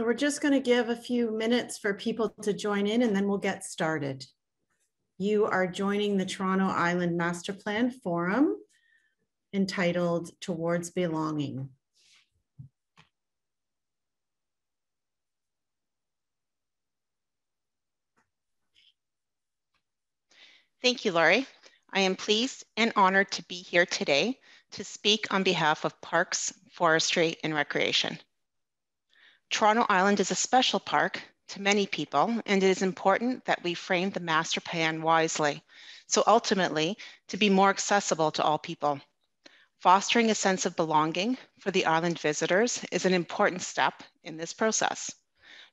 So we're just going to give a few minutes for people to join in and then we'll get started. You are joining the Toronto Island Master Plan Forum entitled Towards Belonging. Thank you, Laurie. I am pleased and honored to be here today to speak on behalf of Parks, Forestry, and Recreation. Toronto Island is a special park to many people, and it is important that we frame the master plan wisely, so ultimately to be more accessible to all people. Fostering a sense of belonging for the island visitors is an important step in this process.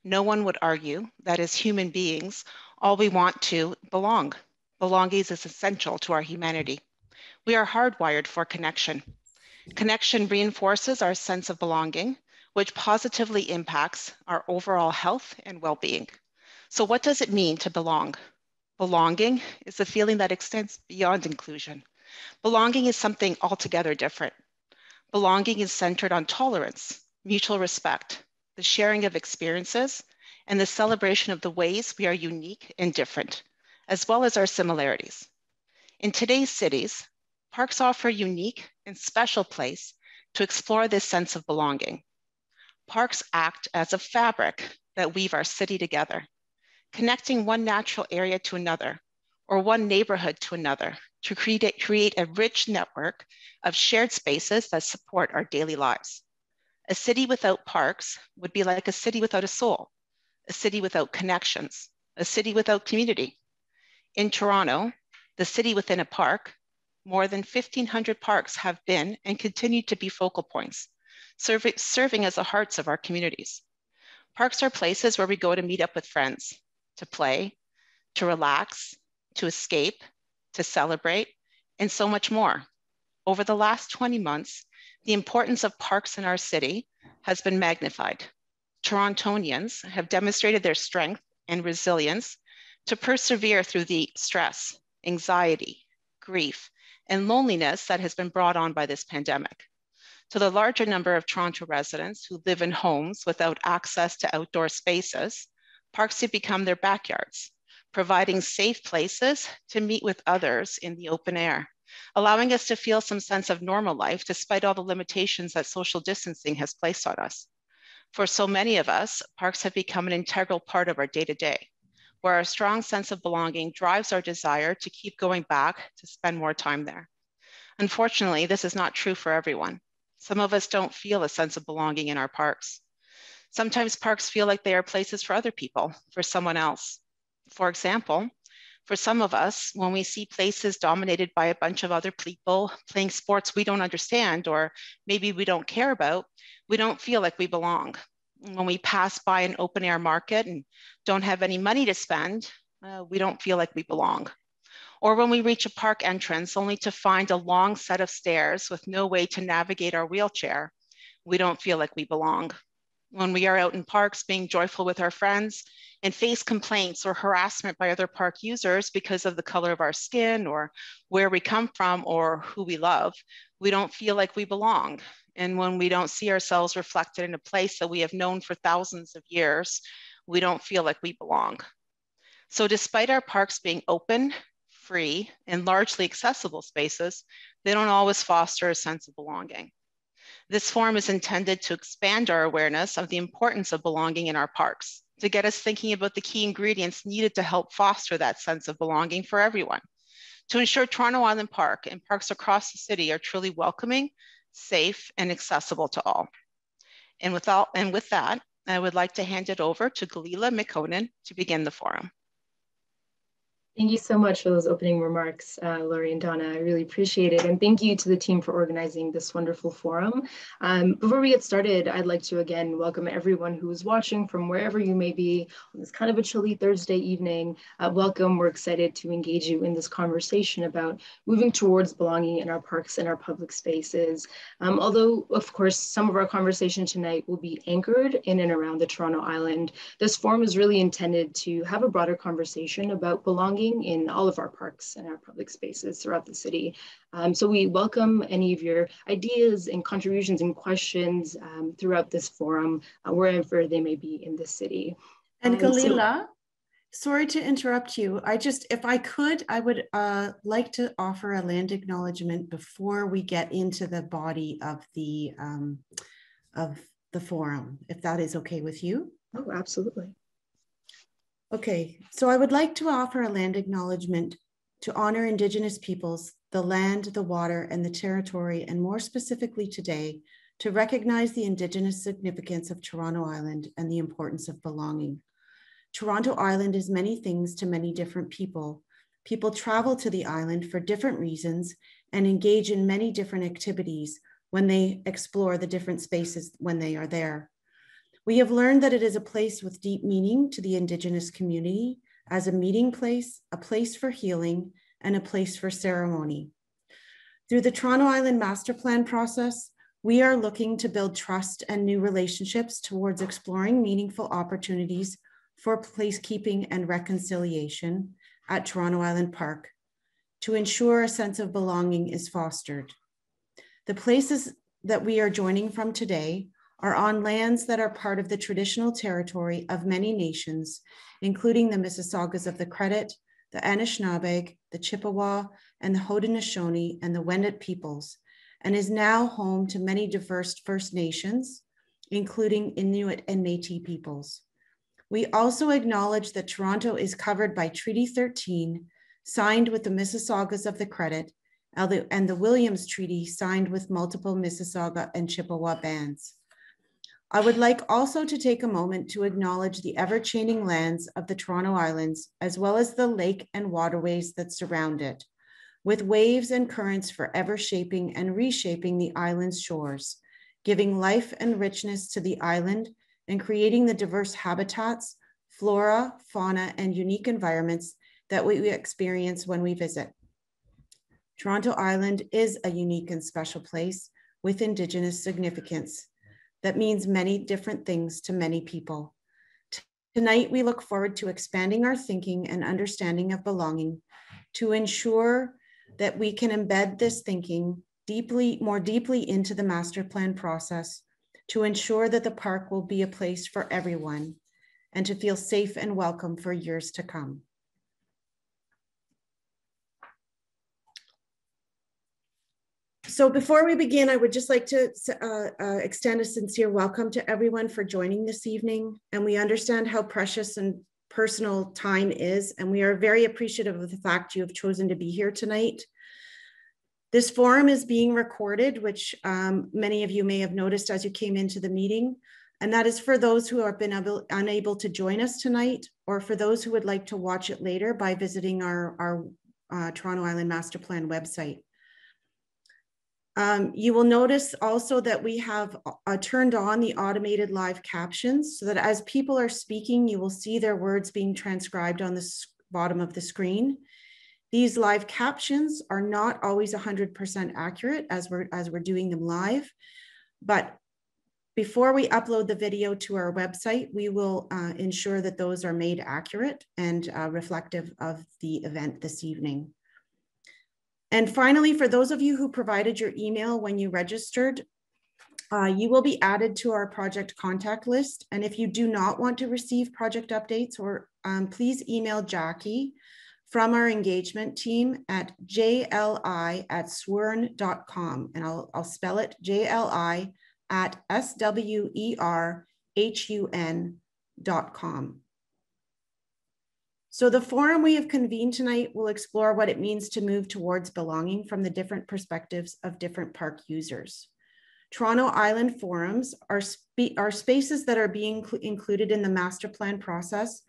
No one would argue that as human beings, all we want to belong. Belonging is essential to our humanity. We are hardwired for connection. Connection reinforces our sense of belonging, which positively impacts our overall health and well-being. So what does it mean to belong? Belonging is a feeling that extends beyond inclusion. Belonging is something altogether different. Belonging is centered on tolerance, mutual respect, the sharing of experiences, and the celebration of the ways we are unique and different, as well as our similarities. In today's cities, parks offer a unique and special place to explore this sense of belonging. Parks act as a fabric that weave our city together, connecting one natural area to another or one neighborhood to another to create, create a rich network of shared spaces that support our daily lives. A city without parks would be like a city without a soul, a city without connections, a city without community. In Toronto, the city within a park, more than 1,500 parks have been and continue to be focal points serving, as the hearts of our communities. Parks are places where we go to meet up with friends, to play, to relax, to escape, to celebrate, and so much more. Over the last 20 months, the importance of parks in our city has been magnified. Torontonians have demonstrated their strength and resilience to persevere through the stress, anxiety, grief, and loneliness that has been brought on by this pandemic. To the larger number of Toronto residents who live in homes without access to outdoor spaces, parks have become their backyards, providing safe places to meet with others in the open air, allowing us to feel some sense of normal life despite all the limitations that social distancing has placed on us. For so many of us, parks have become an integral part of our day to day, where our strong sense of belonging drives our desire to keep going back to spend more time there. Unfortunately, this is not true for everyone. Some of us don't feel a sense of belonging in our parks. Sometimes parks feel like they are places for other people, for someone else. For example, for some of us, when we see places dominated by a bunch of other people playing sports we don't understand or maybe we don't care about, we don't feel like we belong. When we pass by an open air market and don't have any money to spend, uh, we don't feel like we belong or when we reach a park entrance only to find a long set of stairs with no way to navigate our wheelchair, we don't feel like we belong. When we are out in parks being joyful with our friends and face complaints or harassment by other park users because of the color of our skin or where we come from or who we love, we don't feel like we belong. And when we don't see ourselves reflected in a place that we have known for thousands of years, we don't feel like we belong. So despite our parks being open free, and largely accessible spaces, they don't always foster a sense of belonging. This forum is intended to expand our awareness of the importance of belonging in our parks, to get us thinking about the key ingredients needed to help foster that sense of belonging for everyone, to ensure Toronto Island Park and parks across the city are truly welcoming, safe, and accessible to all. And with, all, and with that, I would like to hand it over to Galila Mekonnen to begin the forum. Thank you so much for those opening remarks, uh, Laurie and Donna. I really appreciate it. And thank you to the team for organizing this wonderful forum. Um, before we get started, I'd like to again welcome everyone who is watching from wherever you may be on this kind of a chilly Thursday evening. Uh, welcome. We're excited to engage you in this conversation about moving towards belonging in our parks and our public spaces. Um, although, of course, some of our conversation tonight will be anchored in and around the Toronto Island, this forum is really intended to have a broader conversation about belonging in all of our parks and our public spaces throughout the city. Um, so we welcome any of your ideas and contributions and questions um, throughout this forum, uh, wherever they may be in the city. And um, Galila, so sorry to interrupt you. I just, if I could, I would uh, like to offer a land acknowledgement before we get into the body of the um, of the forum, if that is okay with you. Oh, absolutely. Okay, so I would like to offer a land acknowledgement to honor Indigenous peoples, the land, the water, and the territory, and more specifically today, to recognize the Indigenous significance of Toronto Island and the importance of belonging. Toronto Island is many things to many different people. People travel to the island for different reasons and engage in many different activities when they explore the different spaces when they are there. We have learned that it is a place with deep meaning to the Indigenous community as a meeting place, a place for healing, and a place for ceremony. Through the Toronto Island Master Plan process, we are looking to build trust and new relationships towards exploring meaningful opportunities for placekeeping and reconciliation at Toronto Island Park to ensure a sense of belonging is fostered. The places that we are joining from today are on lands that are part of the traditional territory of many nations, including the Mississaugas of the Credit, the Anishinaabeg, the Chippewa, and the Haudenosaunee and the Wendat peoples, and is now home to many diverse First Nations, including Inuit and Métis peoples. We also acknowledge that Toronto is covered by Treaty 13, signed with the Mississaugas of the Credit, and the Williams Treaty, signed with multiple Mississauga and Chippewa bands. I would like also to take a moment to acknowledge the ever-changing lands of the Toronto Islands, as well as the lake and waterways that surround it, with waves and currents forever shaping and reshaping the island's shores, giving life and richness to the island and creating the diverse habitats, flora, fauna, and unique environments that we experience when we visit. Toronto Island is a unique and special place with Indigenous significance that means many different things to many people. Tonight, we look forward to expanding our thinking and understanding of belonging to ensure that we can embed this thinking deeply, more deeply into the master plan process to ensure that the park will be a place for everyone and to feel safe and welcome for years to come. So before we begin, I would just like to uh, uh, extend a sincere welcome to everyone for joining this evening. And we understand how precious and personal time is, and we are very appreciative of the fact you have chosen to be here tonight. This forum is being recorded, which um, many of you may have noticed as you came into the meeting. And that is for those who have been able, unable to join us tonight, or for those who would like to watch it later by visiting our, our uh, Toronto Island Master Plan website. Um, you will notice also that we have uh, turned on the automated live captions so that as people are speaking, you will see their words being transcribed on the bottom of the screen. These live captions are not always 100% accurate as we're, as we're doing them live, but before we upload the video to our website, we will uh, ensure that those are made accurate and uh, reflective of the event this evening. And finally, for those of you who provided your email when you registered, uh, you will be added to our project contact list. And if you do not want to receive project updates, or um, please email Jackie from our engagement team at jli at swerhun.com. And I'll, I'll spell it jli at s-w-e-r-h-u-n.com. So the forum we have convened tonight will explore what it means to move towards belonging from the different perspectives of different park users. Toronto Island forums are, are spaces that are being included in the master plan process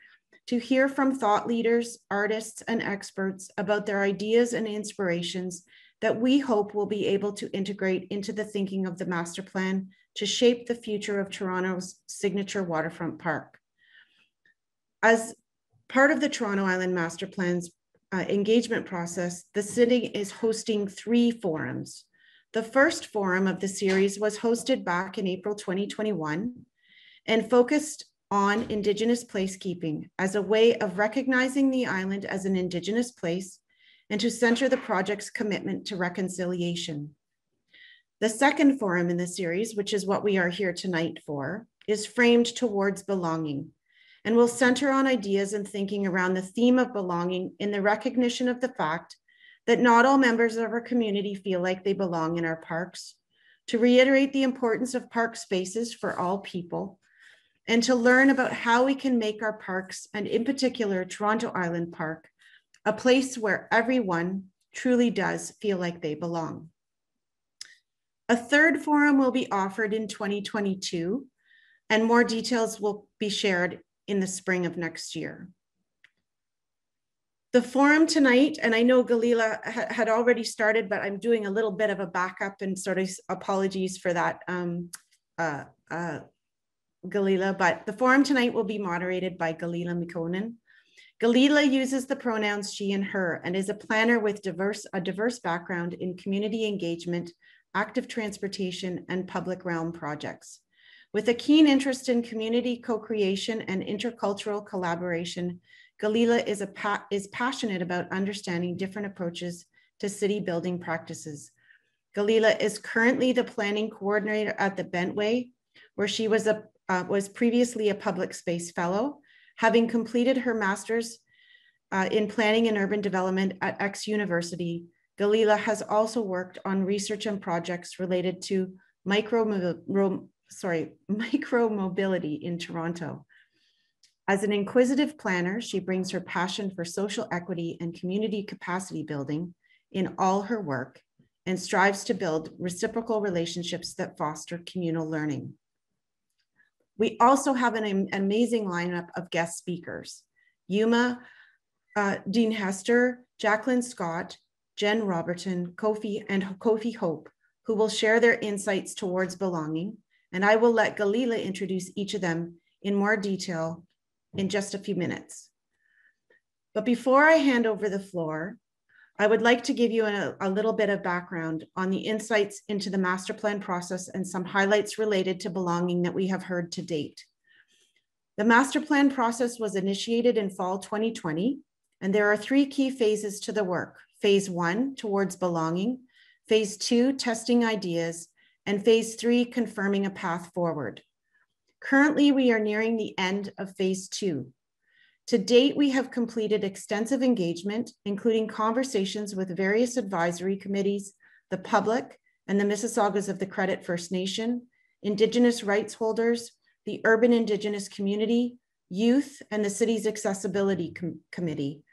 to hear from thought leaders, artists, and experts about their ideas and inspirations that we hope will be able to integrate into the thinking of the master plan to shape the future of Toronto's signature waterfront park. As part of the Toronto Island Master Plan's uh, engagement process, the city is hosting three forums. The first forum of the series was hosted back in April 2021 and focused on Indigenous placekeeping as a way of recognizing the island as an Indigenous place and to center the project's commitment to reconciliation. The second forum in the series, which is what we are here tonight for, is framed towards belonging and will center on ideas and thinking around the theme of belonging in the recognition of the fact that not all members of our community feel like they belong in our parks, to reiterate the importance of park spaces for all people, and to learn about how we can make our parks, and in particular, Toronto Island Park, a place where everyone truly does feel like they belong. A third forum will be offered in 2022, and more details will be shared in the spring of next year. The forum tonight, and I know Galila ha had already started, but I'm doing a little bit of a backup and sort of apologies for that, um, uh, uh, Galila, but the forum tonight will be moderated by Galila Mekonnen. Galila uses the pronouns she and her and is a planner with diverse, a diverse background in community engagement, active transportation, and public realm projects. With a keen interest in community co-creation and intercultural collaboration, Galila is, pa is passionate about understanding different approaches to city building practices. Galila is currently the planning coordinator at the Bentway, where she was, a, uh, was previously a public space fellow, having completed her master's uh, in planning and urban development at X University. Galila has also worked on research and projects related to micro, sorry, micro mobility in Toronto. As an inquisitive planner, she brings her passion for social equity and community capacity building in all her work and strives to build reciprocal relationships that foster communal learning. We also have an amazing lineup of guest speakers. Yuma, uh, Dean Hester, Jacqueline Scott, Jen Robertson, Kofi, and Kofi Hope, who will share their insights towards belonging. And I will let Galila introduce each of them in more detail in just a few minutes. But before I hand over the floor, I would like to give you a, a, little bit of background on the insights into the master plan process and some highlights related to belonging that we have heard to date. The master plan process was initiated in fall 2020, and there are three key phases to the work. Phase one, towards belonging, phase two, testing ideas, and phase three, confirming a path forward. Currently, we are nearing the end of phase two. To date, we have completed extensive engagement, including conversations with various advisory committees, the public, and the Mississaugas of the Credit First Nation, Indigenous rights holders, the urban Indigenous community, youth, and the city's accessibility com committee.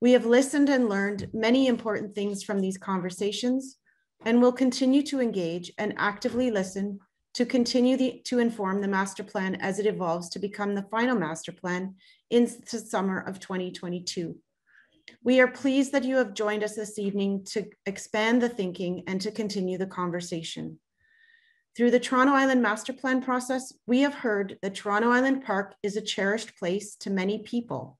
We have listened and learned many important things from these conversations and will continue to engage and actively listen to continue the, to inform the master plan as it evolves to become the final master plan in the summer of 2022. We are pleased that you have joined us this evening to expand the thinking and to continue the conversation. Through the Toronto Island Master Plan process, we have heard that Toronto Island Park is a cherished place to many people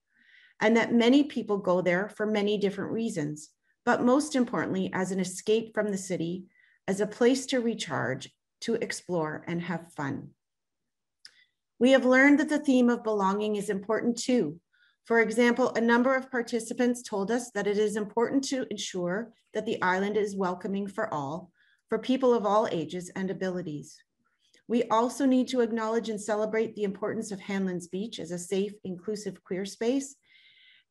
and that many people go there for many different reasons, but most importantly, as an escape from the city, as a place to recharge to explore and have fun. We have learned that the theme of belonging is important too. For example, a number of participants told us that it is important to ensure that the island is welcoming for all, for people of all ages and abilities. We also need to acknowledge and celebrate the importance of Hanlan's Beach as a safe, inclusive queer space,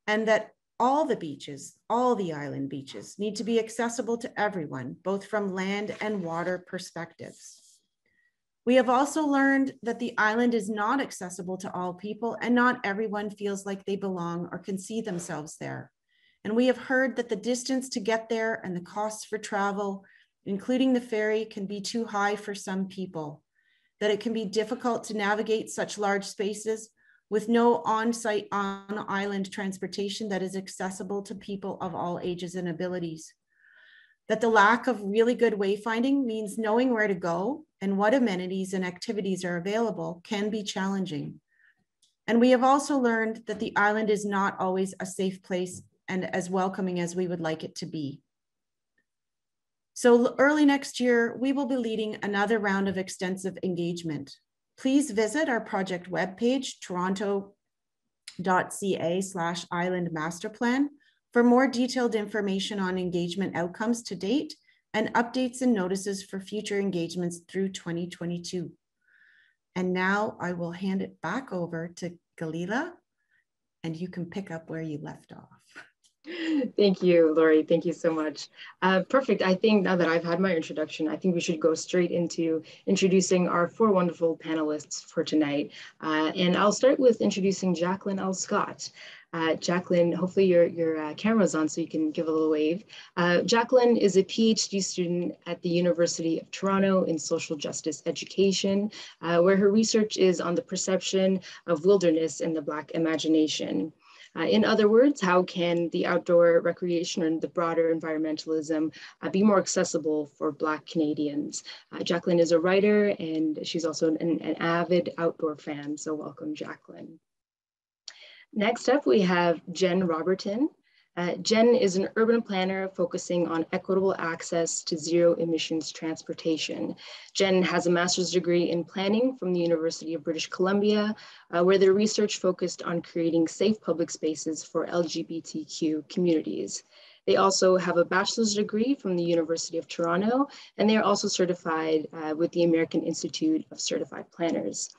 and that all the beaches, all the island beaches need to be accessible to everyone, both from land and water perspectives. We have also learned that the island is not accessible to all people and not everyone feels like they belong or can see themselves there. And we have heard that the distance to get there and the costs for travel, including the ferry, can be too high for some people, that it can be difficult to navigate such large spaces with no on-site on-island transportation that is accessible to people of all ages and abilities. That the lack of really good wayfinding means knowing where to go and what amenities and activities are available can be challenging. And we have also learned that the island is not always a safe place and as welcoming as we would like it to be. So early next year, we will be leading another round of extensive engagement. Please visit our project webpage, toronto.ca slash island master plan for more detailed information on engagement outcomes to date and updates and notices for future engagements through 2022. And now I will hand it back over to Galila and you can pick up where you left off. Thank you, Lori. Thank you so much. Uh, perfect. I think now that I've had my introduction, I think we should go straight into introducing our four wonderful panelists for tonight. Uh, and I'll start with introducing Jacqueline L. Scott. Uh, Jacqueline, hopefully your, your uh, camera's on so you can give a little wave. Uh, Jacqueline is a PhD student at the University of Toronto in social justice education, uh, where her research is on the perception of wilderness in the Black imagination. Uh, in other words, how can the outdoor recreation and the broader environmentalism uh, be more accessible for Black Canadians? Uh, Jacqueline is a writer and she's also an, an avid outdoor fan, so welcome Jacqueline. Next up, we have Jen Robertson. Uh, Jen is an urban planner focusing on equitable access to zero emissions transportation. Jen has a master's degree in planning from the University of British Columbia, uh, where their research focused on creating safe public spaces for LGBTQ communities. They also have a bachelor's degree from the University of Toronto, and they are also certified uh, with the American Institute of Certified Planners.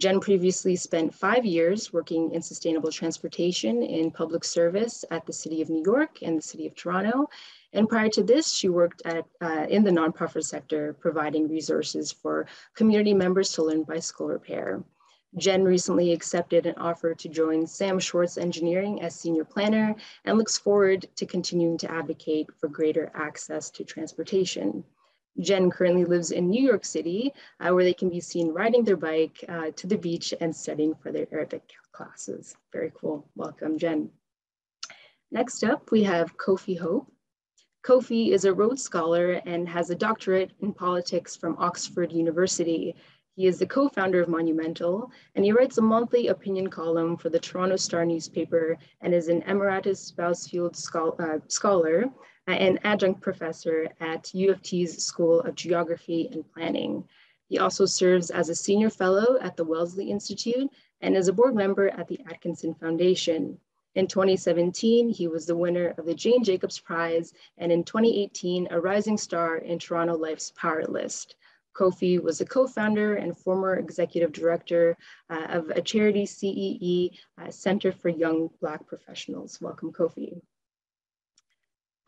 Jen previously spent five years working in sustainable transportation in public service at the City of New York and the City of Toronto. And prior to this, she worked at, uh, in the nonprofit sector, providing resources for community members to learn bicycle repair. Jen recently accepted an offer to join Sam Schwartz Engineering as senior planner and looks forward to continuing to advocate for greater access to transportation. Jen currently lives in New York City, uh, where they can be seen riding their bike uh, to the beach and studying for their Arabic classes. Very cool. Welcome, Jen. Next up, we have Kofi Hope. Kofi is a Rhodes Scholar and has a doctorate in politics from Oxford University. He is the co-founder of Monumental, and he writes a monthly opinion column for the Toronto Star newspaper and is an Emeritus Bousfield uh, Scholar and adjunct professor at U of T's School of Geography and Planning. He also serves as a senior fellow at the Wellesley Institute and is a board member at the Atkinson Foundation. In 2017, he was the winner of the Jane Jacobs Prize, and in 2018, a rising star in Toronto Life's Power List. Kofi was a co-founder and former executive director uh, of a charity CEE uh, Center for Young Black Professionals. Welcome, Kofi.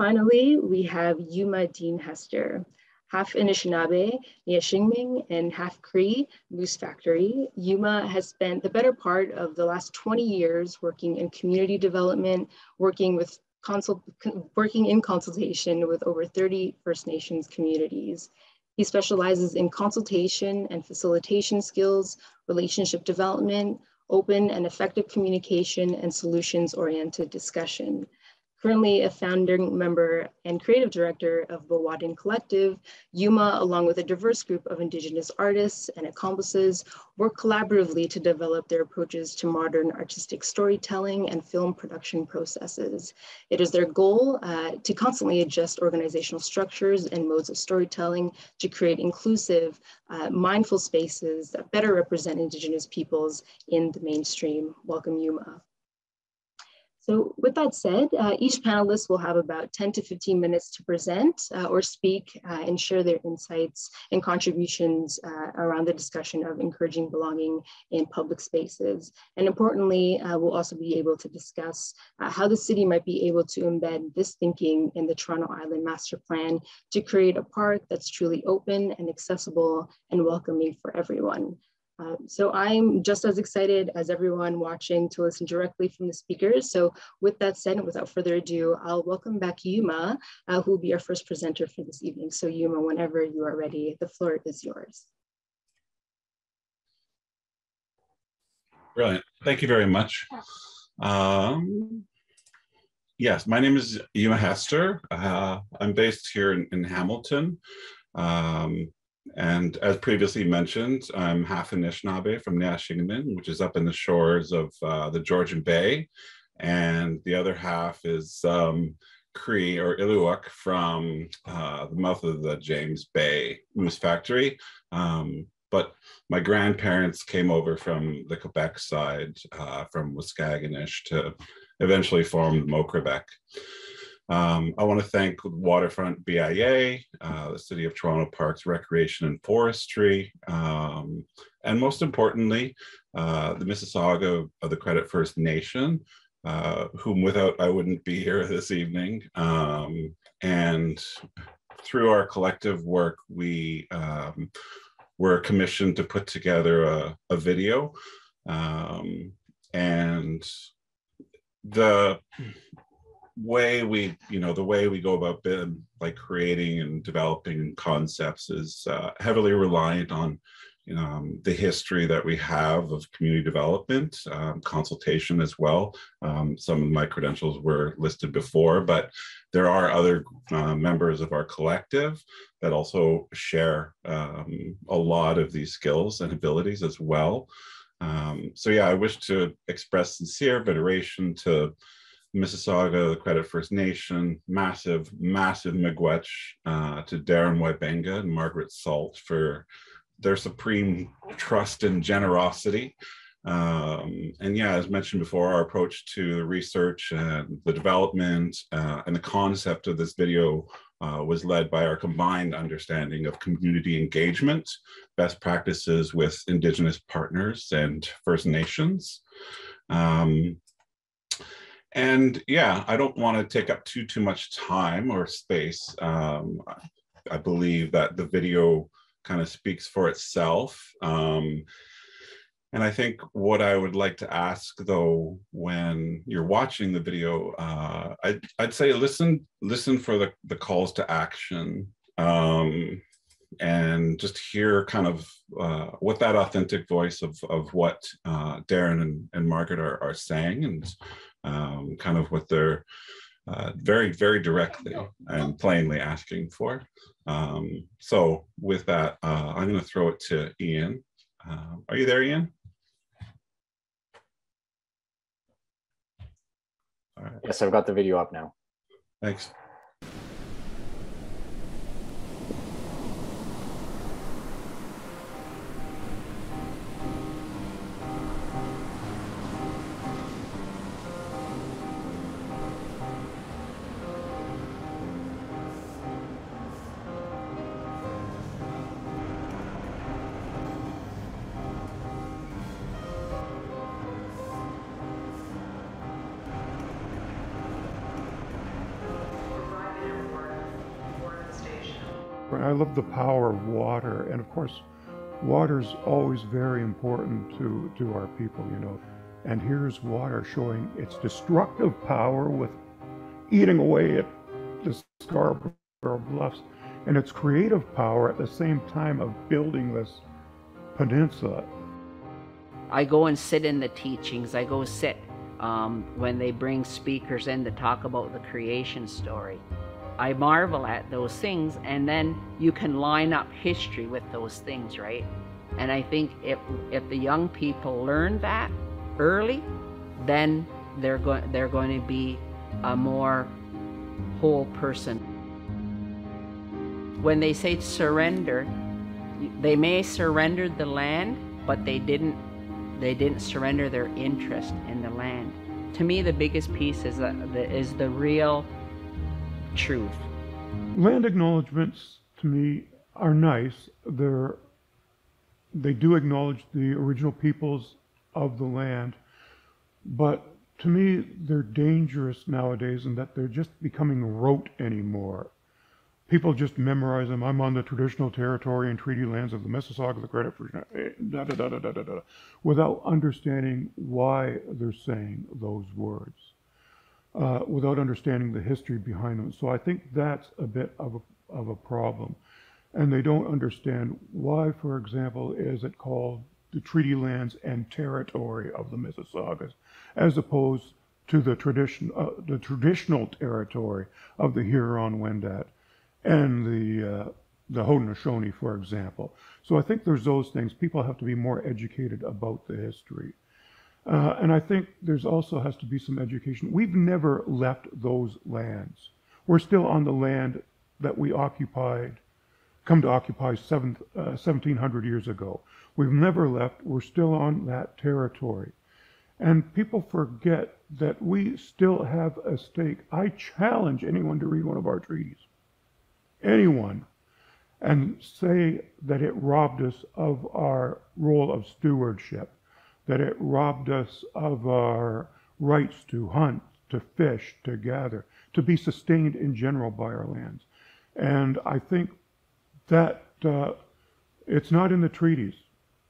Finally, we have Yuma Dean Hester, half Anishinaabe, Niashingming, and half Cree, Moose Factory. Yuma has spent the better part of the last 20 years working in community development, working with consult, working in consultation with over 30 First Nations communities. He specializes in consultation and facilitation skills, relationship development, open and effective communication, and solutions-oriented discussion currently a founding member and creative director of Bowadin Collective, Yuma, along with a diverse group of Indigenous artists and accomplices, work collaboratively to develop their approaches to modern artistic storytelling and film production processes. It is their goal uh, to constantly adjust organizational structures and modes of storytelling to create inclusive, uh, mindful spaces that better represent Indigenous peoples in the mainstream. Welcome, Yuma. So with that said, uh, each panelist will have about 10 to 15 minutes to present uh, or speak uh, and share their insights and contributions uh, around the discussion of encouraging belonging in public spaces. And importantly, uh, we'll also be able to discuss uh, how the city might be able to embed this thinking in the Toronto Island Master Plan to create a park that's truly open and accessible and welcoming for everyone. Um, so I'm just as excited as everyone watching to listen directly from the speakers. So with that said, and without further ado, I'll welcome back Yuma, uh, who will be our first presenter for this evening. So Yuma, whenever you are ready, the floor is yours. Brilliant. Thank you very much. Um, yes, my name is Yuma Hester. Uh, I'm based here in, in Hamilton. Um, and as previously mentioned, I'm half Anishinaabe from Niashingman, which is up in the shores of uh, the Georgian Bay. And the other half is um, Cree or Illuak from uh, the mouth of the James Bay Moose Factory. Um, but my grandparents came over from the Quebec side, uh, from Waskaganish to eventually form Moquebec. Um, I want to thank Waterfront BIA, uh, the City of Toronto Parks Recreation and Forestry, um, and most importantly, uh, the Mississauga of the Credit First Nation, uh, whom without I wouldn't be here this evening. Um, and through our collective work, we um, were commissioned to put together a, a video. Um, and the way we you know the way we go about like creating and developing concepts is uh, heavily reliant on um, the history that we have of community development um, consultation as well. Um, some of my credentials were listed before but there are other uh, members of our collective that also share um, a lot of these skills and abilities as well. Um, so yeah i wish to express sincere veneration to Mississauga, the Credit First Nation, massive, massive miigwech uh, to Darren Wybenga and Margaret Sault for their supreme trust and generosity. Um, and yeah, as mentioned before, our approach to the research and the development uh, and the concept of this video uh, was led by our combined understanding of community engagement, best practices with Indigenous partners and First Nations. Um, and yeah, I don't want to take up too too much time or space. Um, I believe that the video kind of speaks for itself. Um, and I think what I would like to ask, though, when you're watching the video, uh, I'd, I'd say listen listen for the, the calls to action um, and just hear kind of uh, what that authentic voice of, of what uh, Darren and, and Margaret are, are saying and um, kind of what they're uh, very, very directly and plainly asking for. Um, so with that, uh, I'm going to throw it to Ian. Uh, are you there, Ian? All right. Yes, I've got the video up now. Thanks. Love the power of water, and of course, water is always very important to, to our people, you know. And here's water showing its destructive power with eating away at the Scarborough Bluffs, and its creative power at the same time of building this peninsula. I go and sit in the teachings. I go sit um, when they bring speakers in to talk about the creation story. I marvel at those things, and then you can line up history with those things, right? And I think if if the young people learn that early, then they're going they're going to be a more whole person. When they say surrender, they may surrender the land, but they didn't they didn't surrender their interest in the land. To me, the biggest piece is the, is the real truth. Land acknowledgments to me are nice. They're they do acknowledge the original peoples of the land, but to me they're dangerous nowadays in that they're just becoming rote anymore. People just memorize them. I'm on the traditional territory and treaty lands of the Mississauga, the Credit for eh, da, da, da, da, da, da, without understanding why they're saying those words uh, without understanding the history behind them. So I think that's a bit of a, of a problem. And they don't understand why, for example, is it called the treaty lands and territory of the Mississaugas, as opposed to the tradition, uh, the traditional territory of the Huron-Wendat and the uh, the Haudenosaunee, for example. So I think there's those things. People have to be more educated about the history. Uh, and I think there's also has to be some education. We've never left those lands. We're still on the land that we occupied come to occupy seven, uh, 1700 years ago. We've never left. We're still on that territory. And people forget that we still have a stake. I challenge anyone to read one of our treaties. Anyone. And say that it robbed us of our role of stewardship, that it robbed us of our rights to hunt, to fish, to gather, to be sustained in general by our lands. And I think that uh, it's not in the treaties.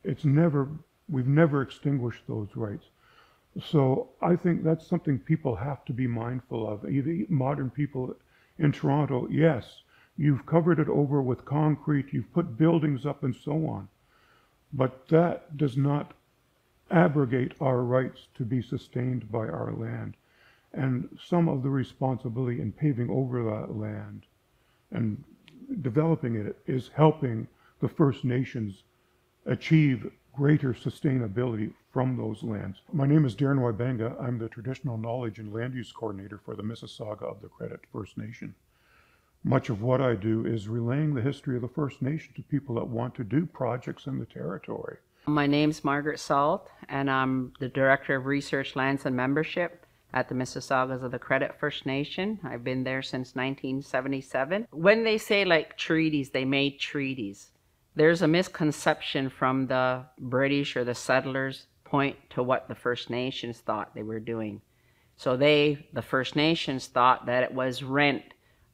It's never, we've never extinguished those rights. So I think that's something people have to be mindful of. Either modern people in Toronto, yes, you've covered it over with concrete, you've put buildings up and so on. But that does not abrogate our rights to be sustained by our land. And some of the responsibility in paving over that land and developing it is helping the First Nations achieve greater sustainability from those lands. My name is Darren Wybenga. I'm the Traditional Knowledge and Land Use Coordinator for the Mississauga of the Credit First Nation. Much of what I do is relaying the history of the First Nation to people that want to do projects in the territory. My name's Margaret Sault, and I'm the Director of Research, Lands, and Membership at the Mississaugas of the Credit First Nation. I've been there since 1977. When they say like treaties, they made treaties. There's a misconception from the British or the settlers point to what the First Nations thought they were doing. So they, the First Nations, thought that it was rent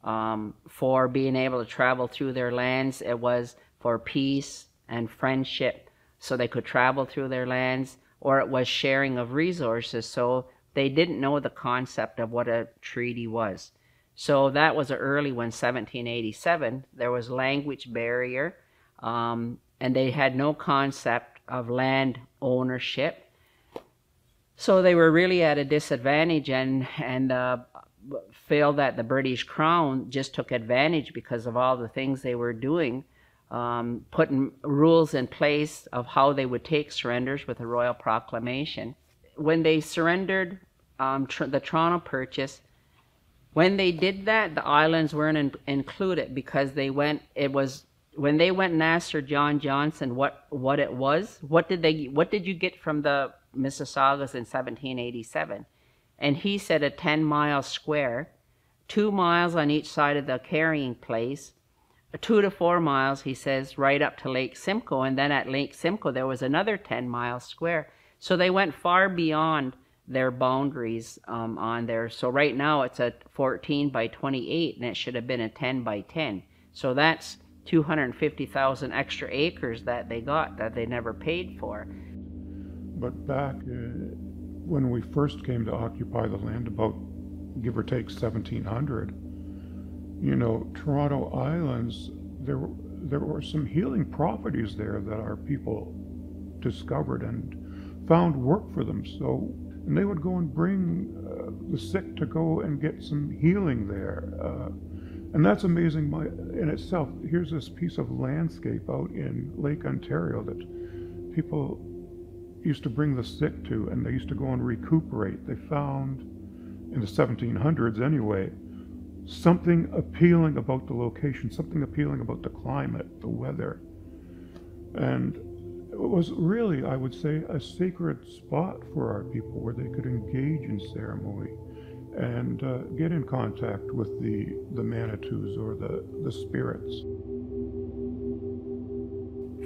um, for being able to travel through their lands. It was for peace and friendship, so they could travel through their lands, or it was sharing of resources. So they didn't know the concept of what a treaty was. So that was early when 1787. There was language barrier, um, and they had no concept of land ownership. So they were really at a disadvantage, and and uh, feel that the British Crown just took advantage because of all the things they were doing, um, putting rules in place of how they would take surrenders with a royal proclamation. When they surrendered um, tr- the Toronto Purchase, when they did that, the islands weren't in- included because they went. It was when they went and asked Sir John Johnson what what it was. What did they? What did you get from the Mississaugas in 1787? And he said a 10 mile square, two miles on each side of the carrying place, two to four miles, he says, right up to Lake Simcoe. And then at Lake Simcoe, there was another 10 mile square. So they went far beyond their boundaries um, on there. So right now it's a 14 by 28 and it should have been a 10 by 10. So that's 250,000 extra acres that they got that they never paid for. But back uh, when we first came to occupy the land, about give or take 1700, you know, Toronto Islands, there, there were some healing properties there that our people discovered and found work for them. So and they would go and bring uh, the sick to go and get some healing there. Uh, and that's amazing by, in itself. Here's this piece of landscape out in Lake Ontario that people used to bring the sick to, and they used to go and recuperate. They found, in the 1700s anyway, something appealing about the location, something appealing about the climate, the weather. And it was really, I would say, a sacred spot for our people where they could engage in ceremony and uh, get in contact with the, the Manitous or the, the spirits.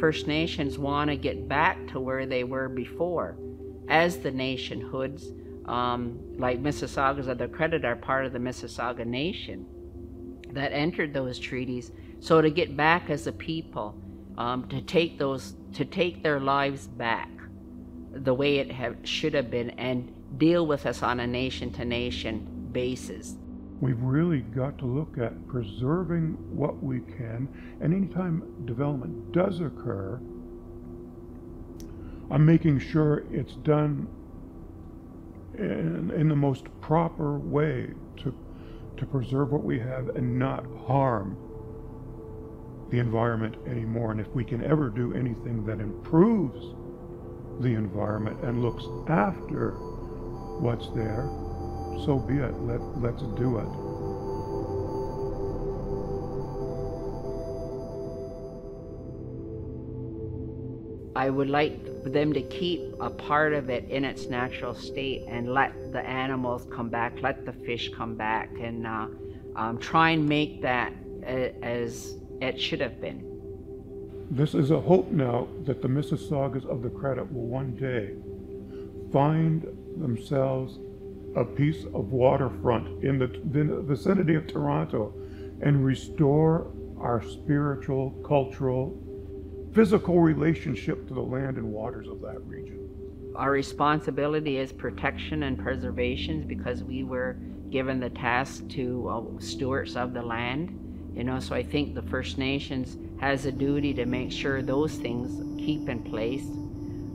First Nations want to get back to where they were before as the nationhoods. Um, like Mississaugas of the Credit are part of the Mississauga Nation that entered those treaties. So to get back as a people, um, to take those to take their lives back the way it have, should have been and deal with us on a nation to nation basis. We've really got to look at preserving what we can, and anytime development does occur, I'm making sure it's done in, in the most proper way to, to preserve what we have and not harm the environment anymore. And if we can ever do anything that improves the environment and looks after what's there, so be it. Let, let's do it. I would like them to keep a part of it in its natural state and let the animals come back, let the fish come back, and uh, um, try and make that as it should have been. This is a hope now that the Mississaugas of the Credit will one day find themselves a piece of waterfront in the vicinity of Toronto and restore our spiritual, cultural, physical relationship to the land and waters of that region. Our responsibility is protection and preservation because we were given the task to uh, stewards of the land. You know, so I think the First Nations has a duty to make sure those things keep in place,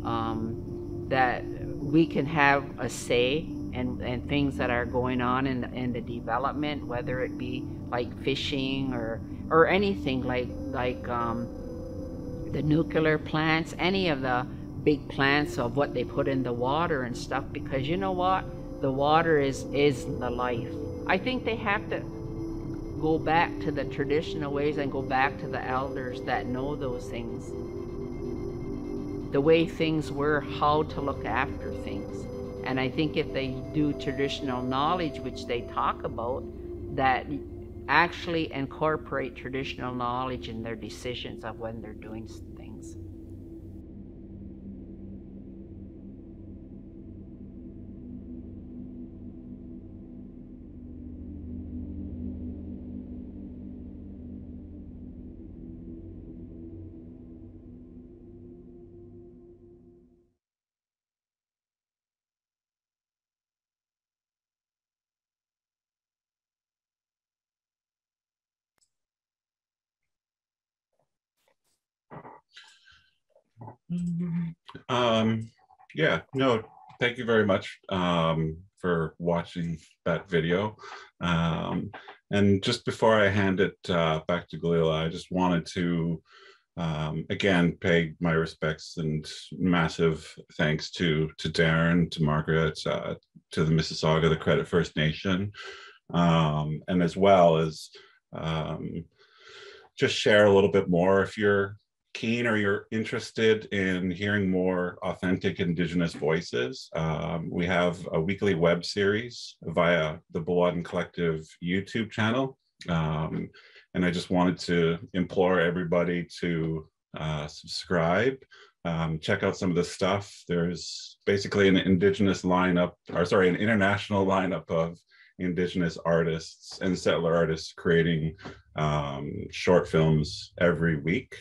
um, that we can have a say and, and things that are going on in the, in the development, whether it be like fishing or or anything like like um, the nuclear plants, any of the big plants of what they put in the water and stuff. Because you know what, the water is is the life. I think they have to go back to the traditional ways and go back to the elders that know those things. The way things were, how to look after things. And I think if they do traditional knowledge, which they talk about, that actually incorporate traditional knowledge in their decisions of when they're doing Um, yeah, no, thank you very much um, for watching that video. Um, and just before I hand it uh, back to Galila, I just wanted to um, again pay my respects and massive thanks to to Darren, to Margaret, uh, to the Mississauga, the Credit First Nation, um, and as well as um, just share a little bit more if you're keen or you're interested in hearing more authentic Indigenous voices, um, we have a weekly web series via the Bawaadan Collective YouTube channel. Um, and I just wanted to implore everybody to uh, subscribe, um, check out some of the stuff. There's basically an Indigenous lineup, or sorry, an international lineup of Indigenous artists and settler artists creating um, short films every week.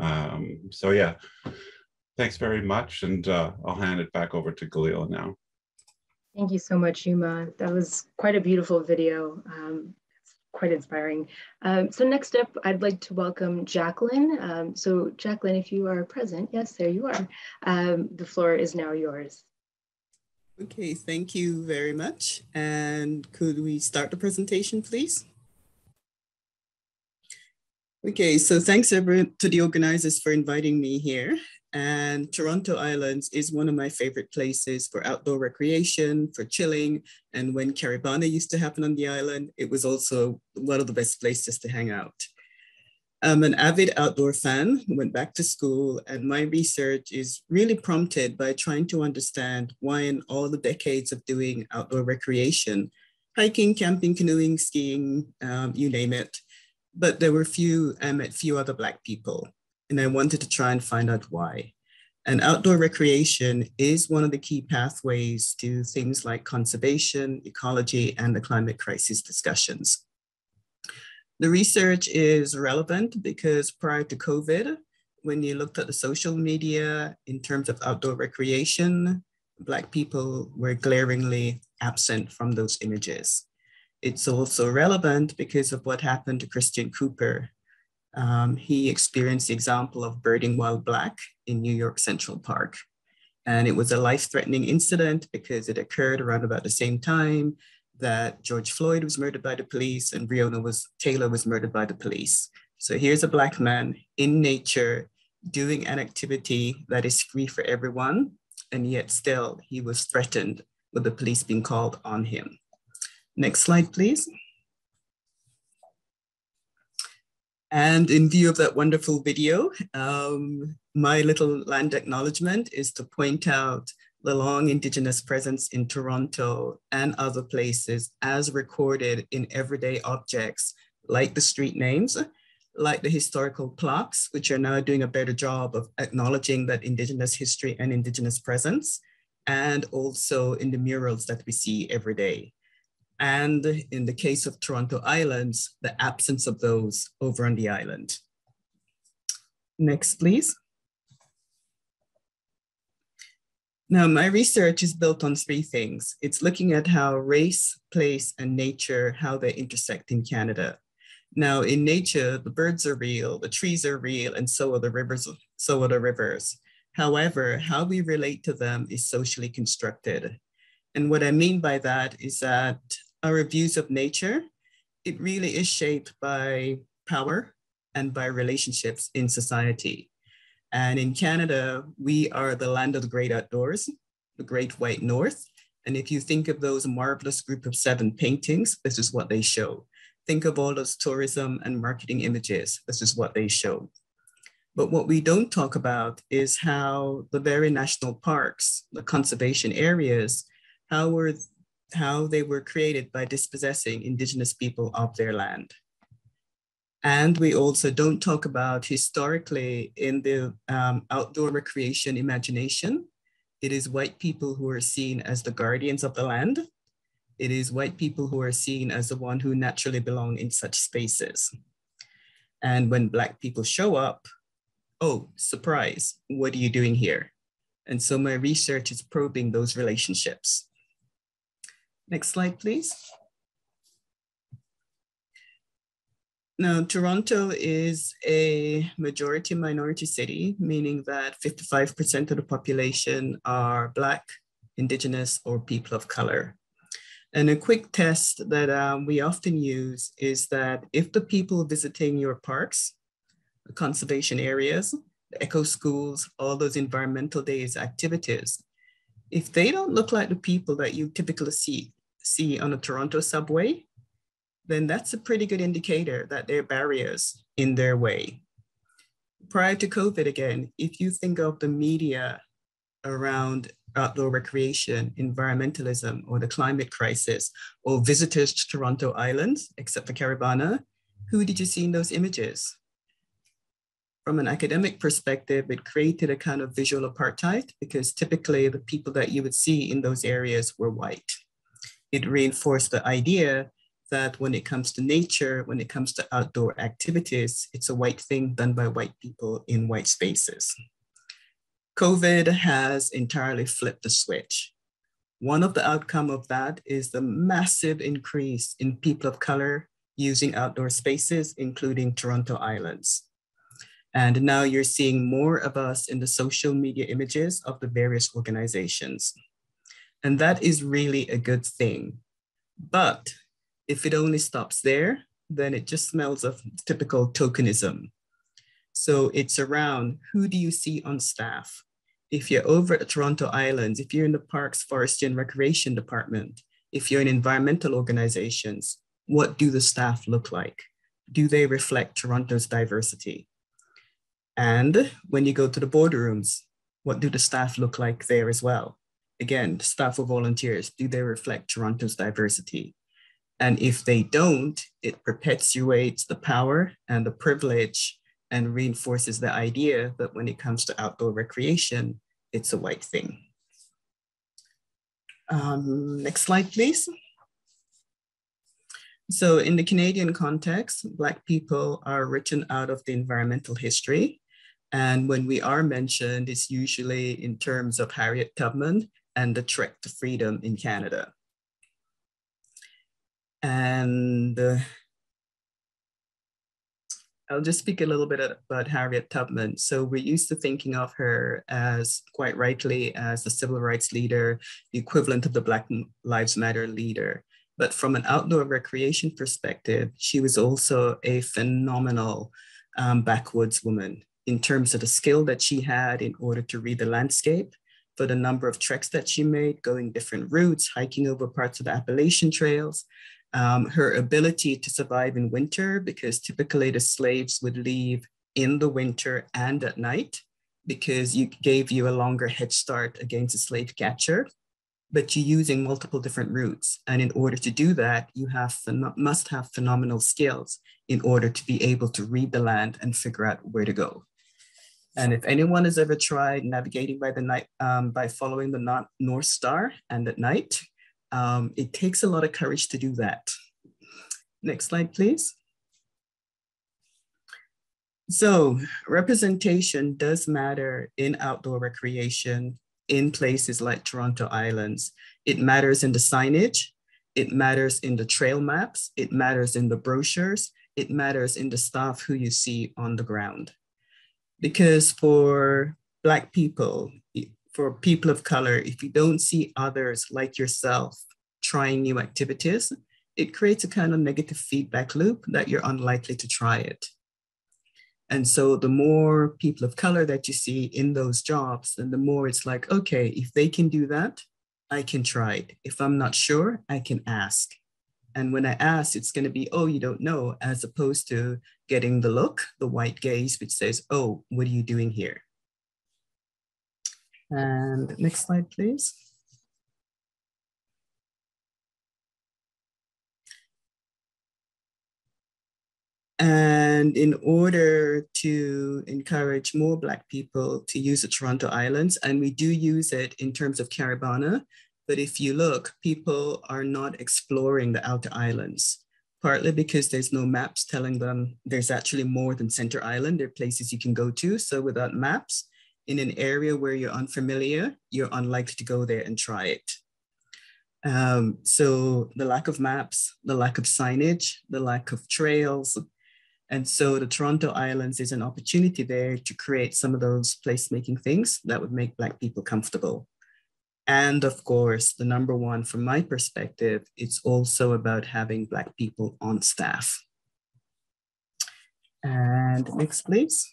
Um, so yeah, thanks very much. And uh, I'll hand it back over to Galila now. Thank you so much, Yuma. That was quite a beautiful video. Um, quite inspiring. Um, so next up, I'd like to welcome Jacqueline. Um, so Jacqueline, if you are present, yes, there you are. Um, the floor is now yours. Okay, thank you very much. And could we start the presentation, please? Okay, so thanks to the organizers for inviting me here. And Toronto Islands is one of my favorite places for outdoor recreation, for chilling. And when Caribana used to happen on the island, it was also one of the best places to hang out. I'm an avid outdoor fan, went back to school, and my research is really prompted by trying to understand why in all the decades of doing outdoor recreation, hiking, camping, canoeing, skiing, um, you name it, but there were few, um, I met few other Black people, and I wanted to try and find out why. And outdoor recreation is one of the key pathways to things like conservation, ecology, and the climate crisis discussions. The research is relevant because prior to COVID, when you looked at the social media in terms of outdoor recreation, Black people were glaringly absent from those images it's also relevant because of what happened to Christian Cooper. Um, he experienced the example of birding while black in New York Central Park. And it was a life-threatening incident because it occurred around about the same time that George Floyd was murdered by the police and Breonna was Taylor was murdered by the police. So here's a black man in nature doing an activity that is free for everyone, and yet still he was threatened with the police being called on him. Next slide, please. And in view of that wonderful video, um, my little land acknowledgement is to point out the long Indigenous presence in Toronto and other places as recorded in everyday objects like the street names, like the historical plaques, which are now doing a better job of acknowledging that Indigenous history and Indigenous presence, and also in the murals that we see every day. And in the case of Toronto Islands, the absence of those over on the island. Next, please. Now, my research is built on three things. It's looking at how race, place, and nature, how they intersect in Canada. Now, in nature, the birds are real, the trees are real, and so are the rivers, so are the rivers. However, how we relate to them is socially constructed. And what I mean by that is that our views of nature, it really is shaped by power and by relationships in society. And in Canada, we are the land of the great outdoors, the great white north. And if you think of those marvelous group of seven paintings, this is what they show. Think of all those tourism and marketing images, this is what they show. But what we don't talk about is how the very national parks, the conservation areas, how were how they were created by dispossessing indigenous people of their land. And we also don't talk about historically in the um, outdoor recreation imagination. It is white people who are seen as the guardians of the land. It is white people who are seen as the one who naturally belong in such spaces. And when Black people show up, oh, surprise, what are you doing here? And so my research is probing those relationships. Next slide, please. Now, Toronto is a majority minority city, meaning that 55% of the population are Black, Indigenous, or people of color. And a quick test that um, we often use is that if the people visiting your parks, conservation areas, the eco schools, all those environmental days activities, if they don't look like the people that you typically see, see on a Toronto subway, then that's a pretty good indicator that there are barriers in their way. Prior to COVID, again, if you think of the media around outdoor recreation, environmentalism, or the climate crisis, or visitors to Toronto Island, except for Caribana, who did you see in those images? From an academic perspective, it created a kind of visual apartheid because typically the people that you would see in those areas were white. It reinforced the idea that when it comes to nature, when it comes to outdoor activities, it's a white thing done by white people in white spaces. COVID has entirely flipped the switch. One of the outcome of that is the massive increase in people of color using outdoor spaces, including Toronto Islands. And now you're seeing more of us in the social media images of the various organizations. And that is really a good thing. But if it only stops there, then it just smells of typical tokenism. So it's around who do you see on staff? If you're over at Toronto Islands, if you're in the Parks, Forestry and Recreation Department, if you're in environmental organizations, what do the staff look like? Do they reflect Toronto's diversity? And when you go to the boardrooms, what do the staff look like there as well? Again, staff or volunteers, do they reflect Toronto's diversity? And if they don't, it perpetuates the power and the privilege and reinforces the idea that when it comes to outdoor recreation, it's a white thing. Um, next slide, please. So in the Canadian context, Black people are written out of the environmental history. And when we are mentioned, it's usually in terms of Harriet Tubman and the trek to freedom in Canada. And uh, I'll just speak a little bit about Harriet Tubman. So we're used to thinking of her as quite rightly as the civil rights leader, the equivalent of the Black Lives Matter leader. But from an outdoor recreation perspective, she was also a phenomenal um, backwoods woman in terms of the skill that she had in order to read the landscape, for the number of treks that she made, going different routes, hiking over parts of the Appalachian trails, Um, her ability to survive in winter, because typically the slaves would leave in the winter and at night, because you gave you a longer head start against a slave catcher, but you're using multiple different routes. And in order to do that, you have must have phenomenal skills in order to be able to read the land and figure out where to go. And if anyone has ever tried navigating by the night um, by following the North Star and at night, um, it takes a lot of courage to do that. Next slide, please. So representation does matter in outdoor recreation in places like Toronto Islands. It matters in the signage, it matters in the trail maps, it matters in the brochures, it matters in the staff who you see on the ground. Because for Black people, for people of color, if you don't see others like yourself trying new activities, it creates a kind of negative feedback loop that you're unlikely to try it. And so the more people of color that you see in those jobs, then the more it's like, okay, if they can do that, I can try it. If I'm not sure, I can ask. And when I ask, it's going to be, oh, you don't know, as opposed to getting the look, the white gaze, which says, oh, what are you doing here? And next slide, please. And in order to encourage more Black people to use the Toronto Islands, and we do use it in terms of Caribana, but if you look, people are not exploring the outer islands, partly because there's no maps telling them there's actually more than Center Island. There are places you can go to. So without maps, in an area where you're unfamiliar, you're unlikely to go there and try it. Um, so the lack of maps, the lack of signage, the lack of trails, and so the Toronto Islands is an opportunity there to create some of those placemaking things that would make Black people comfortable. And of course, the number one from my perspective, it's also about having Black people on staff. And next, please.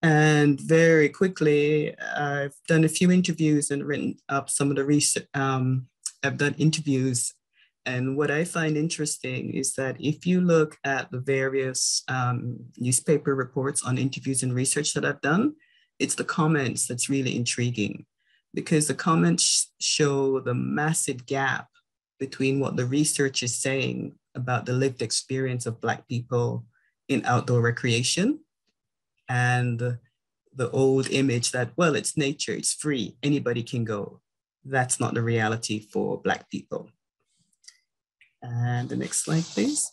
And very quickly, I've done a few interviews and written up some of the research. Um, I've done interviews and what I find interesting is that if you look at the various um, newspaper reports on interviews and research that I've done, it's the comments that's really intriguing because the comments show the massive gap between what the research is saying about the lived experience of Black people in outdoor recreation and the old image that, well, it's nature, it's free, anybody can go. That's not the reality for Black people. And the next slide, please.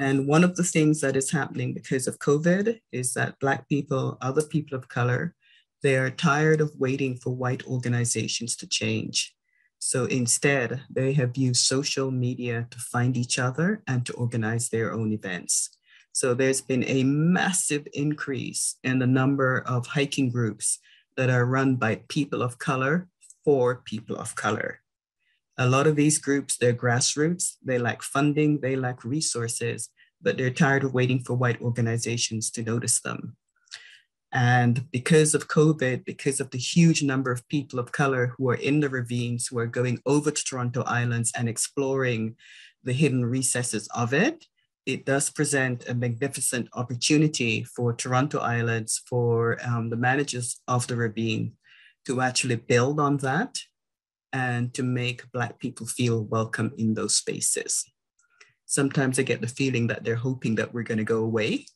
And one of the things that is happening because of COVID is that Black people, other people of color, they are tired of waiting for white organizations to change. So instead, they have used social media to find each other and to organize their own events. So there's been a massive increase in the number of hiking groups that are run by people of color for people of color. A lot of these groups, they're grassroots, they lack funding, they lack resources, but they're tired of waiting for white organizations to notice them. And because of COVID, because of the huge number of people of color who are in the ravines, who are going over to Toronto Islands and exploring the hidden recesses of it, it does present a magnificent opportunity for Toronto Islands, for um, the managers of the ravine to actually build on that and to make Black people feel welcome in those spaces. Sometimes I get the feeling that they're hoping that we're going to go away,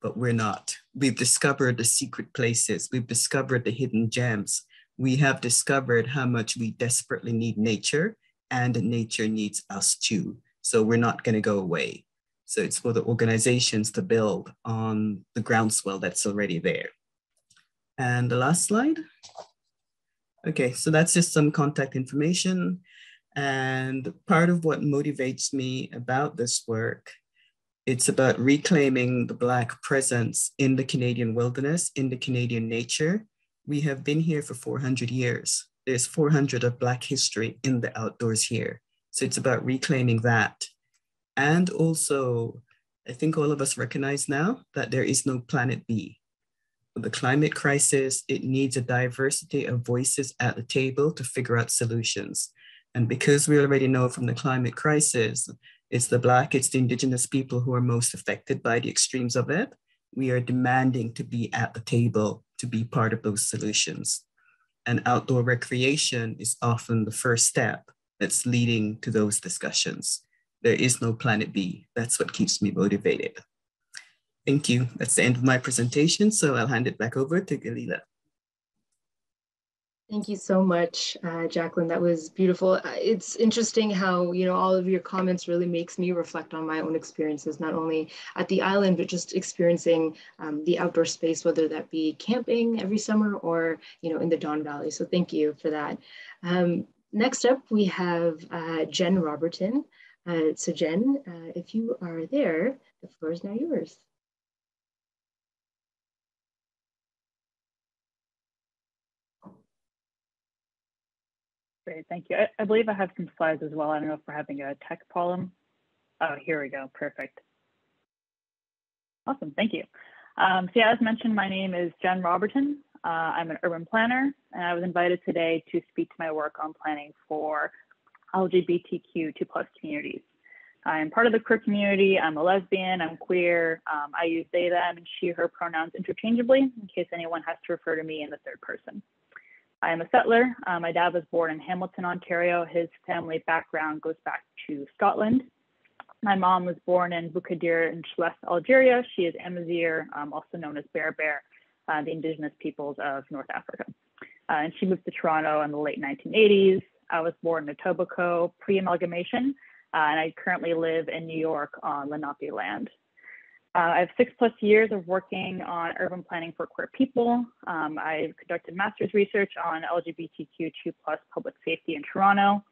but we're not. We've discovered the secret places, we've discovered the hidden gems. We have discovered how much we desperately need nature, and nature needs us too. So we're not going to go away. So it's for the organizations to build on the groundswell that's already there. And the last slide. Okay, so that's just some contact information. And part of what motivates me about this work, it's about reclaiming the Black presence in the Canadian wilderness, in the Canadian nature. We have been here for 400 years. There's 400 of Black history in the outdoors here. So it's about reclaiming that. And also, I think all of us recognize now that there is no planet B. the climate crisis, it needs a diversity of voices at the table to figure out solutions. And because we already know from the climate crisis, it's the Black, it's the Indigenous people who are most affected by the extremes of it. We are demanding to be at the table to be part of those solutions. And outdoor recreation is often the first step that's leading to those discussions. There is no planet B. That's what keeps me motivated. Thank you. That's the end of my presentation. So I'll hand it back over to Galila. Thank you so much, uh, Jacqueline. That was beautiful. Uh, it's interesting how, you know, all of your comments really makes me reflect on my own experiences, not only at the island, but just experiencing um, the outdoor space, whether that be camping every summer or, you know, in the Don Valley. So thank you for that. Um, next up, we have uh, Jen Robertson. Uh, so Jen, uh, if you are there, the floor is now yours. Great, thank you. I, I, believe I have some slides as well. I don't know if we're having a tech problem. Oh, here we go, perfect. Awesome, thank you. Um, so yeah, as mentioned, my name is Jen Robertson. Uh, I'm an urban planner, and I was invited today to speak to my work on planning for LGBTQ2 plus communities. I'm part of the queer community. I'm a lesbian. I'm queer. Um, I use they, them, and she, her pronouns interchangeably in case anyone has to refer to me in the third person. I am a settler. Uh, my dad was born in Hamilton, Ontario. His family background goes back to Scotland. My mom was born in Boukadir in Chlef, Algeria. She is Amazigh, um, also known as Berber, uh, the indigenous peoples of North Africa. Uh, and she moved to Toronto in the late 1980s. I was born in Etobicoke pre-amalgamation, uh, and I currently live in New York on Lenape land. Uh, I have six plus years of working on urban planning for queer people. Um, I've conducted master's research on LGBTQ2 plus public safety in Toronto,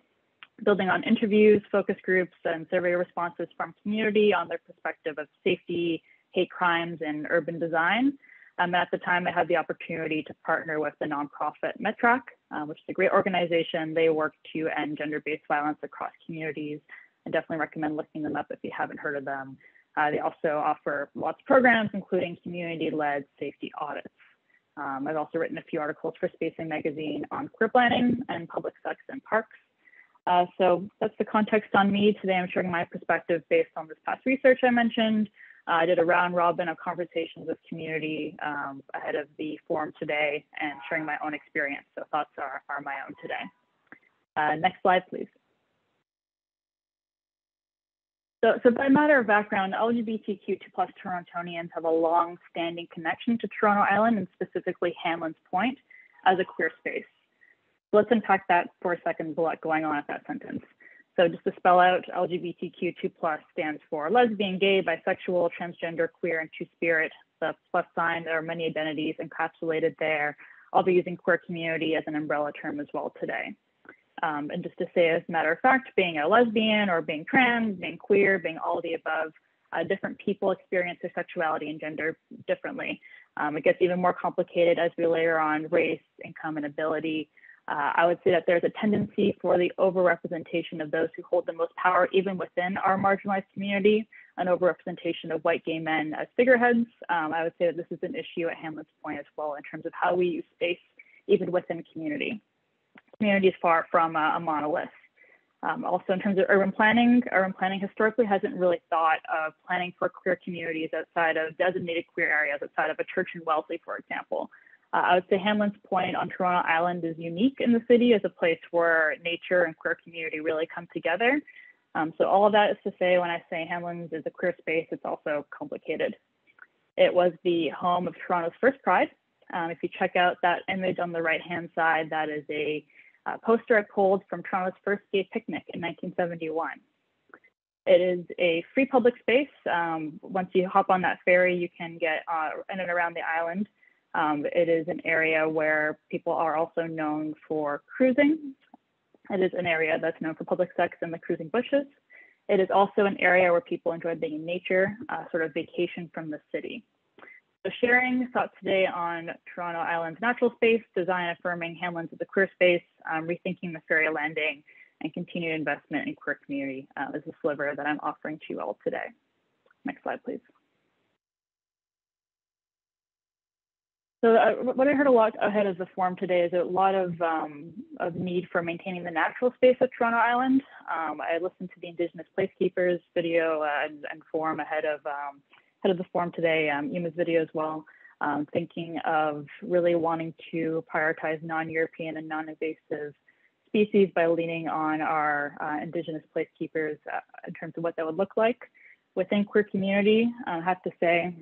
building on interviews, focus groups, and survey responses from community on their perspective of safety, hate crimes, and urban design. Um, at the time, I had the opportunity to partner with the nonprofit METRAC, uh, which is a great organization. They work to end gender-based violence across communities. I definitely recommend looking them up if you haven't heard of them. Uh, they also offer lots of programs, including community-led safety audits. Um, I've also written a few articles for Spacing Magazine on queer planning and public sex in parks. Uh, so that's the context on me. Today I'm sharing my perspective based on this past research I mentioned. Uh, I did a round robin of conversations with community um, ahead of the forum today and sharing my own experience. So thoughts are, are my own today. Uh, next slide, please. So, so by matter of background, LGBTQ2 plus Torontonians have a long-standing connection to Toronto Island and specifically Hanlan's Point as a queer space. So let's unpack that for a second, what going on at that sentence. So just to spell out, LGBTQ2 plus stands for lesbian, gay, bisexual, transgender, queer, and two-spirit. The plus sign, there are many identities encapsulated there. I'll be using queer community as an umbrella term as well today. Um, and just to say, as a matter of fact, being a lesbian or being trans, being queer, being all of the above, uh, different people experience their sexuality and gender differently. Um, it gets even more complicated as we layer on race, income, and ability. Uh, I would say that there's a tendency for the overrepresentation of those who hold the most power, even within our marginalized community, an overrepresentation of white gay men as figureheads. Um, I would say that this is an issue at Hanlan's Point as well in terms of how we use space, even within community community is far from a, a monolith. Um, also, in terms of urban planning, urban planning historically hasn't really thought of planning for queer communities outside of designated queer areas, outside of a church in Wellesley, for example. Uh, I would say Hanlan's Point on Toronto Island is unique in the city as a place where nature and queer community really come together. Um, so all of that is to say, when I say Hanlan's is a queer space, it's also complicated. It was the home of Toronto's first Pride. Um, if you check out that image on the right-hand side, that is a uh, poster I pulled from Toronto's first gay picnic in 1971. It is a free public space. Um, once you hop on that ferry, you can get uh, in and around the island. Um, it is an area where people are also known for cruising. It is an area that's known for public sex and the cruising bushes. It is also an area where people enjoy being in nature, uh, sort of vacation from the city. So sharing thoughts today on Toronto Island's natural space, design affirming Hanlan's as a queer space, um, rethinking the ferry landing, and continued investment in queer community uh, is a sliver that I'm offering to you all today. Next slide, please. So uh, what I heard a lot ahead of the forum today is a lot of, um, of need for maintaining the natural space of Toronto Island. Um, I listened to the Indigenous Placekeepers video uh, and, and, forum ahead of, um, ahead of the forum today, um, video as well, um, thinking of really wanting to prioritize non-European and non-invasive species by leaning on our uh, Indigenous placekeepers uh, in terms of what that would look like. Within queer community, I have to say,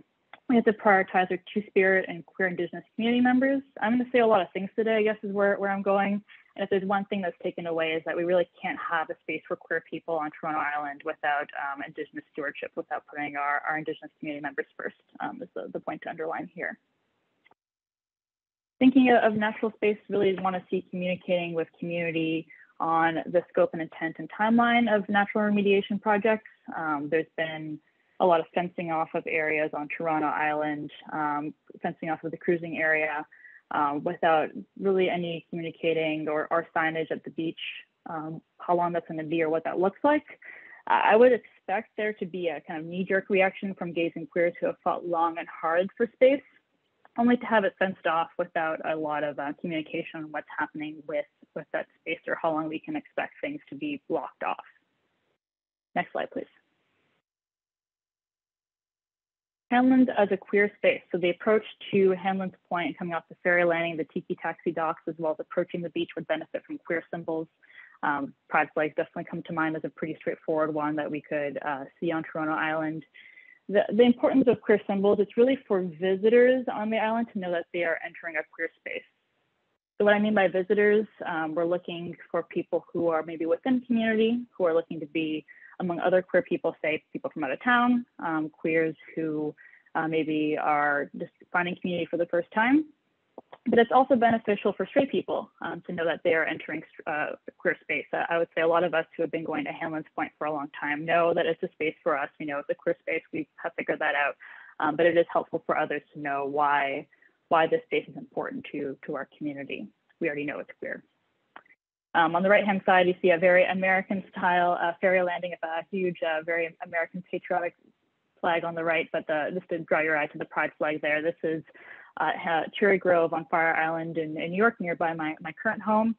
we have to prioritize our two-spirit and queer Indigenous community members. I'm going to say a lot of things today, I guess is where, where I'm going. And if there's one thing that's taken away is that we really can't have a space for queer people on Toronto Island without um, Indigenous stewardship, without putting our, our Indigenous community members first, um, is the, the point to underline here. Thinking of natural space, really want to see communicating with community on the scope and intent and timeline of natural remediation projects. Um, there's been a lot of fencing off of areas on Toronto Island, um, fencing off of the cruising area um, without really any communicating or, or signage at the beach, um, how long that's going to be or what that looks like. I would expect there to be a kind of knee-jerk reaction from gays and queers who have fought long and hard for space, only to have it fenced off without a lot of uh, communication on what's happening with, with that space or how long we can expect things to be blocked off. Next slide, please. Hanlan's as a queer space. So the approach to Hanlan's Point coming off the ferry landing, the tiki taxi docks, as well as approaching the beach would benefit from queer symbols. Um, pride flags definitely come to mind as a pretty straightforward one that we could uh, see on Toronto Island. The, the importance of queer symbols, it's really for visitors on the island to know that they are entering a queer space. So what I mean by visitors, um, we're looking for people who are maybe within community, who are looking to be among other queer people, say people from out of town, um, queers who uh, maybe are just finding community for the first time. But it's also beneficial for straight people um, to know that they are entering uh, queer space. Uh, I would say a lot of us who have been going to Hanlan's Point for a long time know that it's a space for us. We know it's a queer space. We have figured that out. Um, but it is helpful for others to know why why this space is important to to our community. We already know it's queer. Um, on the right-hand side, you see a very American-style uh, ferry landing, with a huge, uh, very American patriotic flag on the right, but the, just to draw your eye to the pride flag there. This is uh, Cherry Grove on Fire Island in, in, New York, nearby my, my current home.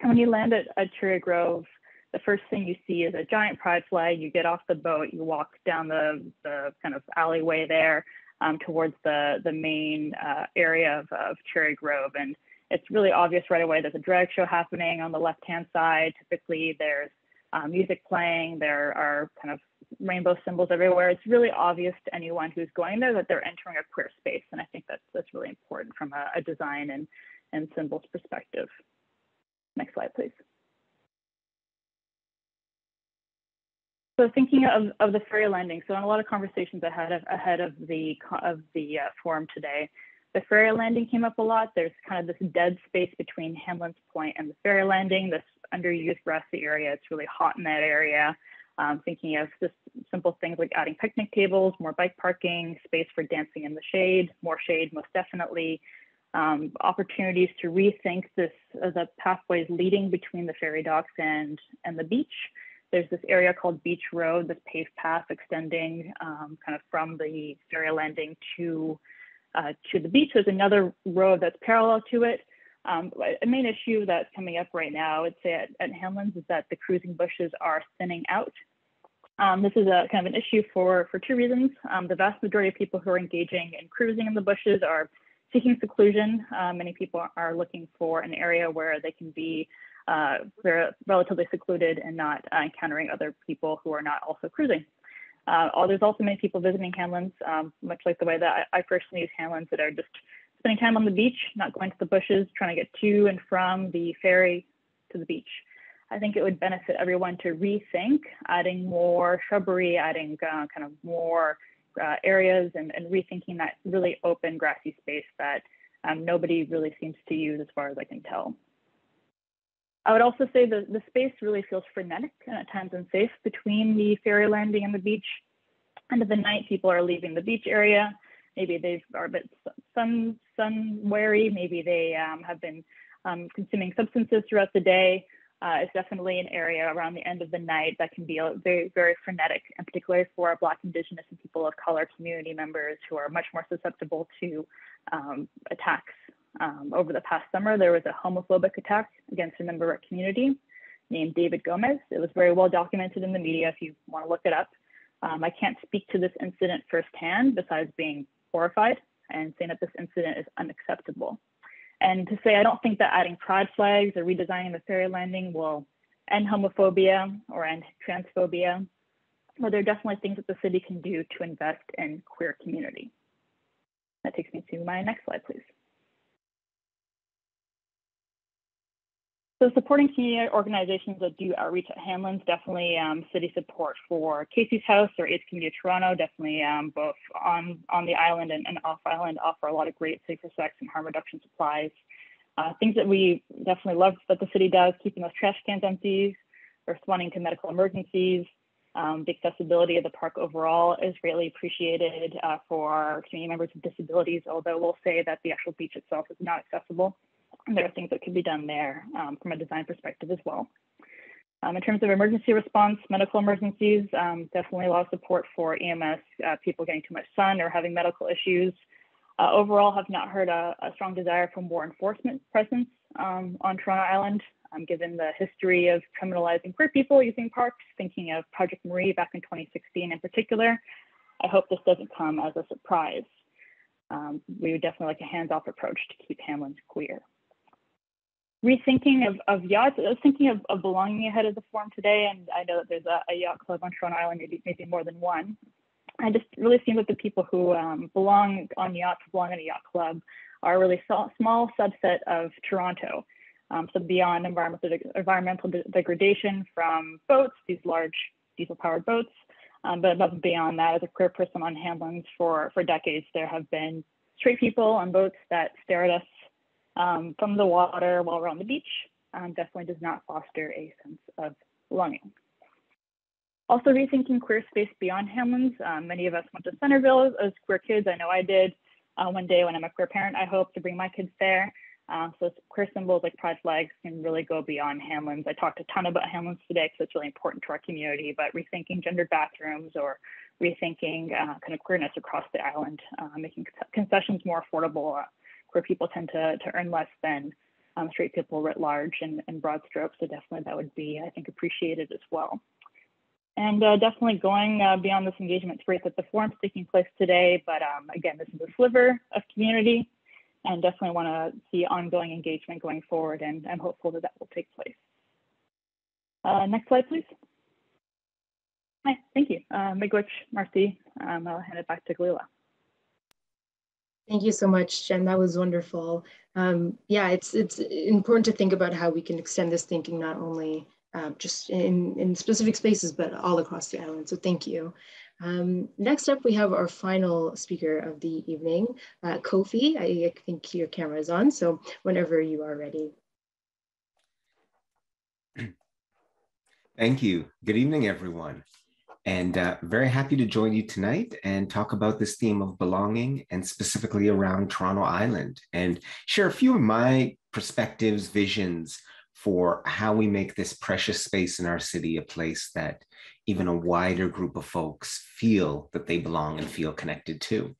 And when you land at, at Cherry Grove, the first thing you see is a giant pride flag. You get off the boat, you walk down the, the kind of alleyway there um, towards the, the main uh, area of, of Cherry Grove. And it's really obvious right away. There's a drag show happening on the left-hand side. Typically, there's uh, music playing. There are kind of rainbow symbols everywhere. It's really obvious to anyone who's going there that they're entering a queer space, and I think that's that's really important from a, a design and and symbols perspective. Next slide, please. So thinking of, of the ferry landing, so in a lot of conversations ahead of ahead of the of the uh, forum today, the ferry landing came up a lot. There's kind of this dead space between Hanlan's Point and the ferry landing, this underused grassy area. It's really hot in that area. Um, thinking of just simple things like adding picnic tables, more bike parking, space for dancing in the shade, more shade, most definitely. Um, opportunities to rethink this uh, the pathways leading between the ferry docks and and the beach. There's this area called Beach Road, this paved path extending um, kind of from the ferry landing to uh, to the beach. There's another road that's parallel to it. Um, a main issue that's coming up right now, I would say at, at Hanlan's, is that the cruising bushes are thinning out. Um, this is a kind of an issue for, for two reasons. Um, the vast majority of people who are engaging in cruising in the bushes are seeking seclusion. Uh, many people are looking for an area where they can be uh, relatively secluded and not uh, encountering other people who are not also cruising. Uh, there's also many people visiting Hanlan's, um, much like the way that I, I, personally use Hanlan's that are just spending time on the beach, not going to the bushes, trying to get to and from the ferry to the beach. I think it would benefit everyone to rethink adding more shrubbery, adding uh, kind of more uh, areas and, and, rethinking that really open grassy space that um, nobody really seems to use as far as I can tell. I would also say that the space really feels frenetic and at times unsafe between the ferry landing and the beach. End of the night, people are leaving the beach area. Maybe they are a bit sun sun wary. Maybe they um, have been um, consuming substances throughout the day. uh, is definitely an area around the end of the night that can be very, very frenetic, and particularly for Black, Indigenous, and people of color community members who are much more susceptible to um, attacks. Um, over the past summer, there was a homophobic attack against a member of our community named David Gomez. It was very well documented in the media if you want to look it up. Um, I can't speak to this incident firsthand besides being horrified and saying that this incident is unacceptable. And to say, I don't think that adding pride flags or redesigning the ferry landing will end homophobia or end transphobia, but there are definitely things that the city can do to invest in queer community. That takes me to my next slide, please. So supporting community organizations that do outreach at Hanlan's, definitely um, city support for Casey's House or AIDS Committee of Toronto, definitely um, both on, on the island and, and, off island offer a lot of great safer sex and harm reduction supplies. Uh, things that we definitely love that the city does, keeping those trash cans empty, responding to medical emergencies, um, the accessibility of the park overall is greatly appreciated uh, for community members with disabilities, although we'll say that the actual beach itself is not accessible there are things that could be done there um, from a design perspective as well. Um, in terms of emergency response, medical emergencies, um, definitely a lot of support for EMS, uh, people getting too much sun or having medical issues. Uh, overall, have not heard a, a, strong desire for more enforcement presence um, on Toronto Island, um, given the history of criminalizing queer people using parks, thinking of Project Marie back in 2016 in particular. I hope this doesn't come as a surprise. Um, we would definitely like a hands-off approach to keep Hanlan's queer rethinking of, of yachts. I was thinking of, of, belonging ahead of the forum today, and I know that there's a, a, yacht club on Toronto Island, maybe maybe more than one. I just really seem that the people who um, belong on yachts, belong in a yacht club, are a really so, small subset of Toronto. Um, so beyond environmental, environmental de degradation from boats, these large diesel-powered boats, um, but above and beyond that, as a queer person on Hanlan's for, for decades, there have been straight people on boats that stare at us um, from the water while we're on the beach um, definitely does not foster a sense of belonging. Also rethinking queer space beyond Hanlan's. Um, many of us went to Centerville as, queer kids. I know I did. Uh, one day when I'm a queer parent, I hope to bring my kids there. Um, so queer symbols like pride flags can really go beyond Hanlan's. I talked a ton about Hanlan's today because it's really important to our community, but rethinking gendered bathrooms or rethinking uh, kind of queerness across the island, uh, making concessions more affordable, where people tend to, to earn less than um, straight people writ large and, and broad strokes. So definitely that would be, I think, appreciated as well. And uh, definitely going uh, beyond this engagement, it's great that the forum's taking place today, but um, again, this is a sliver of community and definitely want to see ongoing engagement going forward and I'm hopeful that that will take place. Uh, next slide, please. Hi, thank you. Uh, Miigwech, Marcy, um, I'll hand it back to Galila. Thank you so much, Jen. That was wonderful. Um, yeah, it's it's important to think about how we can extend this thinking not only uh, just in, in specific spaces, but all across the island. So thank you. Um, next up, we have our final speaker of the evening, uh, Kofi. I, I think your camera is on, so whenever you are ready. Thank you. Good evening, everyone and uh, very happy to join you tonight and talk about this theme of belonging and specifically around Toronto Island and share a few of my perspectives, visions for how we make this precious space in our city a place that even a wider group of folks feel that they belong and feel connected to.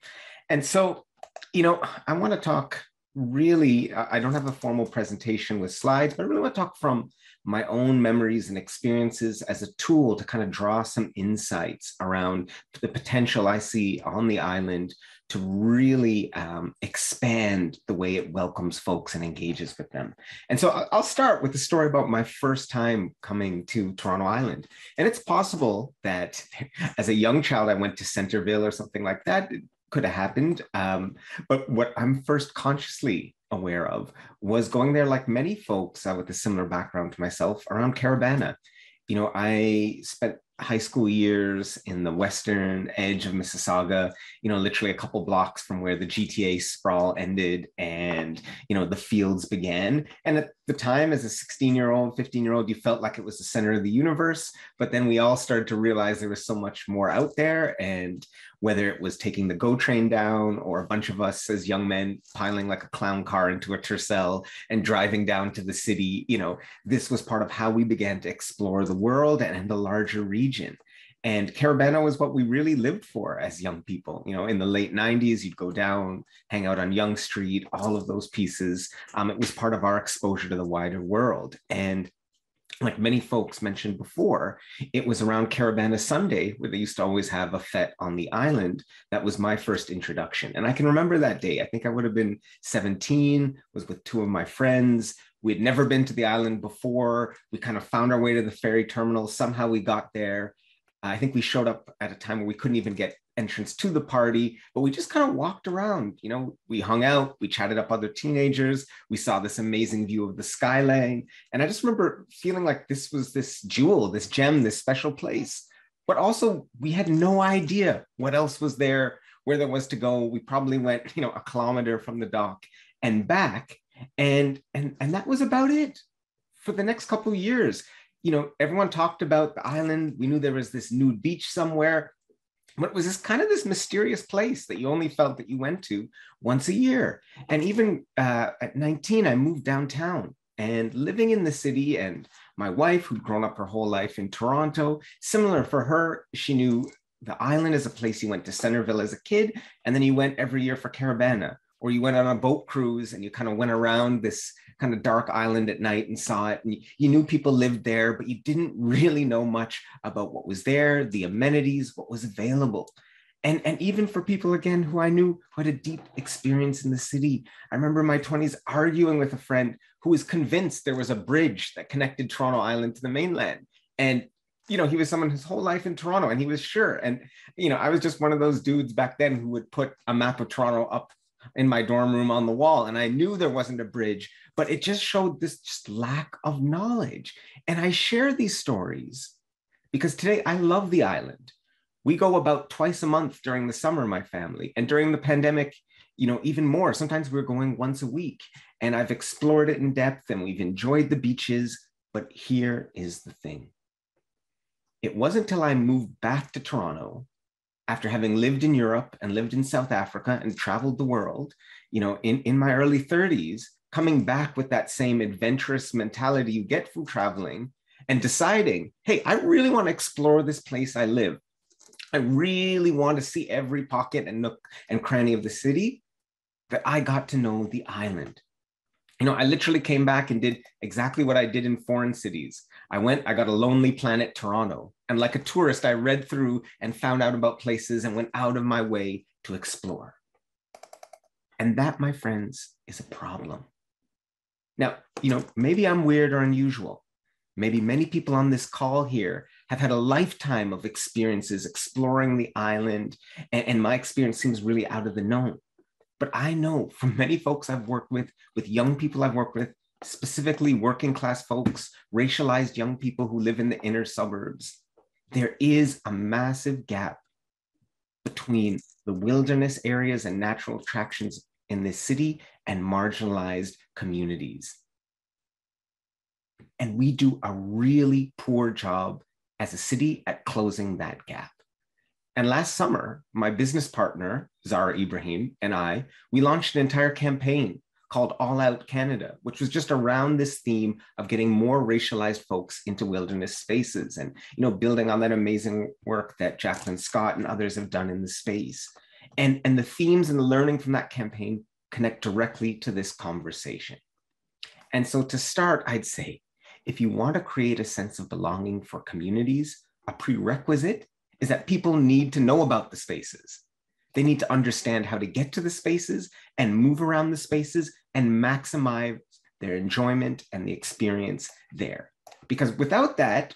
And so, you know, I want to talk really, I don't have a formal presentation with slides, but I really want to talk from my own memories and experiences as a tool to kind of draw some insights around the potential I see on the island to really um, expand the way it welcomes folks and engages with them. And so I'll start with the story about my first time coming to Toronto Island. And it's possible that as a young child, I went to Centerville or something like that. It could have happened. Um, but what I'm first consciously aware of was going there like many folks uh, with a similar background to myself around Caribana. You know, I spent high school years in the western edge of Mississauga, you know, literally a couple blocks from where the GTA sprawl ended and, you know, the fields began. And at the time, as a 16 year old, 15 year old, you felt like it was the center of the universe. But then we all started to realize there was so much more out there. And whether it was taking the GO train down or a bunch of us as young men piling like a clown car into a Tercel and driving down to the city. You know, this was part of how we began to explore the world and the larger region. And Caribana was what we really lived for as young people. You know, in the late 90s, you'd go down, hang out on Yonge Street, all of those pieces. Um, it was part of our exposure to the wider world. And like many folks mentioned before, it was around Caribana Sunday where they used to always have a fete on the island. That was my first introduction. And I can remember that day. I think I would have been 17, was with two of my friends. We had never been to the island before. We kind of found our way to the ferry terminal. Somehow we got there. I think we showed up at a time where we couldn't even get entrance to the party, but we just kind of walked around. You know, we hung out, we chatted up other teenagers, we saw this amazing view of the skyline. And I just remember feeling like this was this jewel, this gem, this special place. But also, we had no idea what else was there, where there was to go. We probably went, you know, a kilometer from the dock and back. And and and that was about it for the next couple years you know, everyone talked about the island. We knew there was this nude beach somewhere, but it was this kind of this mysterious place that you only felt that you went to once a year. And even uh, at 19, I moved downtown and living in the city. And my wife, who'd grown up her whole life in Toronto, similar for her, she knew the island is a place you went to Centerville as a kid, and then you went every year for Caribana or you went on a boat cruise and you kind of went around this kind of dark island at night and saw it and you, knew people lived there but you didn't really know much about what was there the amenities what was available and and even for people again who i knew who had a deep experience in the city i remember in my 20s arguing with a friend who was convinced there was a bridge that connected toronto island to the mainland and you know, he was someone his whole life in Toronto and he was sure. And, you know, I was just one of those dudes back then who would put a map of Toronto up in my dorm room on the wall and i knew there wasn't a bridge but it just showed this just lack of knowledge. And i share these stories because today i love the island. We go about twice a month during the summer my family and during the pandemic you know even more. Sometimes we're going once a week and i've explored it in depth and we've enjoyed the beaches but here is the thing. It wasn't until i moved back to toronto after having lived in Europe and lived in South Africa and traveled the world, you know, in, in my early 30s, coming back with that same adventurous mentality you get from traveling and deciding, hey, I really want to explore this place I live. I really want to see every pocket and nook and cranny of the city, that I got to know the island you know, I literally came back and did exactly what I did in foreign cities. I went, I got a Lonely Planet Toronto. And like a tourist, I read through and found out about places and went out of my way to explore. And that, my friends, is a problem. Now, you know, maybe I'm weird or unusual. Maybe many people on this call here have had a lifetime of experiences exploring the island, and, and my experience seems really out of the known. But I know from many folks I've worked with, with young people I've worked with, specifically working class folks, racialized young people who live in the inner suburbs, there is a massive gap between the wilderness areas and natural attractions in this city and marginalized communities. And we do a really poor job as a city at closing that gap. And last summer, my business partner, Zara Ibrahim, and I, we launched an entire campaign called All Out Canada, which was just around this theme of getting more racialized folks into wilderness spaces and you know building on that amazing work that Jacqueline Scott and others have done in the space. And, and the themes and the learning from that campaign connect directly to this conversation. And so to start, I'd say, if you want to create a sense of belonging for communities, a prerequisite is that people need to know about the spaces. They need to understand how to get to the spaces and move around the spaces and maximize their enjoyment and the experience there. Because without that,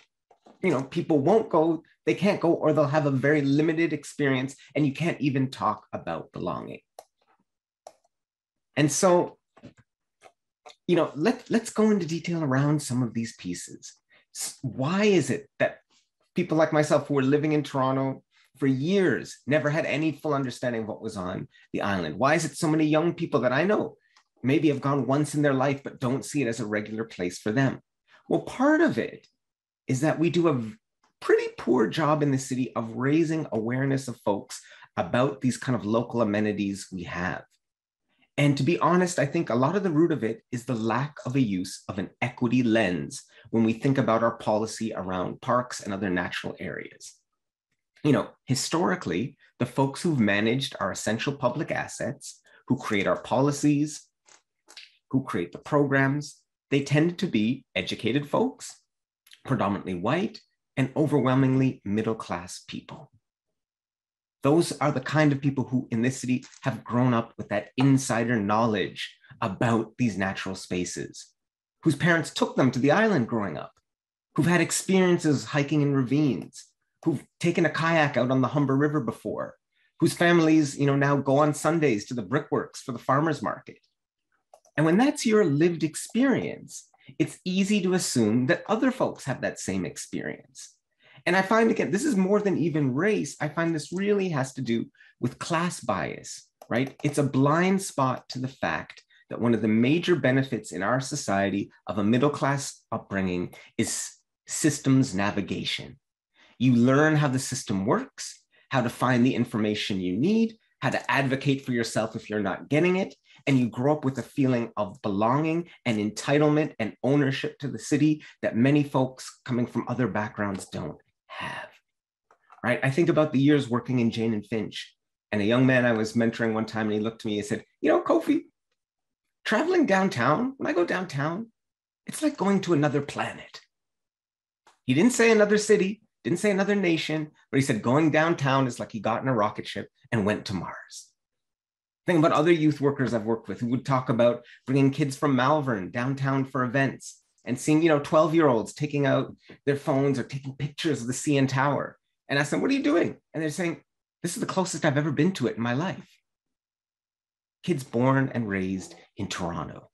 you know, people won't go, they can't go, or they'll have a very limited experience, and you can't even talk about belonging. And so, you know, let, let's go into detail around some of these pieces. Why is it that people like myself who are living in Toronto for years never had any full understanding of what was on the island. Why is it so many young people that I know maybe have gone once in their life but don't see it as a regular place for them? Well, part of it is that we do a pretty poor job in the city of raising awareness of folks about these kind of local amenities we have. And to be honest, I think a lot of the root of it is the lack of a use of an equity lens when we think about our policy around parks and other natural areas. You know, historically, the folks who've managed our essential public assets, who create our policies, who create the programs, they tend to be educated folks, predominantly white, and overwhelmingly middle class people. Those are the kind of people who in this city have grown up with that insider knowledge about these natural spaces, whose parents took them to the island growing up, who've had experiences hiking in ravines, who've taken a kayak out on the Humber River before, whose families, you know, now go on Sundays to the brickworks for the farmers market. And when that's your lived experience, it's easy to assume that other folks have that same experience. And I find again, this is more than even race. I find this really has to do with class bias, right? It's a blind spot to the fact that one of the major benefits in our society of a middle class upbringing is systems navigation. You learn how the system works, how to find the information you need, how to advocate for yourself if you're not getting it, and you grow up with a feeling of belonging and entitlement and ownership to the city that many folks coming from other backgrounds don't have. Right? I think about the years working in Jane and Finch, and a young man I was mentoring one time, and he looked at me and said, You know, Kofi, traveling downtown, when I go downtown, it's like going to another planet. He didn't say another city, didn't say another nation, but he said going downtown is like he got in a rocket ship and went to Mars. Think about other youth workers I've worked with who would talk about bringing kids from Malvern downtown for events and seeing, you know, 12 year olds taking out their phones or taking pictures of the CN Tower. And I said, what are you doing? And they're saying, this is the closest I've ever been to it in my life. Kids born and raised in Toronto.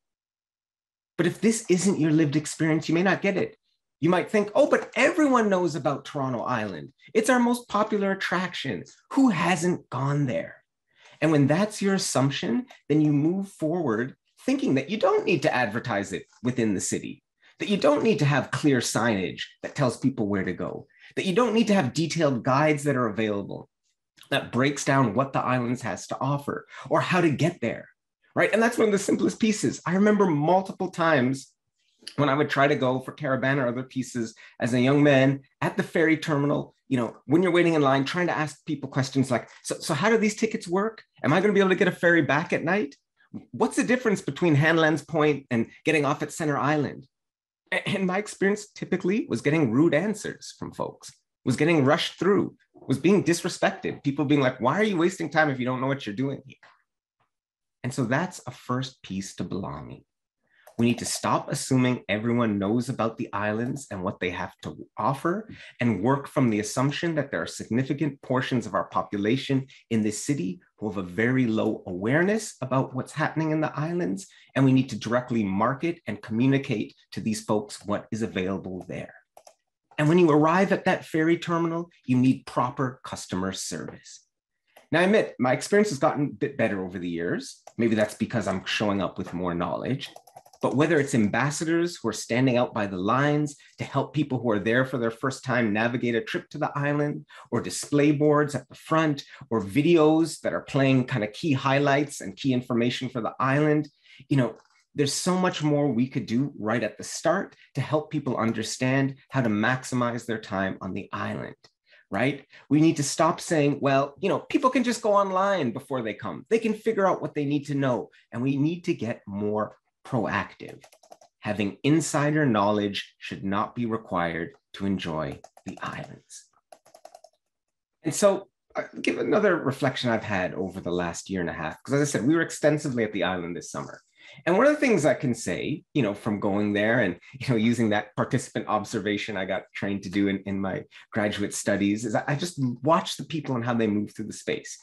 But if this isn't your lived experience, you may not get it. You might think, oh, but everyone knows about Toronto Island. It's our most popular attraction. Who hasn't gone there? And when that's your assumption, then you move forward thinking that you don't need to advertise it within the city, that you don't need to have clear signage that tells people where to go, that you don't need to have detailed guides that are available that breaks down what the islands has to offer or how to get there. Right. And that's one of the simplest pieces. I remember multiple times when I would try to go for Caribana or other pieces as a young man at the ferry terminal, you know, when you're waiting in line, trying to ask people questions like, so, so how do these tickets work? Am I going to be able to get a ferry back at night? What's the difference between Hanlan's Point and getting off at Center Island? And my experience typically was getting rude answers from folks, was getting rushed through, was being disrespected. People being like, why are you wasting time if you don't know what you're doing here? And so that's a first piece to belonging. We need to stop assuming everyone knows about the islands and what they have to offer and work from the assumption that there are significant portions of our population in this city who have a very low awareness about what's happening in the islands. And we need to directly market and communicate to these folks what is available there. And when you arrive at that ferry terminal, you need proper customer service. Now, I admit my experience has gotten a bit better over the years. Maybe that's because I'm showing up with more knowledge. But whether it's ambassadors who are standing out by the lines to help people who are there for their first time navigate a trip to the island, or display boards at the front, or videos that are playing kind of key highlights and key information for the island, you know, there's so much more we could do right at the start to help people understand how to maximize their time on the island right? We need to stop saying, well, you know, people can just go online before they come. They can figure out what they need to know. And we need to get more proactive. Having insider knowledge should not be required to enjoy the islands. And so, I'll uh, give another reflection I've had over the last year and a half, because as I said, we were extensively at the island this summer. And one of the things I can say, you know, from going there and, you know, using that participant observation I got trained to do in, in my graduate studies is I just watch the people and how they move through the space.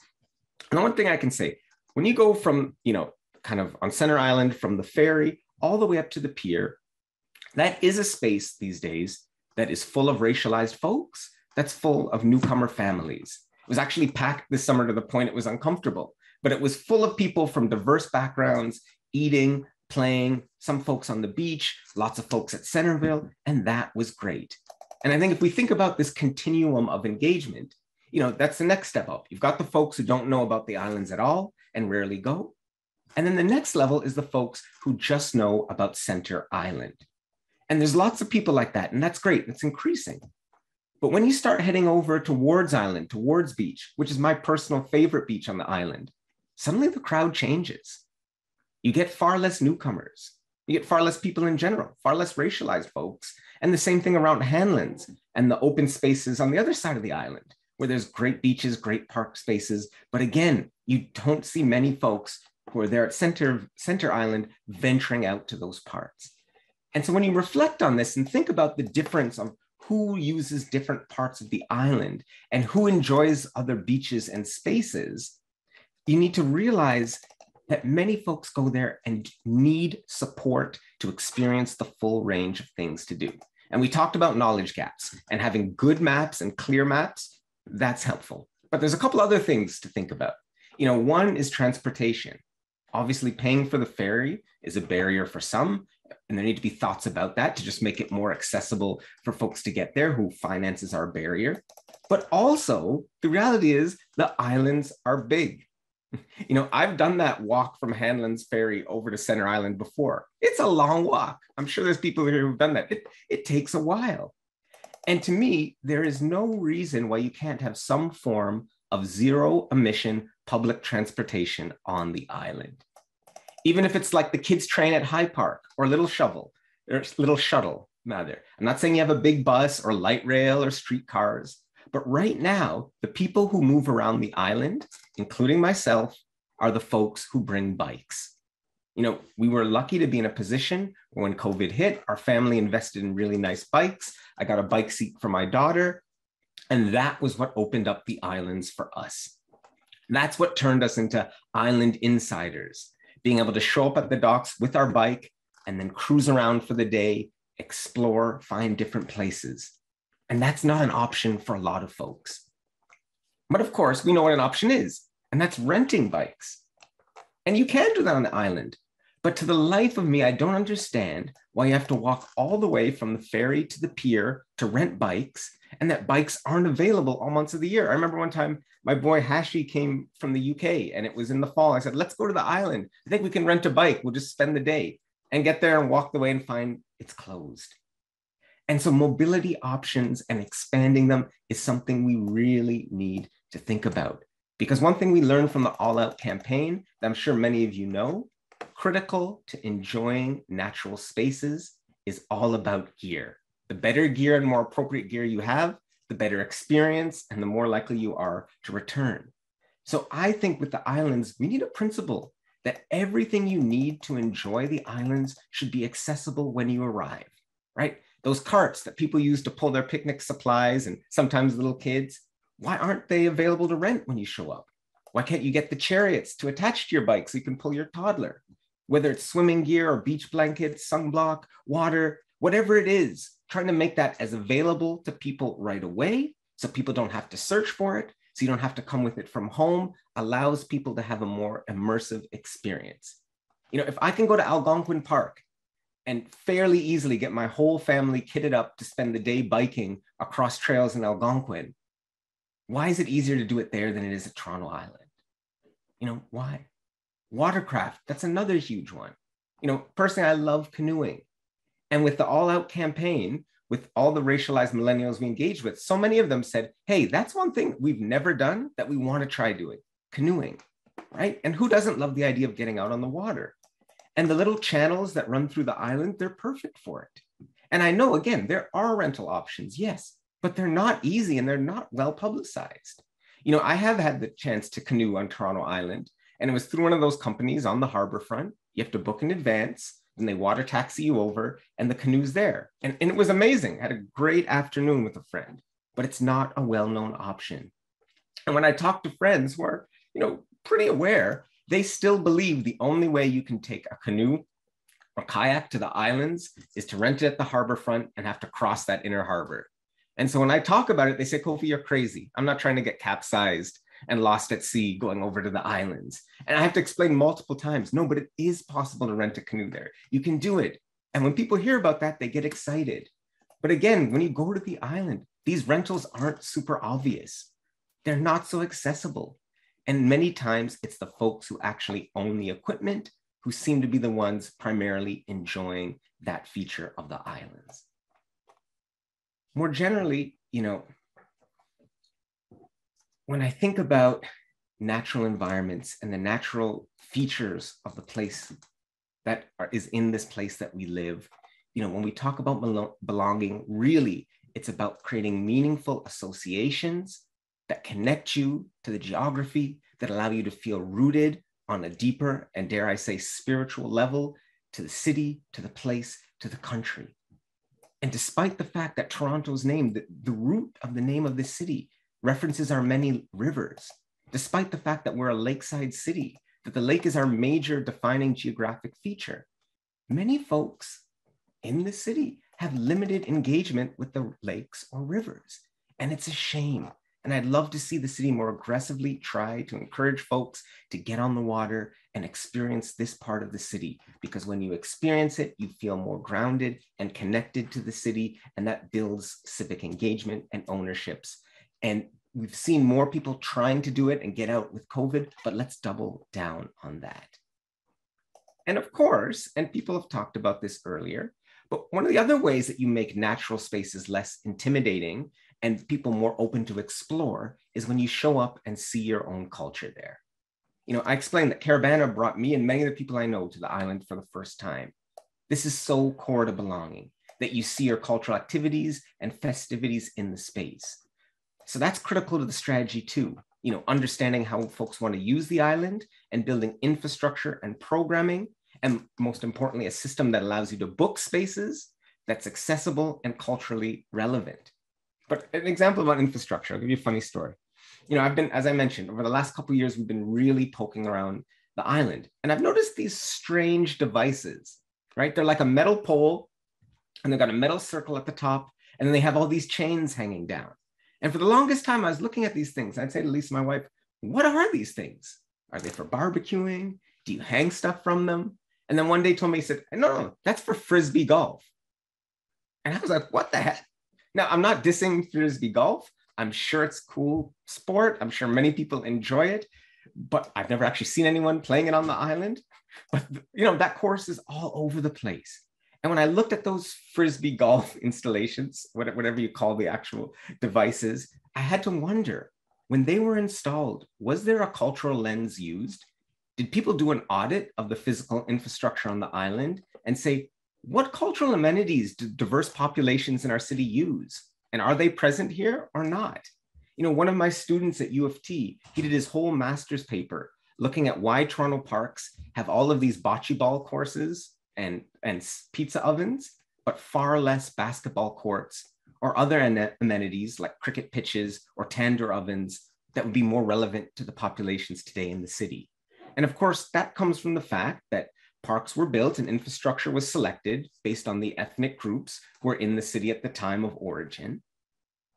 And the one thing I can say, when you go from, you know, kind of on Center Island from the ferry all the way up to the pier. That is a space these days that is full of racialized folks, that's full of newcomer families. It was actually packed this summer to the point it was uncomfortable, but it was full of people from diverse backgrounds eating, playing, some folks on the beach, lots of folks at Centerville, and that was great. And I think if we think about this continuum of engagement, you know, that's the next step up. You've got the folks who don't know about the islands at all and rarely go. And then the next level is the folks who just know about Center Island. And there's lots of people like that, and that's great. It's increasing. But when you start heading over to Ward's Island, to Ward's beach, which is my personal favorite beach on the island, suddenly the crowd changes. You get far less newcomers. You get far less people in general, far less racialized folks. And the same thing around Hanlan's and the open spaces on the other side of the island, where there's great beaches, great park spaces. But again, you don't see many folks who are there at Center, Center Island venturing out to those parts. And so when you reflect on this and think about the difference of who uses different parts of the island and who enjoys other beaches and spaces, you need to realize that many folks go there and need support to experience the full range of things to do. And we talked about knowledge gaps and having good maps and clear maps, that's helpful. But there's a couple other things to think about. You know, one is transportation. Obviously, paying for the ferry is a barrier for some, and there need to be thoughts about that to just make it more accessible for folks to get there who finances are a barrier. But also, the reality is the islands are big. You know, I've done that walk from Hanlan's Ferry over to Center Island before. It's a long walk. I'm sure there's people here who've done that. It, it takes a while. And to me, there is no reason why you can't have some form of zero emission public transportation on the island. Even if it's like the kids' train at High Park or Little Shovel, or Little Shuttle, rather. I'm not saying you have a big bus or light rail or streetcars, but right now, the people who move around the island, including myself, are the folks who bring bikes. You know, we were lucky to be in a position where when COVID hit, our family invested in really nice bikes. I got a bike seat for my daughter. And that was what opened up the islands for us. That's what turned us into island insiders, being able to show up at the docks with our bike and then cruise around for the day, explore, find different places. And that's not an option for a lot of folks. But of course, we know what an option is, and that's renting bikes. And you can do that on the island. But to the life of me, I don't understand why you have to walk all the way from the ferry to the pier to rent bikes, and that bikes aren't available all months of the year. I remember one time my boy Hashi came from the UK and it was in the fall. I said, let's go to the island. I think we can rent a bike. We'll just spend the day and get there and walk the way and find it's closed. And so mobility options and expanding them is something we really need to think about. Because one thing we learned from the All Out campaign that I'm sure many of you know, critical to enjoying natural spaces is all about gear. The better gear and more appropriate gear you have, the better experience and the more likely you are to return. So I think with the islands, we need a principle that everything you need to enjoy the islands should be accessible when you arrive, right? those carts that people use to pull their picnic supplies and sometimes little kids, why aren't they available to rent when you show up? Why can't you get the chariots to attach to your bike so you can pull your toddler? Whether it's swimming gear or beach blankets, sunblock, water, whatever it is, trying to make that as available to people right away so people don't have to search for it, so you don't have to come with it from home, allows people to have a more immersive experience. You know, if I can go to Algonquin Park and fairly easily get my whole family kitted up to spend the day biking across trails in Algonquin, why is it easier to do it there than it is at Toronto Island? You know, why? Watercraft, that's another huge one. You know, personally, I love canoeing. And with the All Out campaign, with all the racialized millennials we engaged with, so many of them said, hey, that's one thing we've never done that we want to try doing canoeing, right? And who doesn't love the idea of getting out on the water? And the little channels that run through the island, they're perfect for it. And I know, again, there are rental options, yes, but they're not easy and they're not well publicized. You know, I have had the chance to canoe on Toronto Island, and it was through one of those companies on the harbor front. You have to book in advance, and they water taxi you over, and the canoe's there. And, and it was amazing. I had a great afternoon with a friend, but it's not a well known option. And when I talk to friends who are, you know, pretty aware, they still believe the only way you can take a canoe or kayak to the islands is to rent it at the harbor front and have to cross that inner harbor. And so when I talk about it, they say, Kofi, you're crazy. I'm not trying to get capsized and lost at sea going over to the islands. And I have to explain multiple times no, but it is possible to rent a canoe there. You can do it. And when people hear about that, they get excited. But again, when you go to the island, these rentals aren't super obvious. they're not so accessible. And many times it's the folks who actually own the equipment who seem to be the ones primarily enjoying that feature of the islands. More generally, you know, when I think about natural environments and the natural features of the place that are, is in this place that we live, you know, when we talk about belonging, really, it's about creating meaningful associations that connect you to the geography, that allow you to feel rooted on a deeper and dare I say spiritual level to the city, to the place, to the country. And despite the fact that Toronto's name, the, the root of the name of this city, references our many rivers, despite the fact that we're a lakeside city, that the lake is our major defining geographic feature, many folks in the city have limited engagement with the lakes or rivers. And it's a shame and I'd love to see the city more aggressively try to encourage folks to get on the water and experience this part of the city. Because when you experience it, you feel more grounded and connected to the city, and that builds civic engagement and ownerships. And we've seen more people trying to do it and get out with COVID, but let's double down on that. And of course, and people have talked about this earlier, but one of the other ways that you make natural spaces less intimidating and people more open to explore is when you show up and see your own culture there. You know, I explained that Caribana brought me and many of the people I know to the island for the first time. This is so core to belonging that you see your cultural activities and festivities in the space. So that's critical to the strategy too. You know, understanding how folks want to use the island and building infrastructure and programming, and most importantly, a system that allows you to book spaces that's accessible and culturally relevant. But an example about infrastructure, I'll give you a funny story. You know, I've been, as I mentioned, over the last couple years, we've been really poking around the island. And I've noticed these strange devices, right? They're like a metal pole and they've got a metal circle at the top, and then they have all these chains hanging down. And for the longest time, I was looking at these things. I'd say to Lisa, my wife, what are these things? Are they for barbecuing? Do you hang stuff from them? And then one day told me, he said, no, no, that's for Frisbee golf. And I was like, what the heck? Now, I'm not dissing frisbee golf. I'm sure it's cool sport. I'm sure many people enjoy it, but I've never actually seen anyone playing it on the island. But you know, that course is all over the place. And when I looked at those frisbee golf installations, whatever you call the actual devices, I had to wonder when they were installed, was there a cultural lens used? Did people do an audit of the physical infrastructure on the island and say, what cultural amenities do diverse populations in our city use? And are they present here or not? You know, one of my students at U of T, he did his whole master's paper looking at why Toronto parks have all of these bocce ball courses and, and pizza ovens, but far less basketball courts or other amenities like cricket pitches or tandoor ovens that would be more relevant to the populations today in the city. And of course, that comes from the fact that Parks were built and infrastructure was selected based on the ethnic groups who were in the city at the time of origin.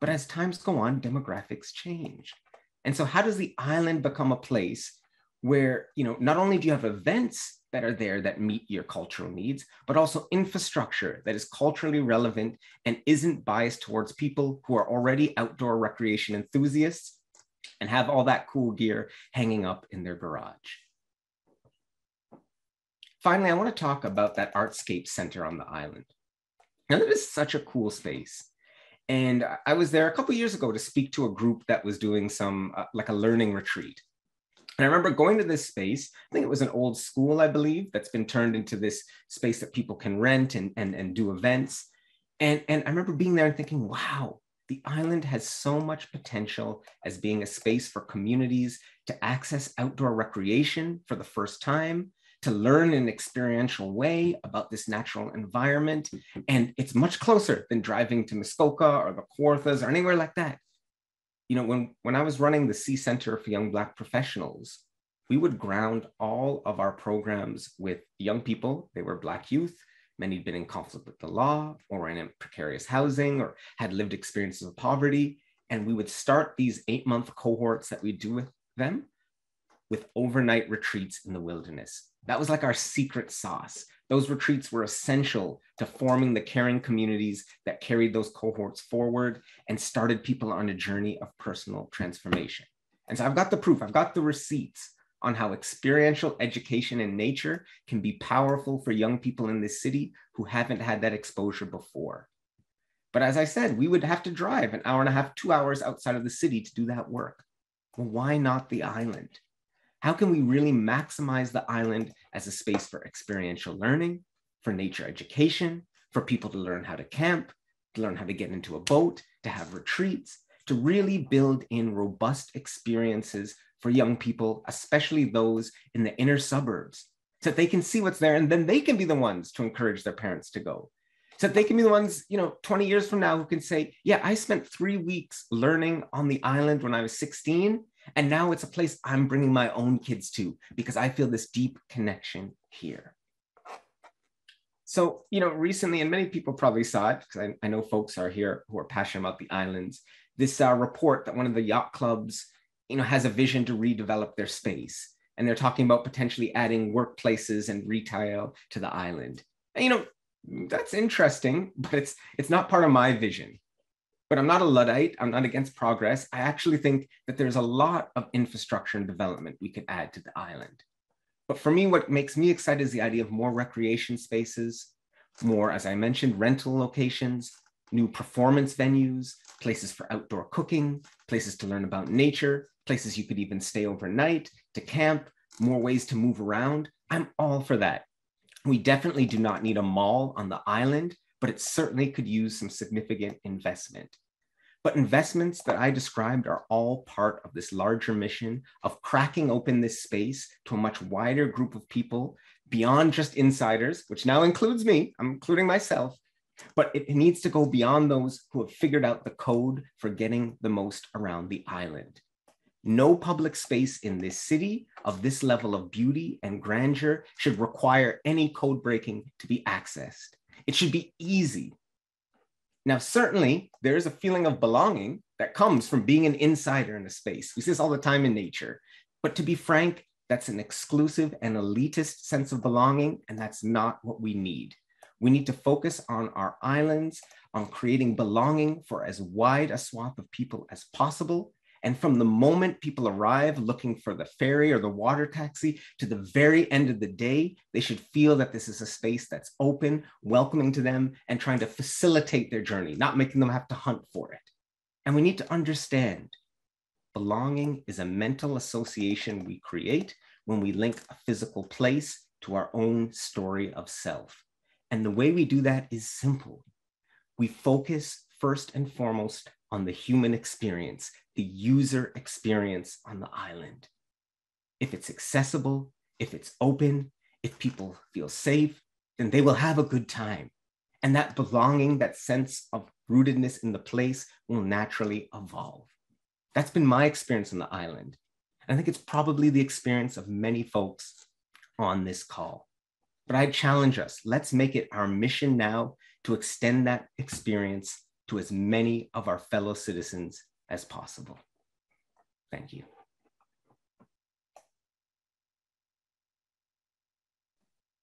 But as times go on, demographics change. And so how does the island become a place where, you know, not only do you have events that are there that meet your cultural needs, but also infrastructure that is culturally relevant and isn't biased towards people who are already outdoor recreation enthusiasts and have all that cool gear hanging up in their garage. Finally, I want to talk about that Artscape Center on the island. Now, that is such a cool space. And I was there a couple years ago to speak to a group that was doing some, uh, like a learning retreat. And I remember going to this space, I think it was an old school, I believe, that's been turned into this space that people can rent and, and, and do events. And, and I remember being there and thinking, wow, the island has so much potential as being a space for communities to access outdoor recreation for the first time, to learn in an experiential way about this natural environment. And it's much closer than driving to Muskoka or the Kawarthas or anywhere like that. You know, when, when I was running the CEE Center for Young Black Professionals, we would ground all of our programs with young people. They were Black youth. Many had been in conflict with the law or in precarious housing or had lived experiences of poverty. And we would start these eight month cohorts that we do with them with overnight retreats in the wilderness. That was like our secret sauce Those retreats were essential to forming the caring communities that carried those cohorts forward and started people on a journey of personal transformation. And so I've got the proof, I've got the receipts on how experiential education in nature can be powerful for young people in this city who haven't had that exposure before. But as I said, we would have to drive an hour and a half, two hours outside of the city to do that work. Well, why not the island? How can we really maximize the island as a space for experiential learning, for nature education, for people to learn how to camp, to learn how to get into a boat, to have retreats, to really build in robust experiences for young people, especially those in the inner suburbs, so that they can see what's there and then they can be the ones to encourage their parents to go. So that they can be the ones, you know, 20 years from now who can say, yeah, I spent three weeks learning on the island when I was 16. And now it's a place I'm bringing my own kids to because I feel this deep connection here. So, you know, recently, and many people probably saw it because I, I, know folks are here who are passionate about the islands. This uh, report that one of the yacht clubs you know, has a vision to redevelop their space. And they're talking about potentially adding workplaces and retail to the island. And, you know, that's interesting, but it's it's not part of my vision. But I'm not a Luddite. I'm not against progress. I actually think that there's a lot of infrastructure and development we could add to the island. But for me, what makes me excited is the idea of more recreation spaces, more, as I mentioned, rental locations, new performance venues, places for outdoor cooking, places to learn about nature, places you could even stay overnight, to camp, more ways to move around. I'm all for that. We definitely do not need a mall on the island, but it certainly could use some significant investment. But investments that I described are all part of this larger mission of cracking open this space to a much wider group of people beyond just insiders, which now includes me, I'm including myself, but it needs to go beyond those who have figured out the code for getting the most around the island. No public space in this city of this level of beauty and grandeur should require any code breaking to be accessed. It should be easy. Now, certainly, there is a feeling of belonging that comes from being an insider in a space. We see this all the time in nature. But to be frank, that's an exclusive and elitist sense of belonging, and that's not what we need. We need to focus on our islands, on creating belonging for as wide a swath of people as possible. And from the moment people arrive looking for the ferry or the water taxi to the very end of the day, they should feel that this is a space that's open, welcoming to them, and trying to facilitate their journey, not making them have to hunt for it. And we need to understand belonging is a mental association we create when we link a physical place to our own story of self. And the way we do that is simple. We focus first and foremost on the human experience, the user experience on the island. If it's accessible, if it's open, if people feel safe, then they will have a good time. And that belonging, that sense of rootedness in the place will naturally evolve. That's been my experience on the island. I think it's probably the experience of many folks on this call. But I challenge us let's make it our mission now to extend that experience to as many of our fellow citizens as possible. Thank you.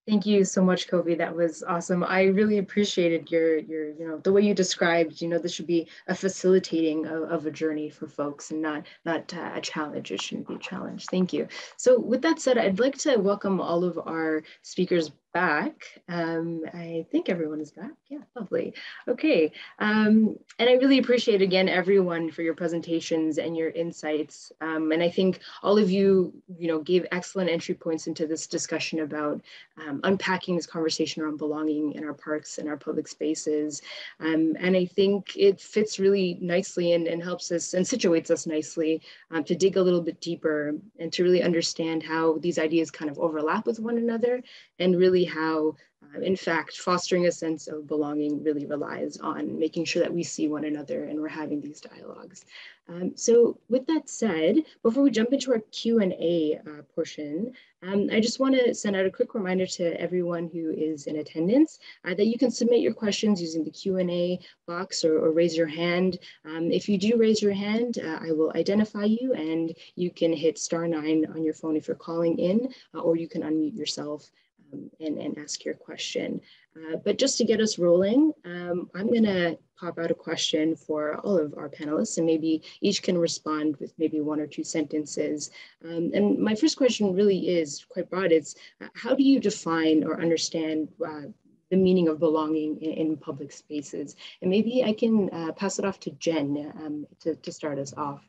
Thank you so much, Kofi. That was awesome. I really appreciated your your you know the way you described. You know, this should be a facilitating of, of a journey for folks and not not uh, a challenge. It shouldn't be a challenge. Thank you. So with that said, I'd like to welcome all of our speakers back. Um, I think everyone is back. Yeah, lovely. Okay. Um, and I really appreciate again everyone for your presentations and your insights. Um, and I think all of you, you know, gave excellent entry points into this discussion about um, unpacking this conversation around belonging in our parks and our public spaces. Um, and I think it fits really nicely and, and helps us and situates us nicely um, to dig a little bit deeper and to really understand how these ideas kind of overlap with one another and really how, uh, in fact, fostering a sense of belonging really relies on making sure that we see one another and we're having these dialogues. Um, so with that said, before we jump into our Q&A uh, portion, um, I just want to send out a quick reminder to everyone who is in attendance uh, that you can submit your questions using the Q&A box or, or, raise your hand. Um, if you do raise your hand, uh, I will identify you and you can hit star nine on your phone if you're calling in, uh, or you can unmute yourself um, and, and ask your question. Uh, but just to get us rolling, um, I'm gonna pop out a question for all of our panelists and maybe each can respond with maybe one or two sentences. Um, and my first question really is quite broad. It's uh, how do you define or understand uh, the meaning of belonging in, in, public spaces? And maybe I can uh, pass it off to Jen um, to, to start us off.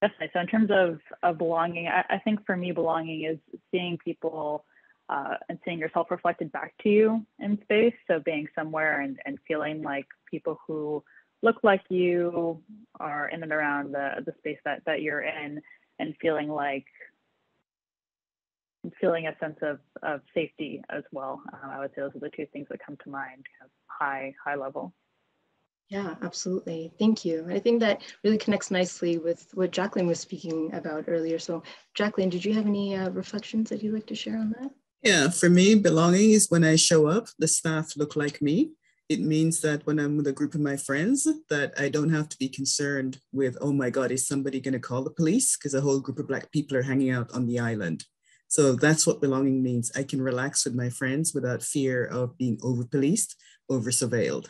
Definitely. So in terms of, of belonging, I, I think for me, belonging is seeing people uh, and seeing yourself reflected back to you in space. So being somewhere and, and feeling like people who look like you are in and around the, the space that, that you're in and feeling like feeling a sense of, of safety as well. Um, I would say those are the two things that come to mind, kind of high, high level. Yeah, absolutely. Thank you. I think that really connects nicely with what Jacqueline was speaking about earlier. So Jacqueline, did you have any uh, reflections that you'd like to share on that? Yeah, for me, belonging is when I show up, the staff look like me. It means that when I'm with a group of my friends, that I don't have to be concerned with, oh my God, is somebody going to call the police? Because a whole group of Black people are hanging out on the island. So that's what belonging means. I can relax with my friends without fear of being over policed, over surveilled.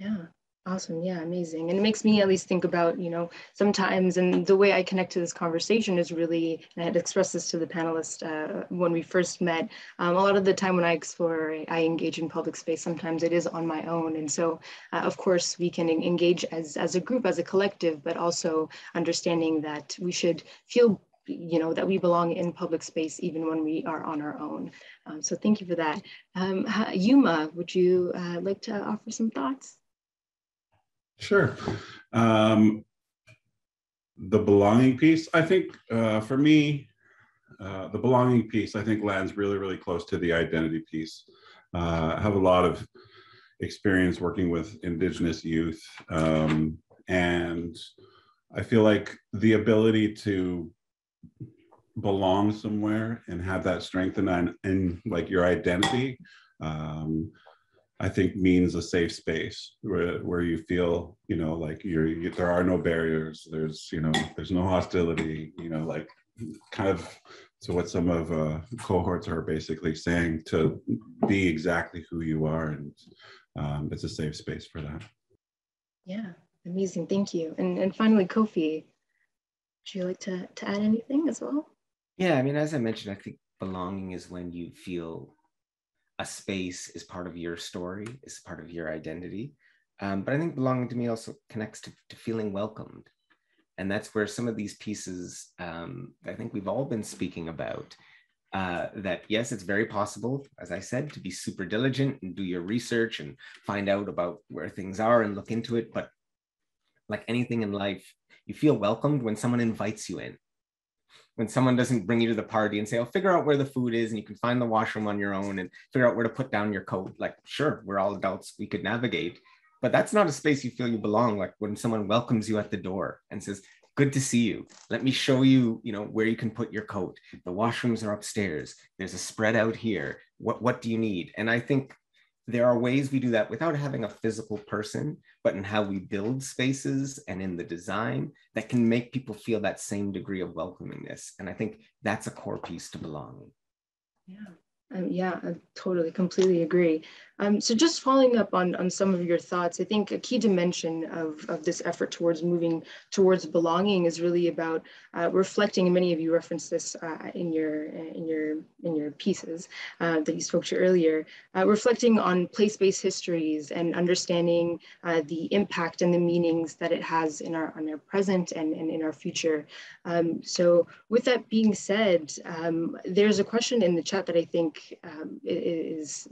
Yeah, awesome. Yeah, amazing. And it makes me at least think about, you know, sometimes, and the way I connect to this conversation is really, and I had expressed this to the panelists uh, when we first met. Um, a lot of the time when I explore, I engage in public space, sometimes it is on my own. And so, uh, of course, we can engage as, as a group, as a collective, but also understanding that we should feel you know, that we belong in public space even when we are on our own. Um, so thank you for that. Um, Yuma, would you uh, like to offer some thoughts? Sure. Um, the belonging piece, I think uh, for me, uh, the belonging piece, I think lands really, really close to the identity piece. Uh, I have a lot of experience working with Indigenous youth, um, and I feel like the ability to belong somewhere and have that strength in like your identity um, I think means a safe space where, where you feel, you know, like you're, you, there are no barriers. There's, you know, there's no hostility, you know, like kind of so what some of uh, cohorts are basically saying to be exactly who you are. And um, it's a safe space for that. Yeah, amazing. Thank you. And, and finally, Kofi, would you like to, to add anything as well? Yeah, I mean, as I mentioned, I think belonging is when you feel a space is part of your story, is part of your identity. Um, but I think belonging to me also connects to, to feeling welcomed. And that's where some of these pieces um, I think we've all been speaking about. Uh, that yes, it's very possible, as I said, to be super diligent and do your research and find out about where things are and look into it. But like anything in life, you feel welcomed when someone invites you in when someone doesn't bring you to the party and say, "Oh, figure out where the food is and you can find the washroom on your own and figure out where to put down your coat." Like, sure, we're all adults, we could navigate, but that's not a space you feel you belong. Like when someone welcomes you at the door and says, "Good to see you. Let me show you, you know, where you can put your coat. The washrooms are upstairs. There's a spread out here. What what do you need?" And I think there are ways we do that without having a physical person, but in how we build spaces and in the design that can make people feel that same degree of welcomingness. And I think that's a core piece to belonging. Yeah. Um, yeah, I totally, completely agree. Um, so just following up on, on some of your thoughts, I think a key dimension of, of this effort towards moving towards belonging is really about uh, reflecting, and many of you referenced this uh, in your in your in your pieces uh, that you spoke to earlier, uh, reflecting on place-based histories and understanding uh, the impact and the meanings that it has in our on our present and, and in our future. Um, so with that being said, um, there's a question in the chat that I think um, is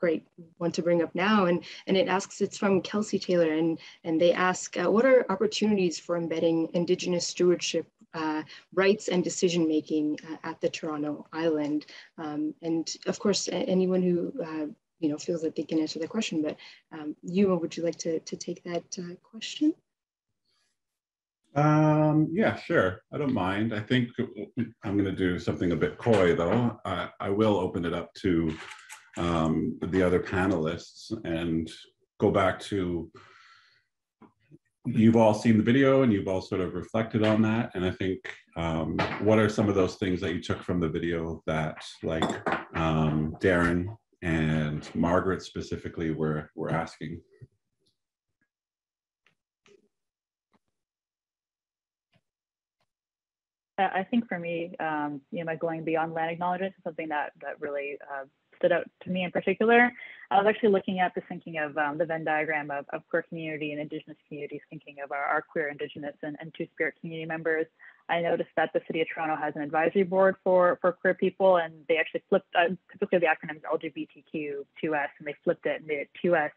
great one to bring up now. And, and it asks, it's from Kelsey Taylor, and, and they ask, uh, what are opportunities for embedding Indigenous stewardship uh, rights and decision making uh, at the Toronto Island? Um, and of course, anyone who uh, you know feels that they can answer the question, but um, Yuma, would you like to, to take that uh, question? Um, yeah, sure. I don't mind. I think I'm going to do something a bit coy, though. I, I will open it up to um, the other panelists and go back to you've all seen the video and you've all sort of reflected on that. And I think, um, what are some of those things that you took from the video that like um, Darren and Margaret specifically were, were asking? I think for me, um, you know, going beyond land acknowledgments is something that that really uh, stood out to me in particular. I was actually looking at the thinking of um, the Venn diagram of, of, queer community and Indigenous communities, thinking of our, our queer Indigenous and, and Two-Spirit community members. I noticed that the City of Toronto has an advisory board for, for queer people, and they actually flipped, uh, typically the acronym is LGBTQ2S, and they flipped it and made it 2S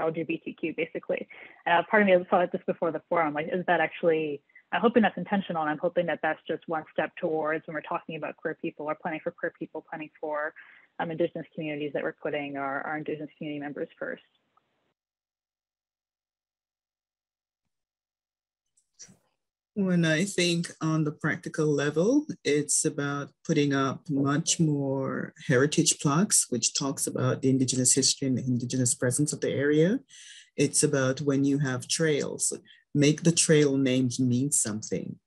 LGBTQ basically. Uh, part of me saw this before the forum, like, is that actually I'm hoping that's intentional and I'm hoping that that's just one step towards when we're talking about queer people or planning for queer people, planning for um, Indigenous communities that we're putting our, our Indigenous community members first. When I think on the practical level, it's about putting up much more heritage plaques, which talks about the Indigenous history and the Indigenous presence of the area. It's about when you have trails, make the trail names mean something.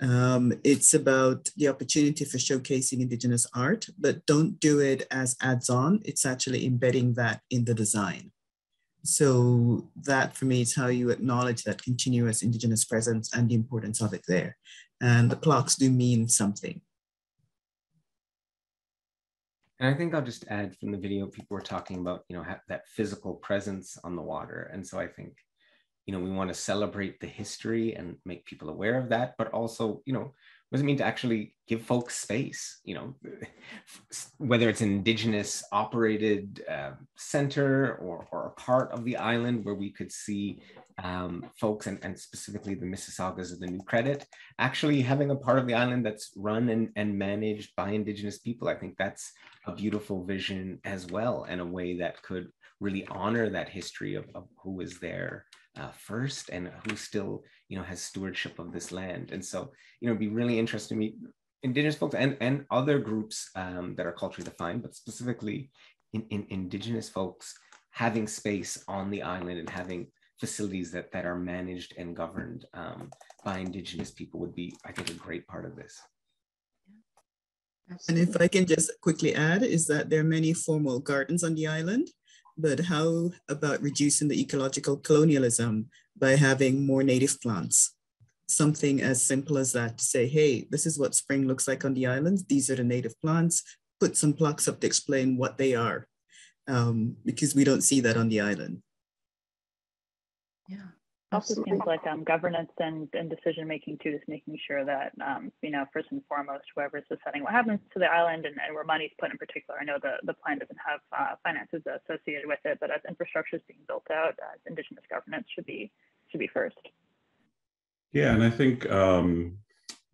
Um, it's about the opportunity for showcasing Indigenous art, but don't do it as adds on. It's actually embedding that in the design. So that for me is how you acknowledge that continuous Indigenous presence and the importance of it there. And the plaques do mean something. And I think I'll just add from the video, people were talking about, you know, that physical presence on the water. And so I think you know we want to celebrate the history and make people aware of that but also you know what does it mean to actually give folks space you know? Whether it's an indigenous operated uh, center or, or a part of the island where we could see um, folks and, and specifically the mississaugas of the new credit actually having a part of the island that's run and, and managed by indigenous people. I think that's a beautiful vision as well and a way that could really honor that history of, of who was there uh, first and who still you know has stewardship of this land. And so you know it'd be really interesting to meet indigenous folks and, and other groups um, that are culturally defined but specifically in, in indigenous folks having space on the island and having facilities that that are managed and governed um, by indigenous people would be i think a great part of this. And if I can just quickly add, is that there are many formal gardens on the island but how about reducing the ecological colonialism by having more native plants? Something as simple as that to say, hey, this is what spring looks like on the islands. These are the native plants. Put some plaques up to explain what they are, um, because we don't see that on the island. Yeah also seems like um, governance and, and decision making too, just making sure that um, you know first and foremost, whoever's deciding what happens to the island and, and where money's put in particular. I know the the plan doesn't have uh, finances associated with it, but as infrastructure is being built out, uh, indigenous governance should be should be first. Yeah, and I think um,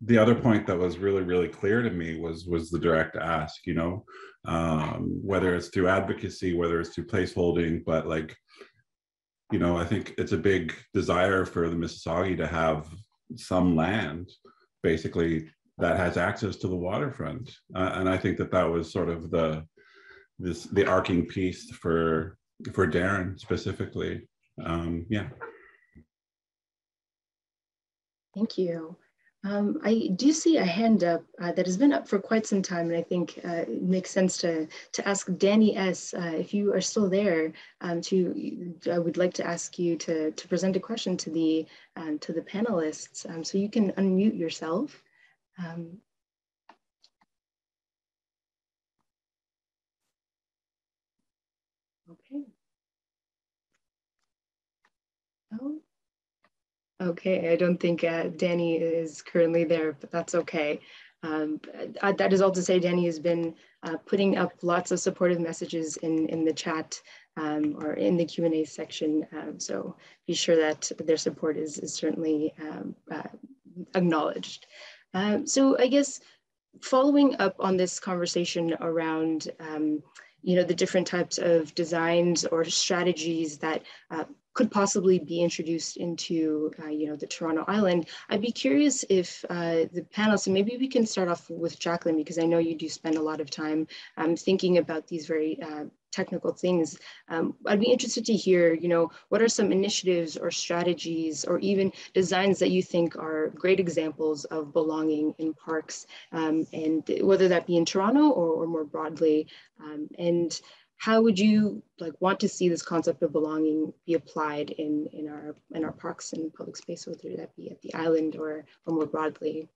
the other point that was really really clear to me was was the direct ask. You know, um, whether it's through advocacy, whether it's through placeholding, but like you know, I think it's a big desire for the Mississauga to have some land, basically that has access to the waterfront, uh, and I think that that was sort of the this the arcing piece for for Darren specifically. Um, yeah. Thank you. Um, I do see a hand up uh, that has been up for quite some time, and I think uh, it makes sense to to ask Danny S. Uh, if you are still there. Um, to I would like to ask you to to present a question to the um, to the panelists, um, so you can unmute yourself. Um, okay. Oh. Okay, I don't think uh, Danny is currently there, but that's okay. Um, uh, that is all to say, Danny has been uh, putting up lots of supportive messages in, in the chat um, or in the Q&A section. Um, so be sure that their support is, is certainly um, uh, acknowledged. Um, so I guess following up on this conversation around um, you know, the different types of designs or strategies that uh, could possibly be introduced into, uh, you know, the Toronto Island. I'd be curious if uh, the panelists, and maybe we can start off with Jacqueline, because I know you do spend a lot of time um, thinking about these very uh, technical things. Um, I'd be interested to hear, you know, what are some initiatives or strategies or even designs that you think are great examples of belonging in parks, um, and whether that be in Toronto or, or more broadly, um, and how would you like want to see this concept of belonging be applied in in our in our parks and public space, whether that be at the island or or more broadly?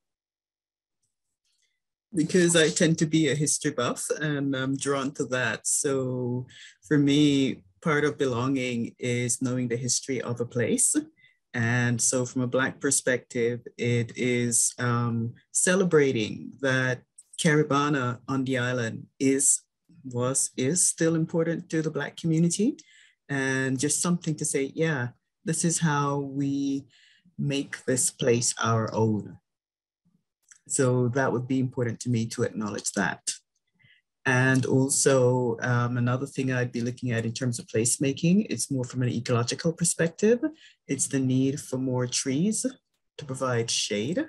Because I tend to be a history buff and I'm drawn to that. So for me, part of belonging is knowing the history of a place. And so, from a Black perspective, it is um, celebrating that Caribana on the island is was is still important to the Black community, and just something to say, yeah, this is how we make this place our own. So that would be important to me to acknowledge that. And also um, another thing I'd be looking at in terms of placemaking, it's more from an ecological perspective. It's the need for more trees to provide shade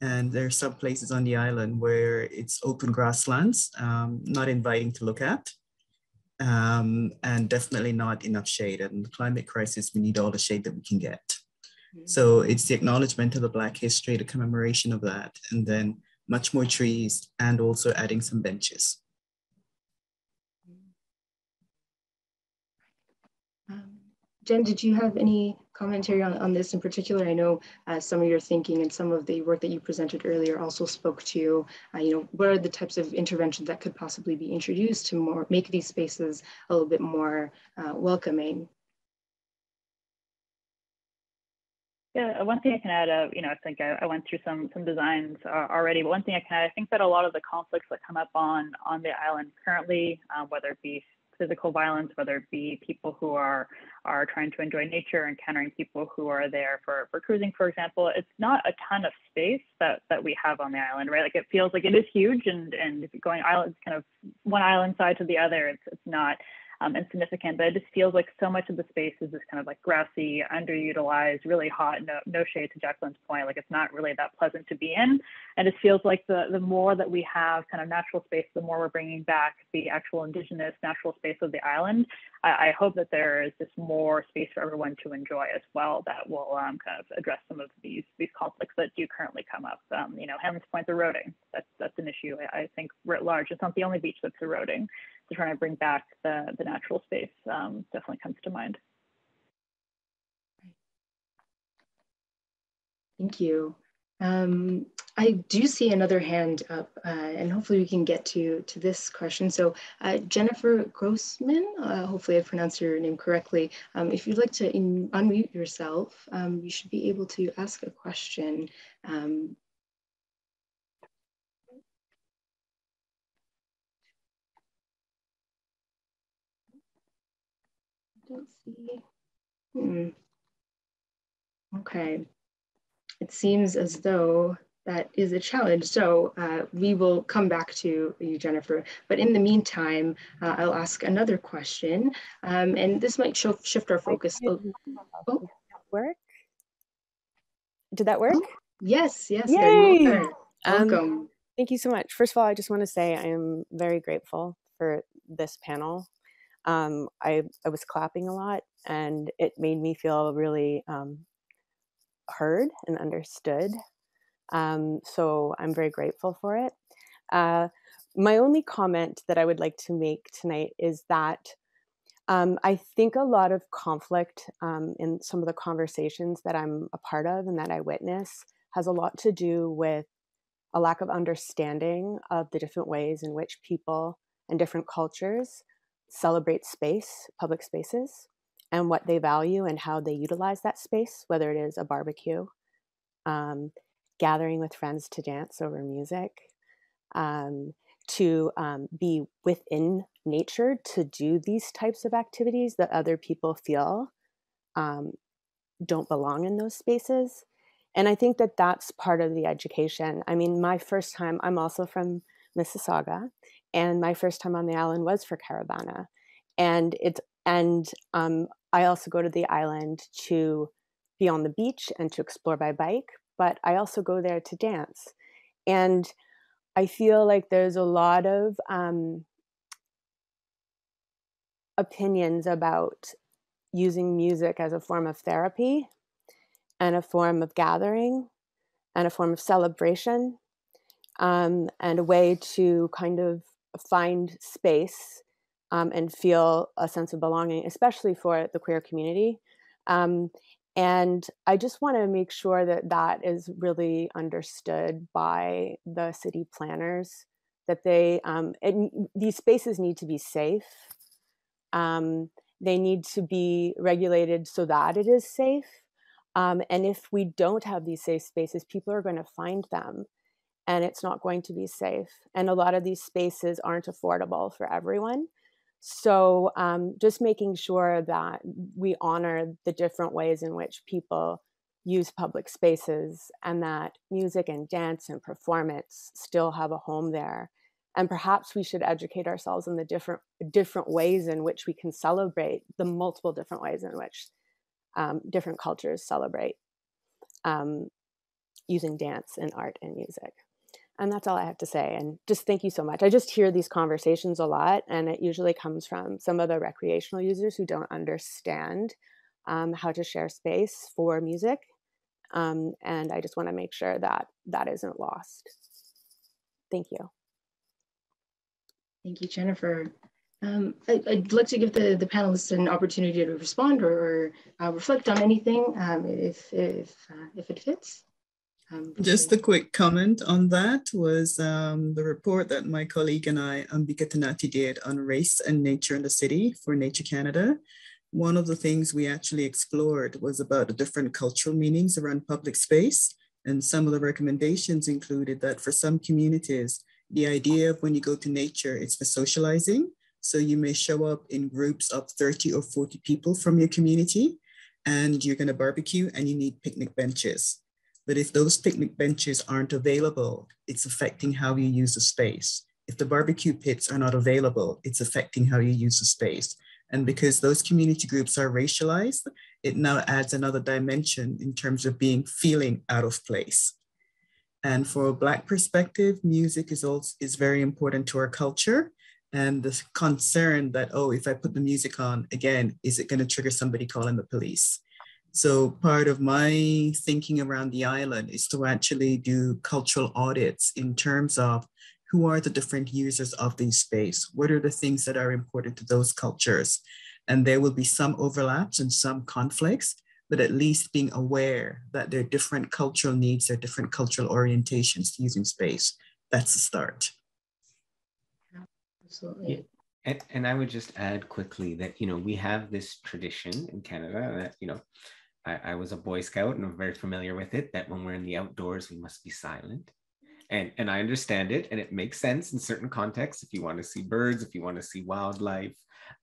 and there are some places on the island where it's open grasslands, um, not inviting to look at, um, and definitely not enough shade. And the climate crisis, we need all the shade that we can get. Mm-hmm. So it's the acknowledgement of the Black history, the commemoration of that, and then much more trees, and also adding some benches. Um, Jen, did you have any commentary on, on this in particular? I know uh, some of your thinking and some of the work that you presented earlier also spoke to, uh, you know, what are the types of interventions that could possibly be introduced to more make these spaces a little bit more uh, welcoming? Yeah, one thing I can add, uh, you know, I think I, I, went through some some designs uh, already, but one thing I can add, I think that a lot of the conflicts that come up on on the island currently, uh, whether it be physical violence, whether it be people who are are trying to enjoy nature, encountering people who are there for, for cruising, for example, it's not a ton of space that, that we have on the island, right? Like it feels like it is huge and, and going island, kind of one island side to the other, it's, it's not um, significant, but it just feels like so much of the space is just kind of like grassy, underutilized, really hot, no, no shade to Jacqueline's point. Like it's not really that pleasant to be in. And it feels like the, the more that we have kind of natural space, the more we're bringing back the actual indigenous natural space of the island. I, I hope that there is just more space for everyone to enjoy as well that will um, kind of address some of these these conflicts that do currently come up. Um, you know, Hanlan's Point's eroding. That's that's an issue. I, think writ large. It's not the only beach that's eroding to try to bring back the, the natural space um, definitely comes to mind. Thank you. Um, I do see another hand up, uh, and hopefully we can get to, to this question. So uh, Jennifer Grossman, uh, hopefully I pronounced your name correctly. Um, if you'd like to in, unmute yourself, um, you should be able to ask a question. Um, don't see. Hmm. Okay. It seems as though that is a challenge. So uh, we will come back to you, Jennifer. But in the meantime, uh, I'll ask another question. Um, and this might show, shift our focus. Oh. Work? Did that work? Oh, yes, yes. Yay! Um, Welcome. Um, thank you so much. First of all, I just want to say I am very grateful for this panel um, I, I was clapping a lot and it made me feel really um, heard and understood. Um, so I'm very grateful for it. Uh, my only comment that I would like to make tonight is that um, I think a lot of conflict um, in some of the conversations that I'm a part of and that I witness has a lot to do with a lack of understanding of the different ways in which people and different cultures celebrate space, public spaces, and what they value and how they utilize that space, whether it is a barbecue, um, gathering with friends to dance over music, um, to um, be within nature to do these types of activities that other people feel um, don't belong in those spaces. And I think that that's part of the education. I mean, my first time, I'm also from Mississauga, and my first time on the island was for Caribana. And it's and um, I also go to the island to be on the beach and to explore by bike, but I also go there to dance. And I feel like there's a lot of um, opinions about using music as a form of therapy and a form of gathering and a form of celebration um, and a way to kind of find space um, and feel a sense of belonging, especially for the queer community. Um, and I just want to make sure that that is really understood by the city planners, that they, um, these spaces need to be safe. Um, they need to be regulated so that it is safe. Um, and if we don't have these safe spaces, people are going to find them and it's not going to be safe. And a lot of these spaces aren't affordable for everyone. So um, just making sure that we honor the different ways in which people use public spaces and that music and dance and performance still have a home there. And perhaps we should educate ourselves in the different different ways in which we can celebrate the multiple different ways in which um, different cultures celebrate um, using dance and art and music. And that's all I have to say. And just thank you so much. I just hear these conversations a lot, and it usually comes from some of the recreational users who don't understand um, how to share space for music. Um, and I just want to make sure that that isn't lost. Thank you. Thank you, Jennifer. Um, I, would like to give the, the panelists an opportunity to respond or, or uh, reflect on anything um, if, if, uh, if it fits. Um, Just a quick comment on that was um, the report that my colleague and I, Ambika Tenneti, did on race and nature in the city for Nature Canada. One of the things we actually explored was about the different cultural meanings around public space. And some of the recommendations included that for some communities, the idea of when you go to nature, it's for socializing. So you may show up in groups of 30 or 40 people from your community, and you're gonna barbecue and you need picnic benches. But if those picnic benches aren't available, it's affecting how you use the space. If the barbecue pits are not available, it's affecting how you use the space. And because those community groups are racialized, it now adds another dimension in terms of being feeling out of place. And for a Black perspective, music is also is very important to our culture. And the concern that, oh, if I put the music on again, is it going to trigger somebody calling the police? So part of my thinking around the island is to actually do cultural audits in terms of who are the different users of the space? What are the things that are important to those cultures? And there will be some overlaps and some conflicts, but at least being aware that there are different cultural needs, there are different cultural orientations to using space. That's the start. Absolutely. Yeah. And, and I would just add quickly that, you know, we have this tradition in Canada that, you know, I, I was a Boy Scout and I'm very familiar with it that when we're in the outdoors, we must be silent. And, and I understand it and it makes sense in certain contexts if you want to see birds, if you want to see wildlife.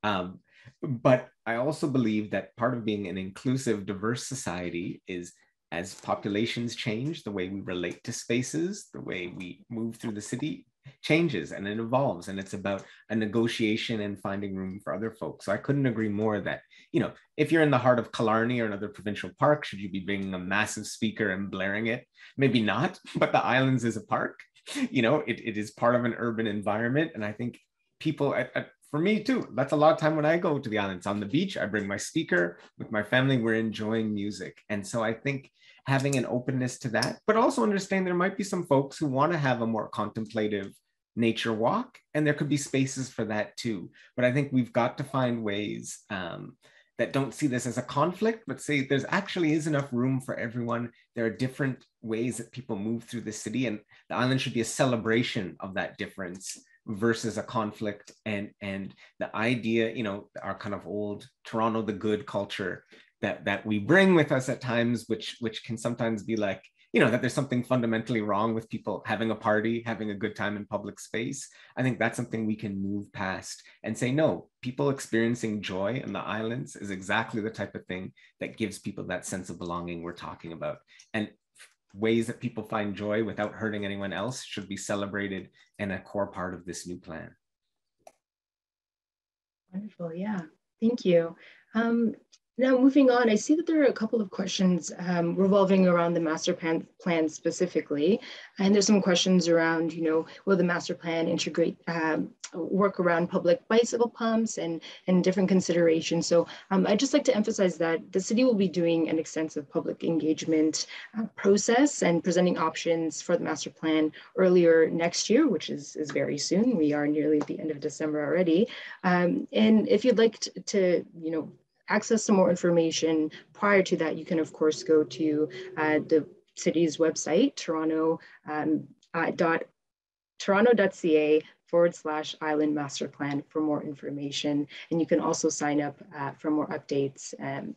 Um, but I also believe that part of being an inclusive, diverse society is as populations change, the way we relate to spaces, the way we move through the city changes and it evolves and it's about a negotiation and finding room for other folks. So i couldn't agree more that you know if you're in the heart of killarney or another provincial park should you be bringing a massive speaker and blaring it? Maybe not but the islands is a park. You know it, it is part of an urban environment. And i think people for me too that's a lot of time when i go to the islands. On the beach i bring my speaker with my family. We're enjoying music. And so i think having an openness to that, but also understand there might be some folks who want to have a more contemplative nature walk, and there could be spaces for that too. But I think we've got to find ways um, that don't see this as a conflict, but say there's actually is enough room for everyone. There are different ways that people move through the city, and the island should be a celebration of that difference versus a conflict and and the idea you know our kind of old toronto the good culture that that we bring with us at times which which can sometimes be like you know that there's something fundamentally wrong with people having a party having a good time in public space. I think that's something we can move past and say no people experiencing joy in the islands is exactly the type of thing that gives people that sense of belonging we're talking about. And ways that people find joy without hurting anyone else should be celebrated and a core part of this new plan. Wonderful. Yeah. Thank you. Um, Now, moving on, I see that there are a couple of questions um, revolving around the master plan, plan specifically. And there's some questions around, you know, will the master plan integrate um, work around public bicycle pumps and, and different considerations. So um, I'd just like to emphasize that the city will be doing an extensive public engagement uh, process and presenting options for the master plan earlier next year, which is, is very soon. We are nearly at the end of December already. Um, and if you'd like to, to you know, access some more information prior to that, you can of course go to uh, the city's website, Toronto um, uh, dot toronto.ca forward slash island master plan for more information. And you can also sign up uh, for more updates um,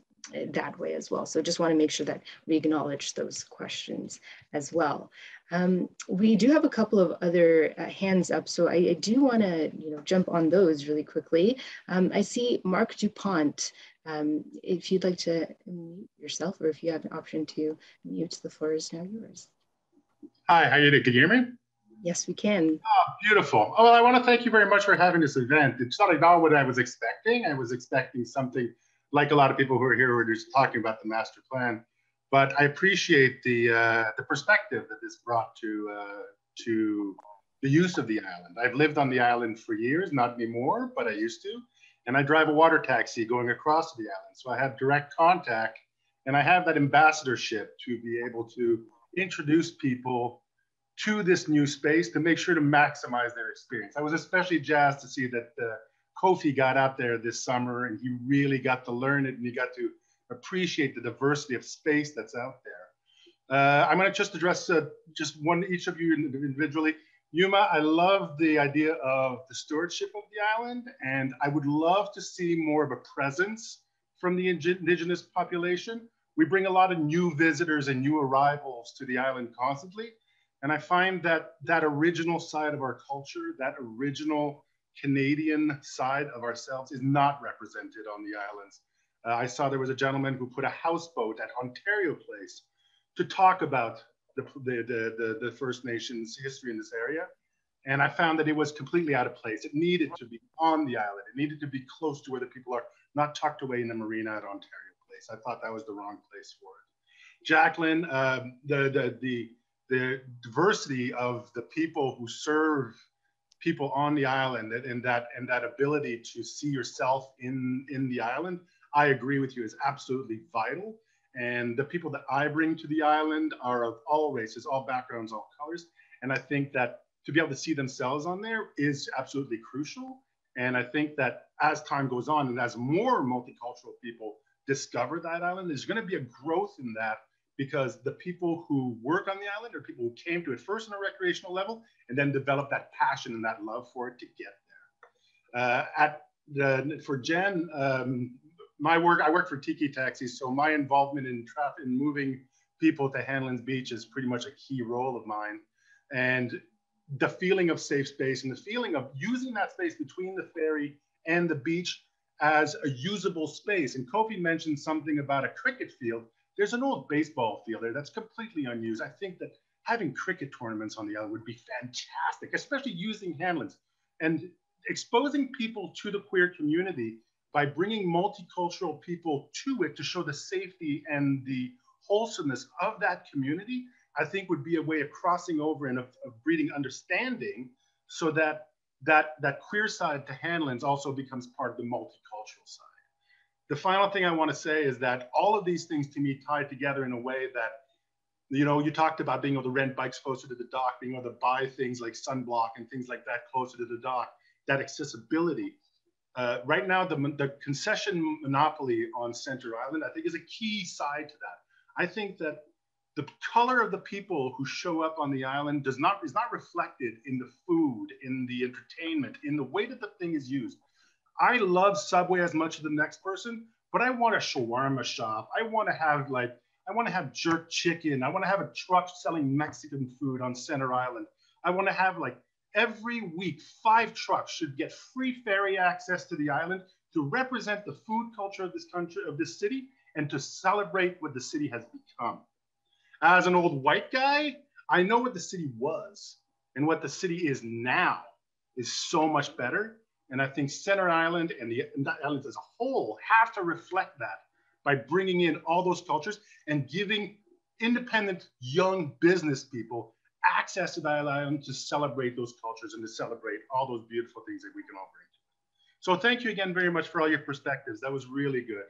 that way as well. So just want to make sure that we acknowledge those questions as well. Um, we do have a couple of other uh, hands up, so I, I do want to you know jump on those really quickly. Um, I see Mark Dupont um, if you'd like to mute yourself or if you have an option to mute, the floor is now yours. Hi, how you doing? Can you hear me? Yes, we can. Oh, beautiful. Oh, well, I want to thank you very much for having this event. It's not at all what I was expecting. I was expecting something like a lot of people who are here who are just talking about the master plan. But I appreciate the uh, the perspective that this brought to uh, to the use of the island. I've lived on the island for years, not anymore, but I used to and I drive a water taxi going across the island. So I have direct contact and I have that ambassadorship to be able to introduce people to this new space to make sure to maximize their experience. I was especially jazzed to see that uh, Kofi got out there this summer and he really got to learn it and he got to appreciate the diversity of space that's out there. Uh, I'm going to just address uh, just one each of you individually. Yuma, I love the idea of the stewardship of the island, and I would love to see more of a presence from the indigenous population. We bring a lot of new visitors and new arrivals to the island constantly. And I find that that original side of our culture, that original Canadian side of ourselves is not represented on the islands. Uh, I saw there was a gentleman who put a houseboat at Ontario Place to talk about the, the, the, the First Nations history in this area. And I found that it was completely out of place. It needed to be on the island. It needed to be close to where the people are, not tucked away in the marina at Ontario Place. I thought that was the wrong place for it. Jacqueline, um, the, the, the, the diversity of the people who serve people on the island and that and that ability to see yourself in in the island i agree with you is absolutely vital and the people that I bring to the island are of all races, all backgrounds, all colors. And I think that to be able to see themselves on there is absolutely crucial. And I think that as time goes on and as more multicultural people discover that island, there's going to be a growth in that because the people who work on the island are people who came to it first on a recreational level and then develop that passion and that love for it to get there. Uh, at the, for Jen, um, my work, I work for Tiki Taxis, so my involvement in moving people to Hanlan's Beach is pretty much a key role of mine. And the feeling of safe space and the feeling of using that space between the ferry and the beach as a usable space. And Kofi mentioned something about a cricket field. There's an old baseball field there that's completely unused. I think that having cricket tournaments on the island would be fantastic, especially using Hanlan's and exposing people to the queer community by bringing multicultural people to it to show the safety and the wholesomeness of that community, I think would be a way of crossing over and of, of breeding understanding so that that, that queer side to Hanlan's also becomes part of the multicultural side. The final thing I want to say is that all of these things to me tie together in a way that, you know, you talked about being able to rent bikes closer to the dock, being able to buy things like sunblock and things like that closer to the dock, that accessibility. Uh, right now, the, the concession monopoly on Center Island, I think, is a key side to that. I think that the color of the people who show up on the island does not is not reflected in the food, in the entertainment, in the way that the thing is used. I love Subway as much as the next person, but I want a shawarma shop. I want to have like I want to have jerk chicken. I want to have a truck selling Mexican food on Center Island. I want to have like every week, five trucks should get free ferry access to the island to represent the food culture of this country, of this city, and to celebrate what the city has become. As an old white guy, I know what the city was and what the city is now is so much better. And I think Center Island and the, and the islands as a whole have to reflect that. by bringing in all those cultures and giving independent young business people access to the island to celebrate those cultures and to celebrate all those beautiful things that we can all bring. So thank you again very much for all your perspectives. That was really good.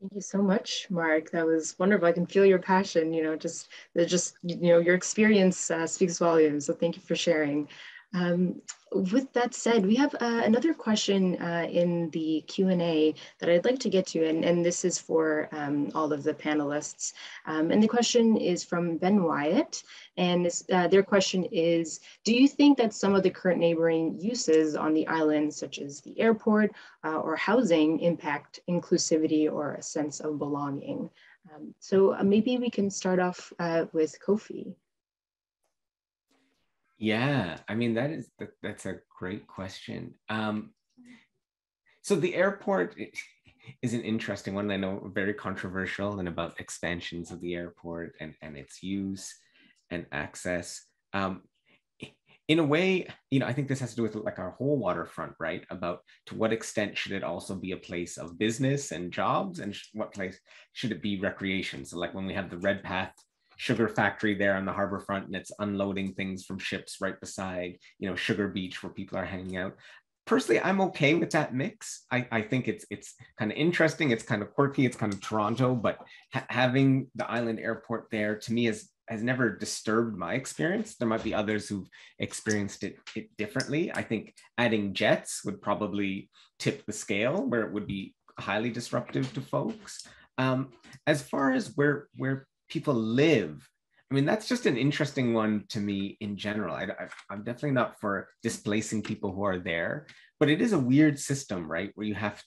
Thank you so much, Mark. That was wonderful. I can feel your passion. You know, just just you know your experience uh, speaks volumes. So thank you for sharing. Um, with that said, we have uh, another question uh, in the Q&A that I'd like to get to, and, and this is for um, all of the panelists. Um, and the question is from Ben Wyatt, and this, uh, their question is, do you think that some of the current neighboring uses on the island, such as the airport uh, or housing, impact inclusivity or a sense of belonging? Um, so uh, maybe we can start off uh, with Kofi. Yeah, I mean that is that, that's a great question. Um, so the airport is an interesting one. I know very controversial and about expansions of the airport and and its use and access. Um, in a way, you know, I think this has to do with like our whole waterfront, right? About to what extent should it also be a place of business and jobs, and what place should it be recreation? So, like when we have the Redpath sugar factory there on the harbor front and it's unloading things from ships right beside you know sugar beach where people are hanging out. Personally i'm okay with that mix. I, I think it's it's kind of interesting it's kind of quirky it's kind of toronto but ha- having the island airport there to me is has never disturbed my experience. There might be others who've experienced it, it differently. I think adding jets would probably tip the scale where it would be highly disruptive to folks. Um, as far as where where people live. I mean, that's just an interesting one to me in general. I, am definitely not for displacing people who are there, but it is a weird system, right? Where you have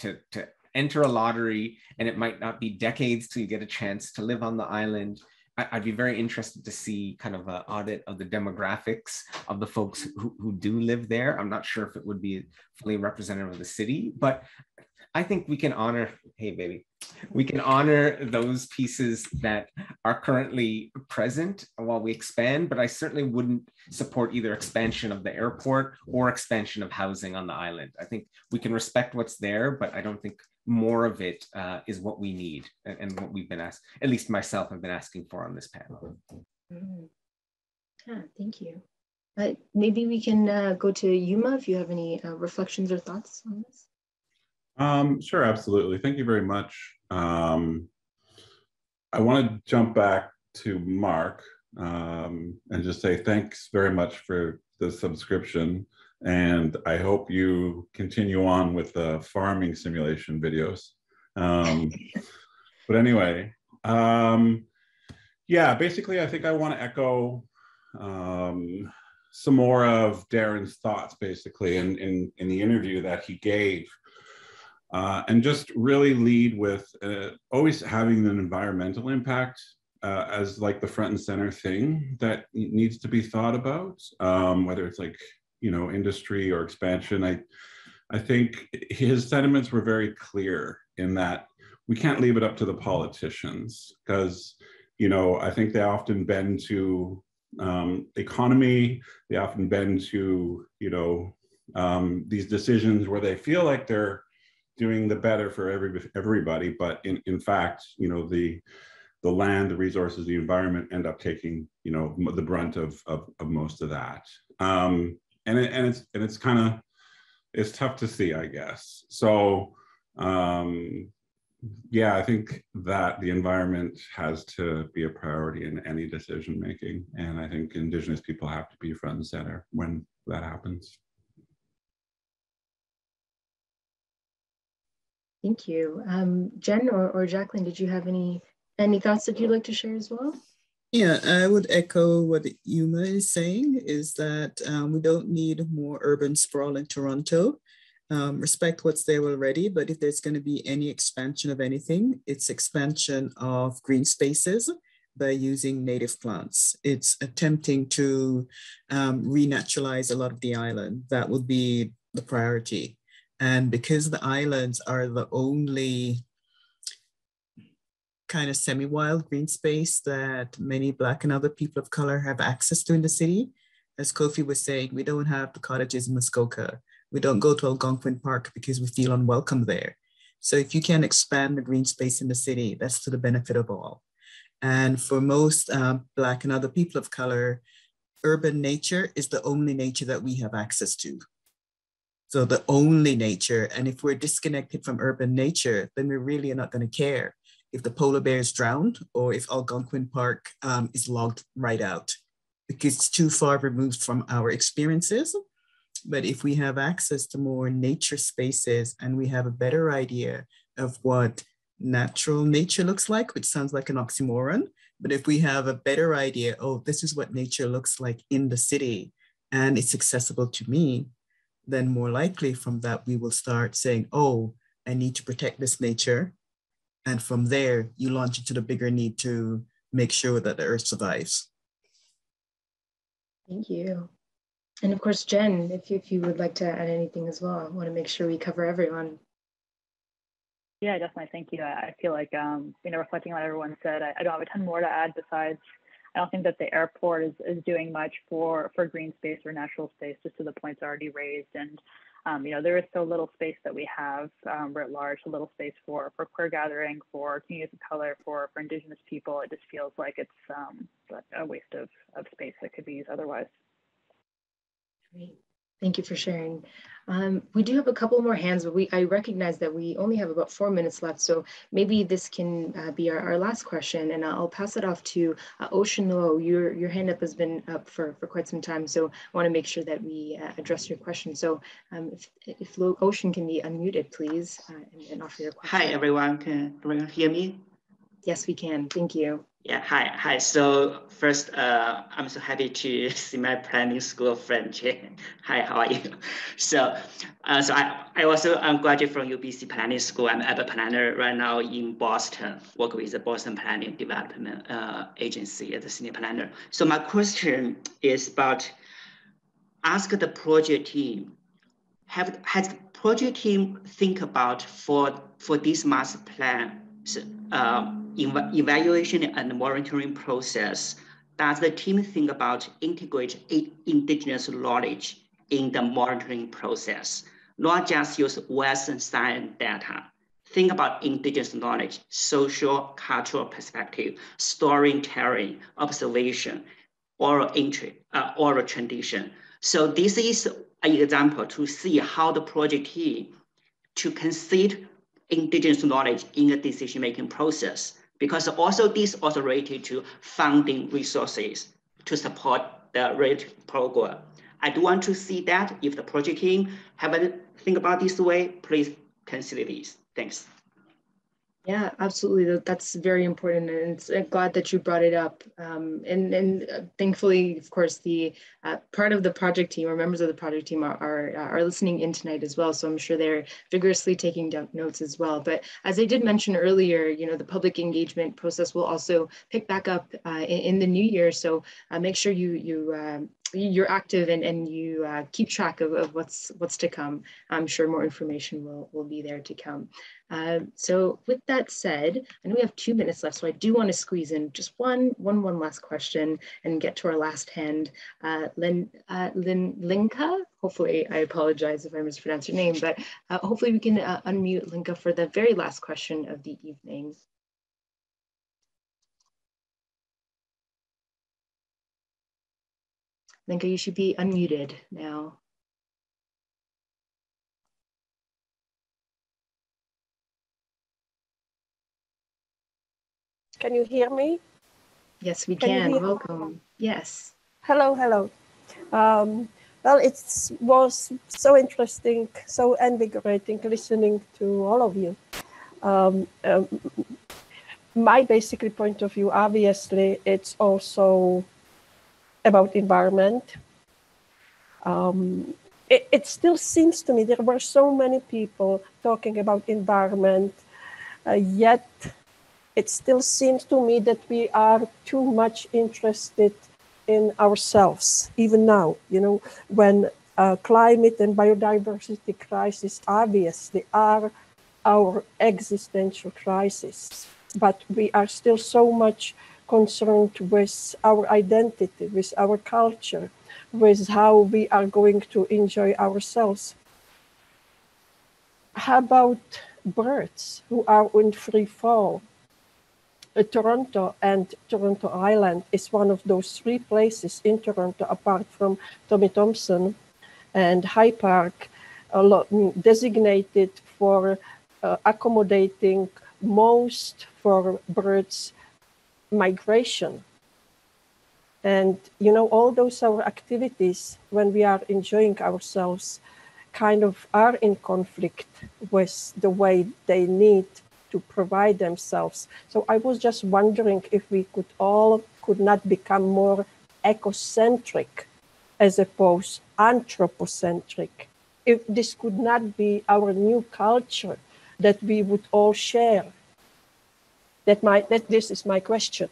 to, to enter a lottery and it might not be decades till you get a chance to live on the island. I, would be very interested to see kind of an audit of the demographics of the folks who, who do live there. I'm not sure if it would be fully representative of the city, but I think we can honor, hey, baby, we can honor those pieces that are currently present while we expand, but I certainly wouldn't support either expansion of the airport or expansion of housing on the island. I think we can respect what's there, but I don't think more of it uh, is what we need and, and, what we've been asked, at least myself, have been asking for on this panel. Mm. Thank you. Maybe we can uh, go to Yuma if you have any uh, reflections or thoughts on this. Um, sure, absolutely. Thank you very much. Um, I want to jump back to Mark um, and just say thanks very much for the subscription. And I hope you continue on with the farming simulation videos. Um, but anyway, um, yeah, basically, I think I want to echo um, some more of Darren's thoughts, basically, in, in, in the interview that he gave uh, and just really lead with uh, always having an environmental impact uh, as like the front and center thing that needs to be thought about, um, whether it's like you know industry or expansion. I I think his sentiments were very clear in that we can't leave it up to the politicians because you know I think they often bend to um, economy. They often bend to you know um, these decisions where they feel like they're doing the better for every everybody but in in fact you know the the land the resources the environment end up taking you know the brunt of of, of most of that. Um and it, and it's and it's kind of it's tough to see i guess. So um yeah i think that the environment has to be a priority in any decision making and i think indigenous people have to be front and center when that happens Thank you. Um, Jen or, or Jacqueline, did you have any any thoughts that you'd like to share as well? Yeah, I would echo what Yuma is saying, is that um, we don't need more urban sprawl in Toronto. Um, respect what's there already, but if there's going to be any expansion of anything, it's expansion of green spaces by using native plants. It's attempting to um, renaturalize a lot of the island. That would be the priority. And because the islands are the only kind of semi-wild green space that many Black and other people of color have access to in the city, as Kofi was saying, we don't have the cottages in Muskoka. We don't go to Algonquin Park because we feel unwelcome there. So if you can expand the green space in the city, that's to the benefit of all. And for most um, Black and other people of color, urban nature is the only nature that we have access to. So the only nature, and if we're disconnected from urban nature, then we really are not gonna care if the polar bear is drowned or if Algonquin Park um, is logged right out because it's too far removed from our experiences. But if we have access to more nature spaces and we have a better idea of what natural nature looks like, which sounds like an oxymoron, but if we have a better idea, oh, this is what nature looks like in the city and it's accessible to me, then more likely from that we will start saying, oh, I need to protect this nature. And from there, you launch into the bigger need to make sure that the earth survives. Thank you. And of course, Jen, if you, if you would like to add anything as well, I want to make sure we cover everyone. Yeah, definitely. Thank you. I feel like, um, you know, reflecting on what everyone said, I, I don't have a ton more to add besides I don't think that the airport is, is doing much for, for green space or natural space, just to the points already raised. And, um, you know, there is so little space that we have um, writ large, a little space for, for queer gathering, for communities of color, for, for indigenous people. It just feels like it's um, a waste of, of space that could be used otherwise. Great. Thank you for sharing. Um, we do have a couple more hands, but we I recognize that we only have about four minutes left. So maybe this can uh, be our, our last question and I'll pass it off to uh, Ocean Low. Your, your hand up has been up for, for quite some time. So I wanna make sure that we uh, address your question. So um, if, if Ocean can be unmuted, please, uh, and, and offer your question. Hi, everyone. Can everyone hear me? Yes, we can. Thank you. Yeah, hi, hi. So first, uh, I'm so happy to see my planning school friend. Hi, how are you? So, uh, so I, I also I'm graduate from UBC Planning School. I'm a planner right now in Boston, work with the Boston Planning Development uh, Agency as a senior planner. So my question is about, ask the project team, have has the project team think about for, for this master plan, uh, ev evaluation and monitoring process, does the team think about integrate indigenous knowledge in the monitoring process, not just use Western science data? Think about indigenous knowledge, social, cultural perspective, storytelling, observation, oral entry, uh, oral tradition. So this is an example to see how the project team to consider indigenous knowledge in the decision-making process because also this also related to funding resources to support the READ program. I do want to see that if the project team haven't think about this way, please consider this. Thanks. Yeah, absolutely. That's very important, and I'm uh, glad that you brought it up. Um, and and uh, thankfully, of course, the uh, part of the project team or members of the project team are, are uh, are listening in tonight as well. So I'm sure they're vigorously taking notes as well. But as I did mention earlier, you know, the public engagement process will also pick back up uh, in, in, the new year. So uh, make sure you you you're active and, and you uh, keep track of, of what's what's to come. I'm sure more information will, will be there to come. Uh, so with that said, I know we have two minutes left, so I do want to squeeze in just one, one, one last question and get to our last hand. Uh, Lin, uh, Lin, Linka, hopefully, I apologize if I mispronounced your name, but uh, hopefully we can uh, unmute Linka for the very last question of the evening. Linka, you should be unmuted now. Can you hear me? Yes, we can. can. Welcome. Yes. Hello, hello. Um, well, it was so interesting, so invigorating listening to all of you. Um, um, my basically point of view, obviously, it's also about environment. Um, it, it, still seems to me there were so many people talking about environment, uh, yet it still seems to me that we are too much interested in ourselves, even now. You know, when uh, climate and biodiversity crisis obviously are our existential crisis, but we are still so much concerned with our identity, with our culture, with how we are going to enjoy ourselves. How about birds who are in free fall. Uh, Toronto and Toronto Island is one of those three places in Toronto, apart from Tommy Thompson and High Park, lot, designated for uh, accommodating most for birds migration. And, you know, all those our activities when we are enjoying ourselves kind of are in conflict with the way they need to provide themselves. So I was just wondering if we could all could not become more ecocentric as opposed anthropocentric. If this could not be our new culture that we would all share. That my that this is my question.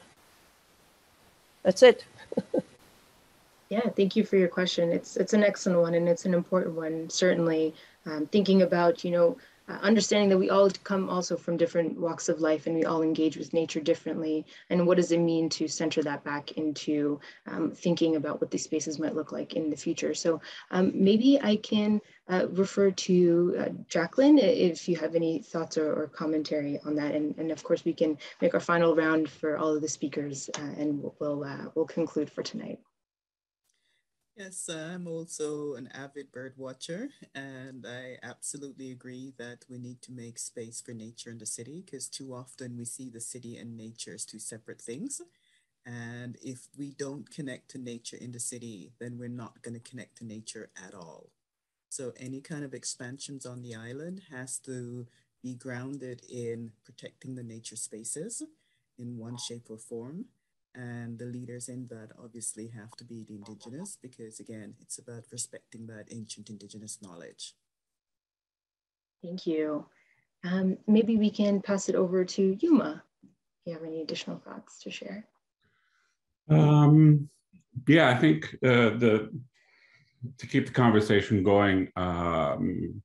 That's it. yeah, thank you for your question. It's it's an excellent one and it's an important one. Certainly, um, thinking about you know uh, understanding that we all come also from different walks of life and we all engage with nature differently. And what does it mean to center that back into um, thinking about what these spaces might look like in the future? So um, maybe I can uh, refer to uh, Jacqueline if you have any thoughts or, or, commentary on that. And, and of course, we can make our final round for all of the speakers uh, and we'll, uh, we'll conclude for tonight. Yes, I'm also an avid bird watcher, and I absolutely agree that we need to make space for nature in the city because too often we see the city and nature as two separate things. And if we don't connect to nature in the city, then we're not going to connect to nature at all. So any kind of expansions on the island has to be grounded in protecting the nature spaces in one shape or form and the leaders in that obviously have to be the indigenous because again, it's about respecting that ancient indigenous knowledge. Thank you. Um, maybe we can pass it over to Yuma. If you have any additional thoughts to share? Um, yeah, I think uh, the to keep the conversation going, um,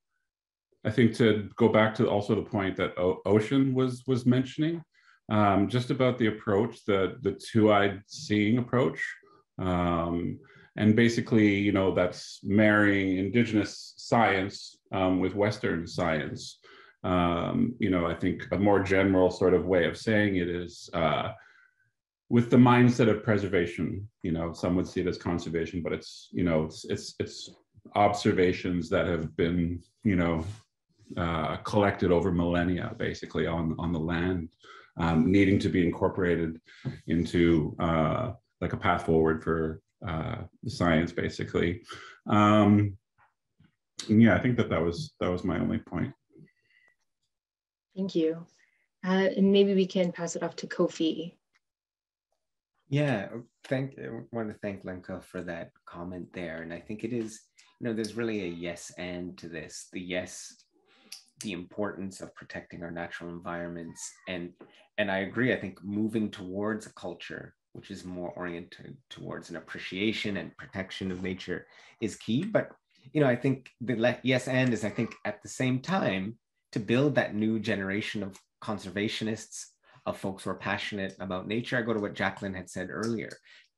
I think to go back to also the point that o Ocean was was mentioning, um, just about the approach, the the two-eyed seeing approach, um, and basically, you know, that's marrying indigenous science um, with Western science. Um, you know, I think a more general sort of way of saying it is uh, with the mindset of preservation. You know, some would see it as conservation, but it's you know, it's it's it's observations that have been you know uh, collected over millennia, basically on on the land um, needing to be incorporated into uh, like a path forward for uh, science, basically. Um, yeah, I think that that was that was my only point. Thank you. Uh, and maybe we can pass it off to Kofi. Yeah, thank. I want to thank Lenka for that comment there, and I think it is. You know, there's really a yes and to this. The yes the importance of protecting our natural environments. And and i agree i think moving towards a culture which is more oriented towards an appreciation and protection of nature is key. But you know i think the yes and is i think at the same time to build that new generation of conservationists of folks who are passionate about nature i go to what jacqueline had said earlier.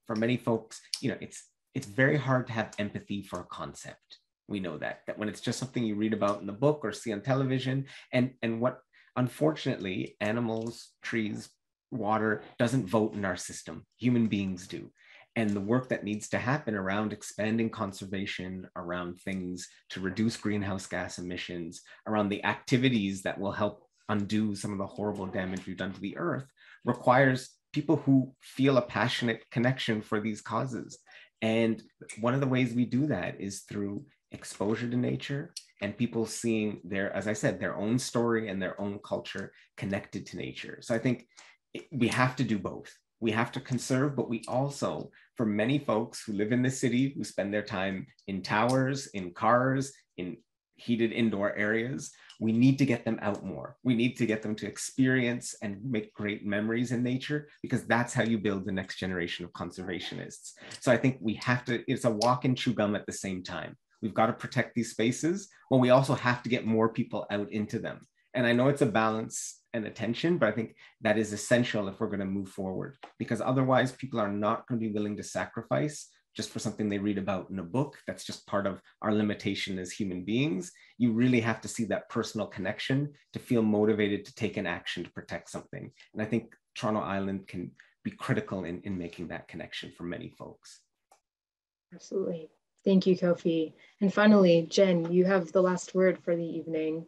For many folks you know it's it's very hard to have empathy for a concept we know that that when it's just something you read about in the book or see on television and and what unfortunately animals trees water doesn't vote in our system. Human beings do. And the work that needs to happen around expanding conservation around things to reduce greenhouse gas emissions around the activities that will help undo some of the horrible damage we've done to the earth requires people who feel a passionate connection for these causes. And one of the ways we do that is through exposure to nature and people seeing their, as I said, their own story and their own culture connected to nature. So I think we have to do both. We have to conserve, but we also, for many folks who live in the city, who spend their time in towers, in cars, in heated indoor areas, we need to get them out more. We need to get them to experience and make great memories in nature because that's how you build the next generation of conservationists. So I think we have to, it's a walk and chew gum at the same time. We've got to protect these spaces, but we also have to get more people out into them. And I know it's a balance and attention, but I think that is essential if we're going to move forward because otherwise people are not going to be willing to sacrifice just for something they read about in a book. That's just part of our limitation as human beings. You really have to see that personal connection to feel motivated to take an action to protect something. And I think Toronto Island can be critical in, in making that connection for many folks. Absolutely. Thank you, Kofi. And finally, Jen, you have the last word for the evening.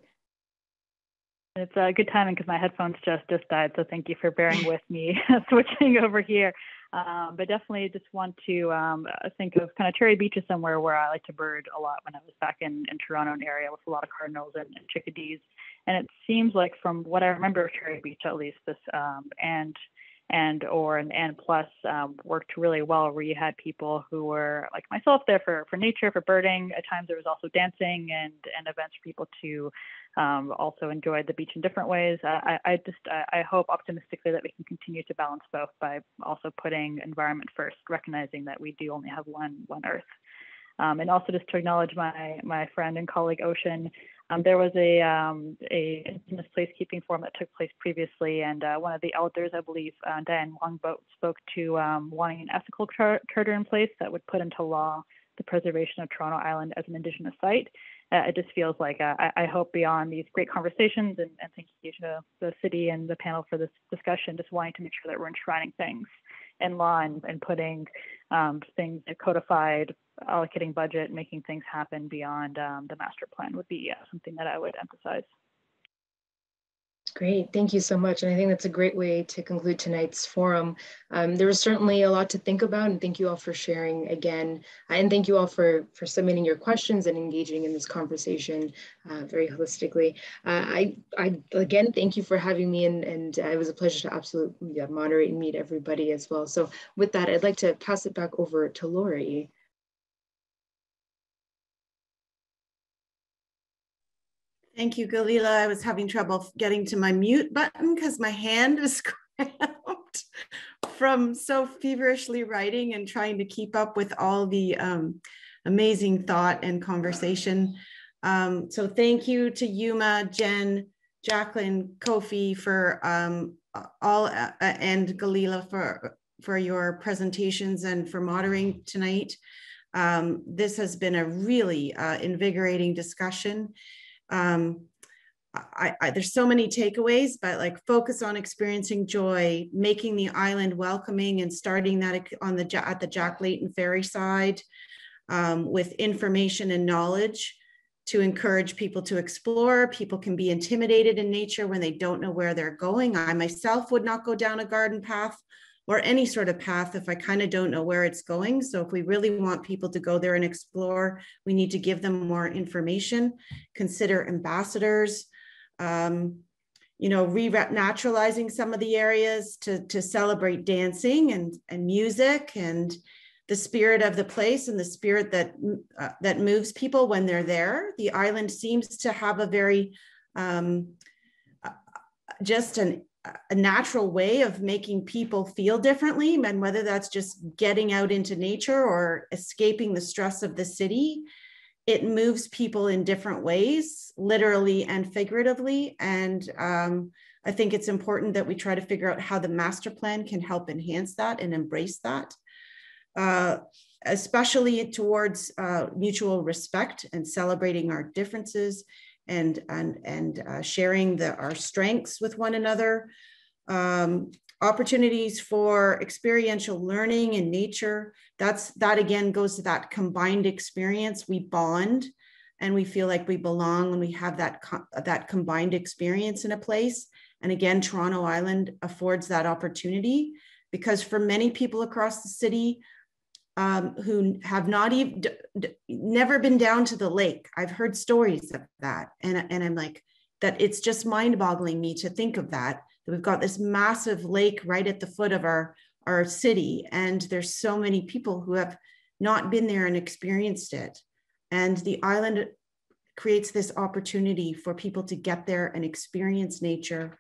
It's a good timing because my headphones just just died. So thank you for bearing with me switching over here. Um, but definitely just want to um, think of kind of Cherry Beach is somewhere where I like to bird a lot when I was back in, in Toronto and area with a lot of cardinals and, and, chickadees. And it seems like from what I remember of Cherry Beach, at least this um, and and or an and plus um, worked really well where you had people who were like myself there for for nature for birding. At times there was also dancing and and events for people to um, also enjoy the beach in different ways. I, I just I, I hope optimistically that we can continue to balance both by also putting environment first recognizing that we do only have one one earth. Um, and also just to acknowledge my my friend and colleague Ocean um, there was a um, a indigenous placekeeping forum that took place previously, and uh, one of the elders, I believe, uh, Diane Longboat, spoke to um, wanting an ethical char- charter in place that would put into law the preservation of Toronto Island as an indigenous site. Uh, it just feels like uh, I, I, hope beyond these great conversations, and, and thank you to the city and the panel for this discussion, just wanting to make sure that we're enshrining things in law and, and putting um, things codified, allocating budget, making things happen beyond um, the master plan would be uh, something that I would emphasize. Great, thank you so much. And I think that's a great way to conclude tonight's forum. Um, there was certainly a lot to think about and thank you all for sharing again. Uh, and thank you all for, for submitting your questions and engaging in this conversation uh, very holistically. Uh, I, I, again, thank you for having me and, and uh, it was a pleasure to absolutely yeah, moderate and meet everybody as well. So with that, I'd like to pass it back over to Lori. Thank you, Galila. I was having trouble getting to my mute button because my hand was cramped from so feverishly writing and trying to keep up with all the um, amazing thought and conversation. Um, so thank you to Yuma, Jen, Jacqueline, Kofi for um, all uh, and Galila for, for your presentations and for moderating tonight. Um, this has been a really uh, invigorating discussion um, I, I, there's so many takeaways, but like focus on experiencing joy, making the island welcoming, and starting that on the at the Jack Layton Ferry side um, with information and knowledge to encourage people to explore. People can be intimidated in nature when they don't know where they're going. I myself would not go down a garden path or any sort of path if I kind of don't know where it's going. So if we really want people to go there and explore, we need to give them more information, consider ambassadors, um, you know, re-naturalizing some of the areas to, to celebrate dancing and, and music and the spirit of the place and the spirit that, uh, that moves people when they're there. The island seems to have a very, um, uh, just an a natural way of making people feel differently and whether that's just getting out into nature or escaping the stress of the city it moves people in different ways literally and figuratively. And um, i think it's important that we try to figure out how the master plan can help enhance that and embrace that uh, especially towards uh, mutual respect and celebrating our differences and and and uh, sharing the, our strengths with one another um, opportunities for experiential learning in nature. That's that again goes to that combined experience. We bond and we feel like we belong when we have that co- that combined experience in a place. And again toronto island affords that opportunity because for many people across the city um, who have not even d- d- never been down to the lake. I've heard stories of that, and and I'm like that. It's just mind-boggling me to think of that. That we've got this massive lake right at the foot of our our city, and there's so many people who have not been there and experienced it, and the island creates this opportunity for people to get there and experience nature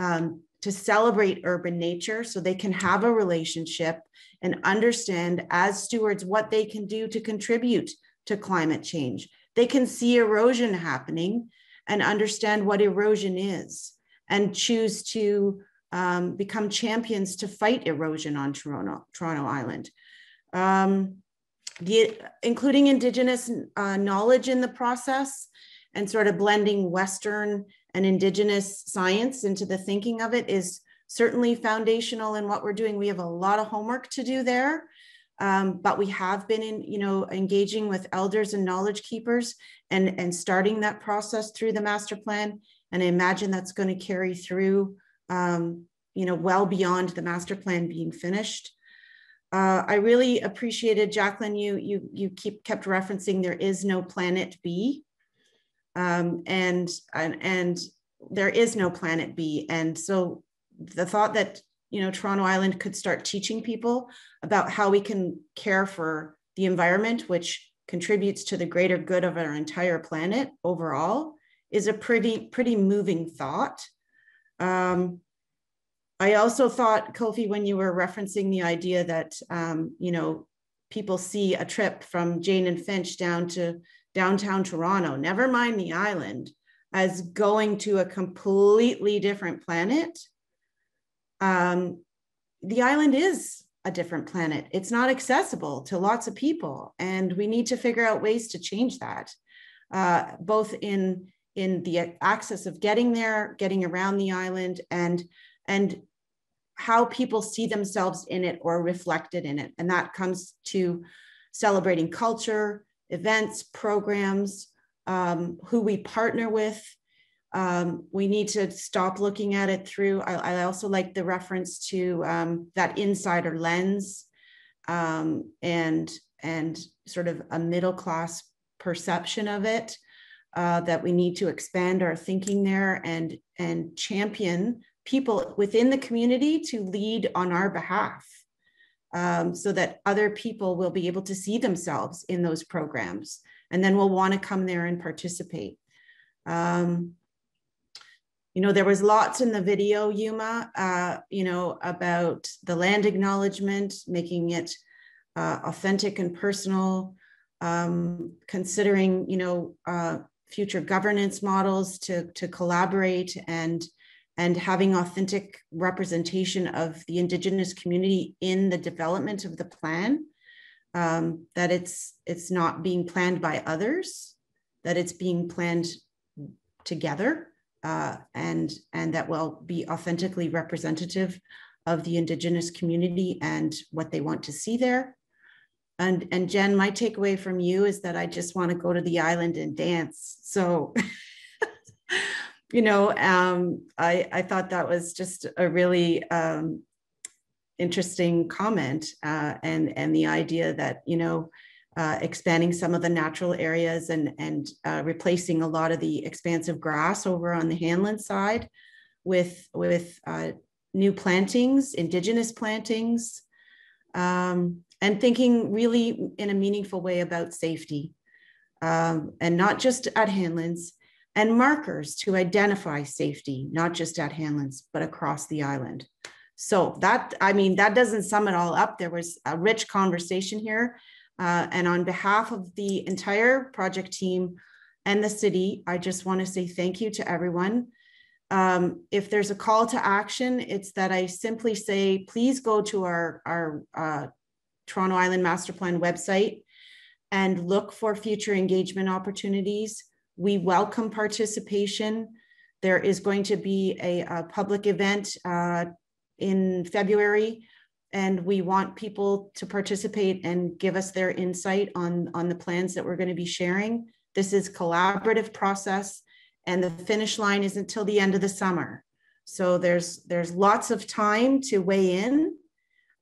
um, to celebrate urban nature so they can have a relationship and understand as stewards what they can do to contribute to climate change. They can see erosion happening and understand what erosion is and choose to um, become champions to fight erosion on Toronto, Toronto Island. Um, the, including indigenous uh, knowledge in the process and sort of blending Western and indigenous science into the thinking of it is certainly foundational in what we're doing. We have a lot of homework to do there. Um, but we have been in, you know, engaging with elders and knowledge keepers and, and starting that process through the master plan. And I imagine that's going to carry through, um, you know, well beyond the master plan being finished. Uh, I really appreciated Jacqueline. You you you keep kept referencing there is no planet B, um, and and and there is no planet B. And so the thought that you know Toronto Island could start teaching people about how we can care for the environment, which contributes to the greater good of our entire planet overall, is a pretty pretty moving thought. Um, I also thought, Kofi, when you were referencing the idea that um, you know people see a trip from Jane and Finch down to downtown Toronto, never mind the island, as going to a completely different planet. Um, the island is a different planet. It's not accessible to lots of people, and we need to figure out ways to change that, uh, both in in the access of getting there, getting around the island, and and how people see themselves in it or reflected in it, and that comes to celebrating culture, events, programs, um, who we partner with, um, we need to stop looking at it through. I, I also like the reference to um, that insider lens um, and and sort of a middle class perception of it. Uh, that we need to expand our thinking there and and champion people within the community to lead on our behalf, um, so that other people will be able to see themselves in those programs, and then will want to come there and participate. Um, you know, there was lots in the video, Yuma, uh, you know, about the land acknowledgement, making it uh, authentic and personal, um, considering, you know, uh, future governance models to, to collaborate and, and having authentic representation of the Indigenous community in the development of the plan, um, that it's, it's not being planned by others, that it's being planned together uh, and, and that will be authentically representative of the Indigenous community and what they want to see there. And, and Jen, my takeaway from you is that I just want to go to the island and dance. So, you know, um, I, I thought that was just a really um, interesting comment uh, and, and the idea that, you know, uh, expanding some of the natural areas and, and uh, replacing a lot of the expansive grass over on the Hanlan side with, with uh, new plantings, indigenous plantings, um, and thinking really in a meaningful way about safety. Um, and not just at Hanlan's, and markers to identify safety, not just at Hanlan's, but across the island. So that, I mean, that doesn't sum it all up. There was a rich conversation here uh, and on behalf of the entire project team and the city, I just want to say thank you to everyone. Um, if there's a call to action, it's that I simply say, please go to our, our uh, Toronto Island Master Plan website and look for future engagement opportunities. We welcome participation. There is going to be a, a public event uh, in February and we want people to participate and give us their insight on, on the plans that we're going to be sharing. This is collaborative process and the finish line is until the end of the summer. So there's there's lots of time to weigh in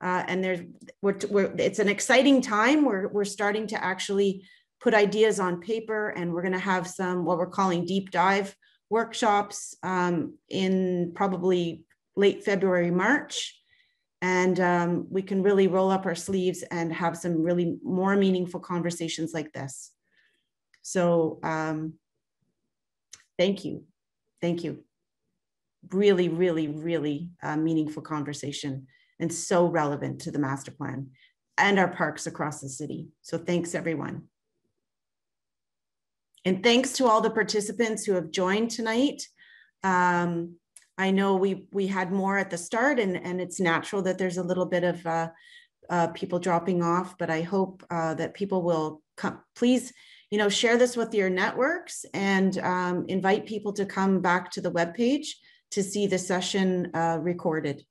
uh, and there's we're, we're, it's an exciting time. We're, we're starting to actually put ideas on paper and we're going to have some what we're calling deep dive workshops um, in probably late February, March and um, we can really roll up our sleeves and have some really more meaningful conversations like this. So um, thank you. Thank you. Really, really, really uh, meaningful conversation and so relevant to the master plan and our parks across the city. So thanks everyone. And thanks to all the participants who have joined tonight. Um, I know we we had more at the start, and and it's natural that there's a little bit of uh, uh, people dropping off, but I hope uh, that people will come. Please, you know, share this with your networks and um, invite people to come back to the webpage to see the session uh, recorded.